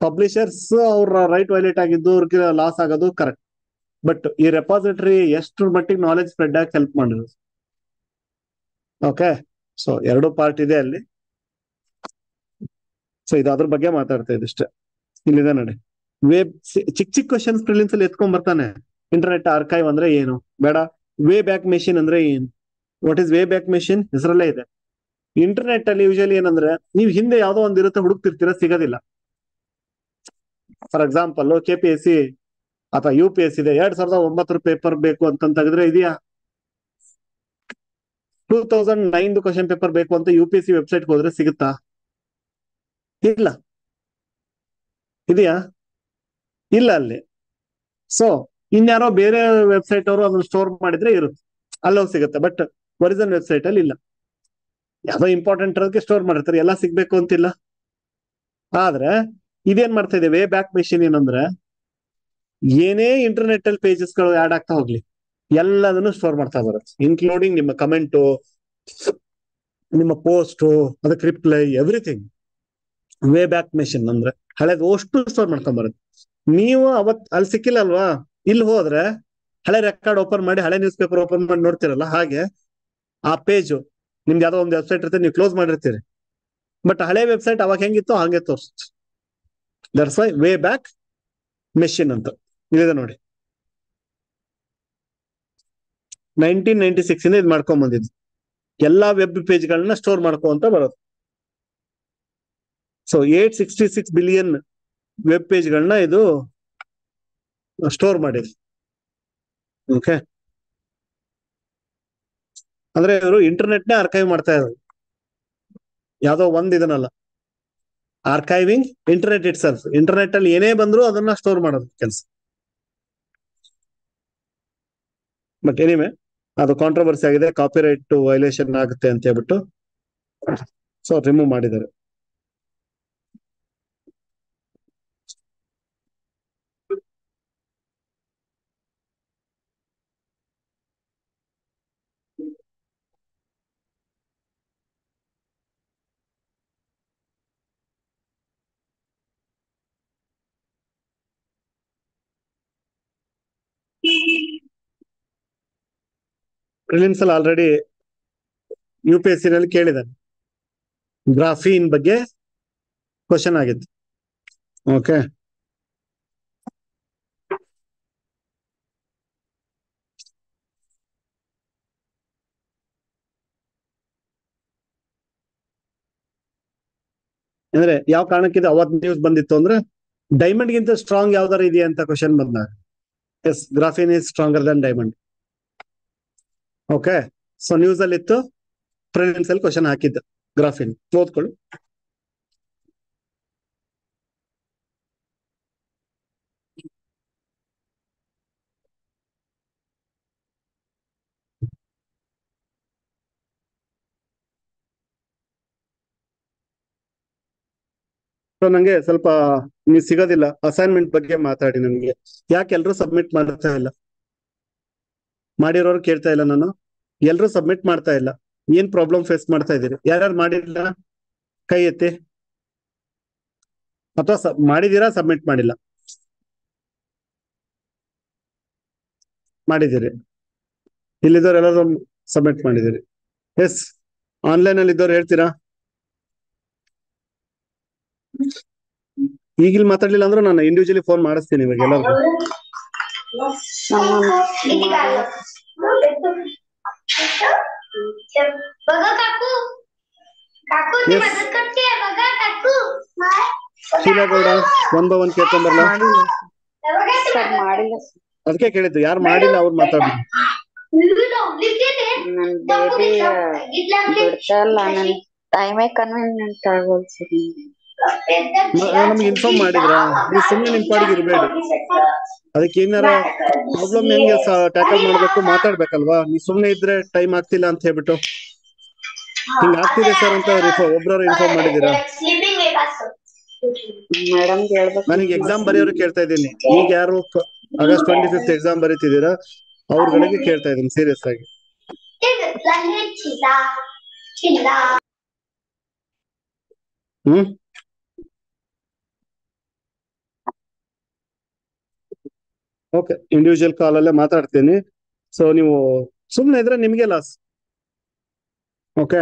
ಪಬ್ಲಿಷರ್ಸ್ ಅವ್ರ ರೈಟ್ ವೈಲೇಟ್ ಆಗಿದ್ದು, ಅವ್ರಿಗೆ ಲಾಸ್ ಆಗೋದು ಕರೆಕ್ಟ್ ಬಟ್ ಈ ರೆಪಾಸಿಟರಿ ಎಷ್ಟು ಮಟ್ಟಿಗೆ ನಾಲೆಜ್ ಸ್ಪ್ರೆಡ್ ಆಗಿ ಹೆಲ್ಪ್ ಮಾಡಿರೋದು ಓಕೆ ಸೊ ಎರಡು ಪಾರ್ಟ್ ಇದೆ ಅಲ್ಲಿ. ಸೊ ಇದು ಅದ್ರ ಬಗ್ಗೆ ಮಾತಾಡ್ತಾ ಇದಿಷ್ಟೇ ಇಲ್ಲಿದೆ ನೋಡಿ. ವೇಬ್ ಚಿಕ್ಕ ಚಿಕ್ಕ ಕ್ವಶನ್ಸ್ ಪ್ರಿಲಿಮ್ಸ್ ಅಲ್ಲಿ ಎತ್ಕೊಂಡ್ ಬರ್ತಾನೆ. ಇಂಟರ್ನೆಟ್ ಆರ್ಕೈವ್ ಅಂದ್ರೆ ಏನು? ಬೇಡ. ವೇ ಬ್ಯಾಕ್ ಮೆಷಿನ್ ಅಂದ್ರೆ ಏನು? What is way back machine ಹೆಸರಲ್ಲೇ ಇದೆ. ಇಂಟರ್ನೆಟ್ ಅಲ್ಲಿ ಯೂಶಲಿ ಏನಂದ್ರೆ, ನೀವು ಹಿಂದೆ ಯಾವ್ದೋ ಒಂದ್ ಇರುತ್ತೆ ಹುಡುಕ್ತಿರ್ತೀರ, ಸಿಗೋದಿಲ್ಲ. For example K P S C ಅಥವಾ ಯು ಪಿ ಎಸ್ ಇದೆ, ಎರಡ್ ಸಾವಿರದ ಒಂಬತ್ತರ ಪೇಪರ್ ಬೇಕು ಅಂತ ತೆಗೆದ್ರೆ ಇದೆಯಾ? Two thousand nine question paper ಬೇಕು ಅಂತ U P S C website ಹೋದ್ರೆ ಸಿಗುತ್ತಾ? ಇಲ್ಲ. ಇದೆಯಾ? ಇಲ್ಲ ಅಲ್ಲಿ. ಸೊ ಇನ್ಯಾರೋ ಬೇರೆ ವೆಬ್ಸೈಟ್ ಅವರು ಅದನ್ನ ಸ್ಟೋರ್ ಮಾಡಿದ್ರೆ ಇರುತ್ತೆ. ಅಲ್ಲೋ ಸಿಗುತ್ತೆ ಬಟ್ ಒರಿಜಿನಲ್ ವೆಬ್ಸೈಟ್ ಅಲ್ಲಿ ಇಲ್ಲ. ಯಾವ್ದೋ ಇಂಪಾರ್ಟೆಂಟ್ ಇರೋದಕ್ಕೆ ಸ್ಟೋರ್ ಮಾಡಿರ್ತಾರೆ, ಎಲ್ಲ ಸಿಗ್ಬೇಕು ಅಂತಿಲ್ಲ. ಆದ್ರೆ, ಇದೇನ್ ಮಾಡ್ತಾ ಇದೆ ವೇ ಬ್ಯಾಕ್ ಮೆಷಿನ್ ಏನಂದ್ರೆ ಏನೇ ಇಂಟರ್ನೆಟ್ ಅಲ್ಲಿ ಪೇಜಸ್ಗಳು ಆಡ್ ಆಗ್ತಾ ಹೋಗ್ಲಿ, ಎಲ್ಲದನ್ನು ಸ್ಟೋರ್ ಮಾಡ್ತಾ ಬರುತ್ತೆ ಇನ್ಕ್ಲೂಡಿಂಗ್ ನಿಮ್ಮ ಕಮೆಂಟು ನಿಮ್ಮ ಪೋಸ್ಟ್ ಅದಕ್ಕೆ reply everything way back machine ಅಂದ್ರೆ ಹಳೇದು ಅಷ್ಟು ಸ್ಟೋರ್ ಮಾಡ್ಕೊಂಡ್ ಬರುತ್ತೆ. ನೀವು ಅವತ್ ಅಲ್ಲಿ ಸಿಕ್ಕಿಲ್ಲ ಅಲ್ವಾ ಇಲ್ಲಿ ಹೋದ್ರೆ ಹಳೆ ರೆಕಾರ್ಡ್ ಓಪನ್ ಮಾಡಿ, ಹಳೆ ನ್ಯೂಸ್ ಪೇಪರ್ ಓಪನ್ ಮಾಡಿ ನೋಡ್ತಿರಲ್ಲ, ಹಾಗೆ ಆ ಪೇಜು ನಿಮ್ಗೆ ಯಾವ್ದೋ ಒಂದು ವೆಬ್ಸೈಟ್ ಇರುತ್ತೆ, ನೀವು ಕ್ಲೋಸ್ ಮಾಡಿರ್ತೀರಿ. ಬಟ್ ಹಳೆ ವೆಬ್ಸೈಟ್ ಅವಾಗ ಹೆಂಗಿತ್ತು, ಹಂಗೆ ತೋರಿಸುತ್ತೆ. That's why way back machine ಅಂತ. ಇಲ್ಲಿದೆ ನೋಡಿ. ನೈನ್ಟೀನ್ ನೈನ್ಟಿ ಸಿಕ್ಸ್ ಇಂದ ಇದು ಮಾಡ್ಕೊಂಡ್ ಬಂದಿದ್ದು. ಎಲ್ಲಾ ವೆಬ್ ಪೇಜ್ ಗಳನ್ನ ಸ್ಟೋರ್ ಮಾಡ್ಕೊಂತ ಬರೋದು. So eight sixty six billion web page ಗಳನ್ನ ಇದು ಸ್ಟೋರ್ ಮಾಡಿದ್ರು ಓಕೆ ಅಂದ್ರೆ ಇವರು ಇಂಟರ್ನೆಟ್ ನೇ ಆರ್ಕೈವ್ ಮಾಡ್ತಾ ಇದ್ರು ಯಾವ್ದೋ ಒಂದ್ ಇದನ್ನಲ್ಲ. Archiving internet itself internet ಅಲ್ಲಿ ಏನೇ ಬಂದ್ರು ಅದನ್ನ ಸ್ಟೋರ್ ಮಾಡೋದು ಕೆಲಸ. ಬಟ್ ಎನಿವೆ ಅದು ಕಾಂಟ್ರವರ್ಸಿ ಆಗಿದೆ ಕಾಪಿರೈಟ್ ವೈಲೇಷನ್ ಆಗುತ್ತೆ ಅಂತ ಹೇಳ್ಬಿಟ್ಟು ಸೊ ರಿಮೂವ್ ಮಾಡಿದ್ದಾರೆ. ಪ್ರಿಲಿಮ್ಸ್ ಅಲ್ಲಿ already U P S C ನಲ್ಲಿ ಕೇಳಿದ್ದಾನೆ. ಗ್ರಾಫೀನ್ ಬಗ್ಗೆ ಕ್ವಶನ್ ಆಗಿತ್ತು. ಓಕೆ ಅಂದ್ರೆ ಯಾವ ಕಾರಣಕ್ಕಿದೆ ಅವತ್ ನ್ಯೂಸ್ ಬಂದಿತ್ತು ಅಂದ್ರೆ ಡೈಮಂಡ್ ಗಿಂತ ಸ್ಟ್ರಾಂಗ್ ಯಾವ್ದಾರ ಇದೆಯಾ ಅಂತ ಕ್ವಶನ್ ಬಂದಾಗ. Yes graphene is stronger than diamond okay so news ಅಲ್ಲಿ ಇತ್ತು ಪ್ರಿಲಿಮ್ಸ್ ಅಲ್ಲಿ ಕ್ವಶನ್ ಹಾಕಿದ್ದು. ಗ್ರಾಫಿನ್ ಓದ್ಕೊಳ್ಳಿ. ಸೊ ನಂಗೆ ಸ್ವಲ್ಪ, ನೀವು ಸಿಗೋದಿಲ್ಲ. ಅಸೈನ್ಮೆಂಟ್ ಬಗ್ಗೆ ಮಾತಾಡಿ ನನಗೆ. ಯಾಕೆ ಎಲ್ರು ಸಬ್ಮಿಟ್ ಮಾಡ್ತಾ ಇಲ್ಲ? ಮಾಡಿರೋರು ಕೇಳ್ತಾ ಇಲ್ಲ ನಾನು. ಎಲ್ರು ಸಬ್ಮಿಟ್ ಮಾಡ್ತಾ ಇಲ್ಲ. ಏನ್ ಪ್ರಾಬ್ಲಮ್ ಫೇಸ್ ಮಾಡ್ತಾ ಇದ್ದೀರಿ? ಯಾರ್ಯಾರು ಮಾಡಿಲ್ಲ? ಕೈ ಎತ್ತಿ. ಅಥವಾ ಮಾಡಿದೀರಾ ಸಬ್ಮಿಟ್ ಮಾಡಿಲ್ಲ. ಮಾಡಿದ್ದೀರಿ. ಇಲ್ಲಿದ್ದವ್ರು ಎಲ್ಲರೂ ಸಬ್ಮಿಟ್ ಮಾಡಿದ್ದೀರಿ. ಎಸ್ ಆನ್ಲೈನ್ ಅಲ್ಲಿ ಇದ್ದವ್ರು ಹೇಳ್ತೀರಾ? ಈಗಿಲ್ ಮಾತಾಡ್ಲಿಲ್ಲ ಅಂದ್ರೆ ನಾನು ಇಂಡಿವಿಜುವಲಿ ಫೋನ್ ಮಾಡಿಸ್ತೀನಿ ಇವಾಗ ಎಲ್ಲರಿಗೂ. बघा काकू काकू ती Yes. मदत करते बघा काकू Sheela Gowda one by one ಕೇಳ್ಕೊಂಬರ್ಲ ಮಾಡಿಲ್ಲ बघा ती ಸರ್ मदत ಮಾಡಿಲ್ಲ ಅದಕ್ಕೆ ಕೇಳಿದ್ದು ಯಾರು ಮಾಡಿಲ್ಲ ಅವ್ರು ಮಾತಾಡ್ಲಿ मुलगी लावली की ते ನನ್ दाखवू ಬೇಬಿ घेतला घेतला ಬಿಡ್ತಾ ಇಲ್ಲ ನನ್ ಟೈಮೇ ಕನ್ವೀನಿಯಂಟ್ ಆಗೋಲ್ ಸರ್ ನಮ್ಗೆ ಇನ್ಫಾರ್ಮ್ ಮಾಡಿದ್ರಾ ನೀವು ಸುಮ್ಮನೆ ನಿಮ್ ಪಾಡಿಗೆ ಇರ್ಬೇಡಿ ಅದಕ್ಕೆ ಏನಾರ ಪ್ರಾಬ್ಲಮ್ ಹೆಂಗೆ ಟ್ಯಾಕಲ್ ಮಾಡ್ಬೇಕು ಮಾತಾಡ್ಬೇಕಲ್ವಾ? ನೀವು ಸುಮ್ನೆ ಇದ್ರೆ ಟೈಮ್ ಆಗ್ತಿಲ್ಲ ಅಂತ ಹೇಳ್ಬಿಟ್ಟು. ಹಿಂಗ ಆಗ್ತಿದೆ ಸರ್ ಅಂತ ಒಬ್ರವ್ರು ಇನ್ಫಾರ್ಮ್ ಮಾಡಿದೀರಾ ನನಗೆ ಎಕ್ಸಾಮ್ ಬರೆಯೋರು ಕೇಳ್ತಾ ಇದ್ದೀನಿ. ಈಗ ಯಾರು ಆಗಸ್ಟ್ ಟ್ವೆಂಟಿ ಫಿಫ್ತ್ ಎಕ್ಸಾಮ್ ಬರೀತಿದ್ದೀರಾ? ಅವ್ರಗಳಿಗೆ ಕೇಳ್ತಾ ಇದ್ದೀನಿ ಸೀರಿಯಸ್ ಆಗಿ. ಹ್ಮ್? ಓಕೆ ಇಂಡಿವಿಜುವಲ್ ಕಾಲ್ ಅಲ್ಲೇ ಮಾತಾಡ್ತೀನಿ. ಸೊ ನೀವು ಸುಮ್ಮನೆ ಇದ್ರೆ ನಿಮಗೆ ಲಾಸ್ ಓಕೆ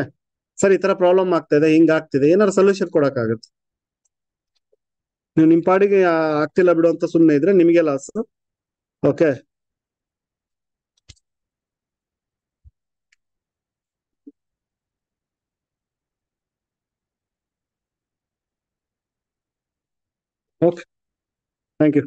ಸರ್, ಈ ತರ ಪ್ರಾಬ್ಲಮ್ ಆಗ್ತಾ ಇದೆ, ಹಿಂಗ್ ಆಗ್ತಿದೆ. ಏನಾರು ಸೊಲ್ಯೂಷನ್ ಕೊಡಕ್ಕಾಗತ್ತೆ? ನೀವು ನಿಮ್ಮ ಪಾಡಿಗೆ ಆಗ್ತಿಲ್ಲ ಬಿಡು ಅಂತ ಸುಮ್ಮನೆ ಇದ್ರೆ ನಿಮಗೆ loss okay okay thank you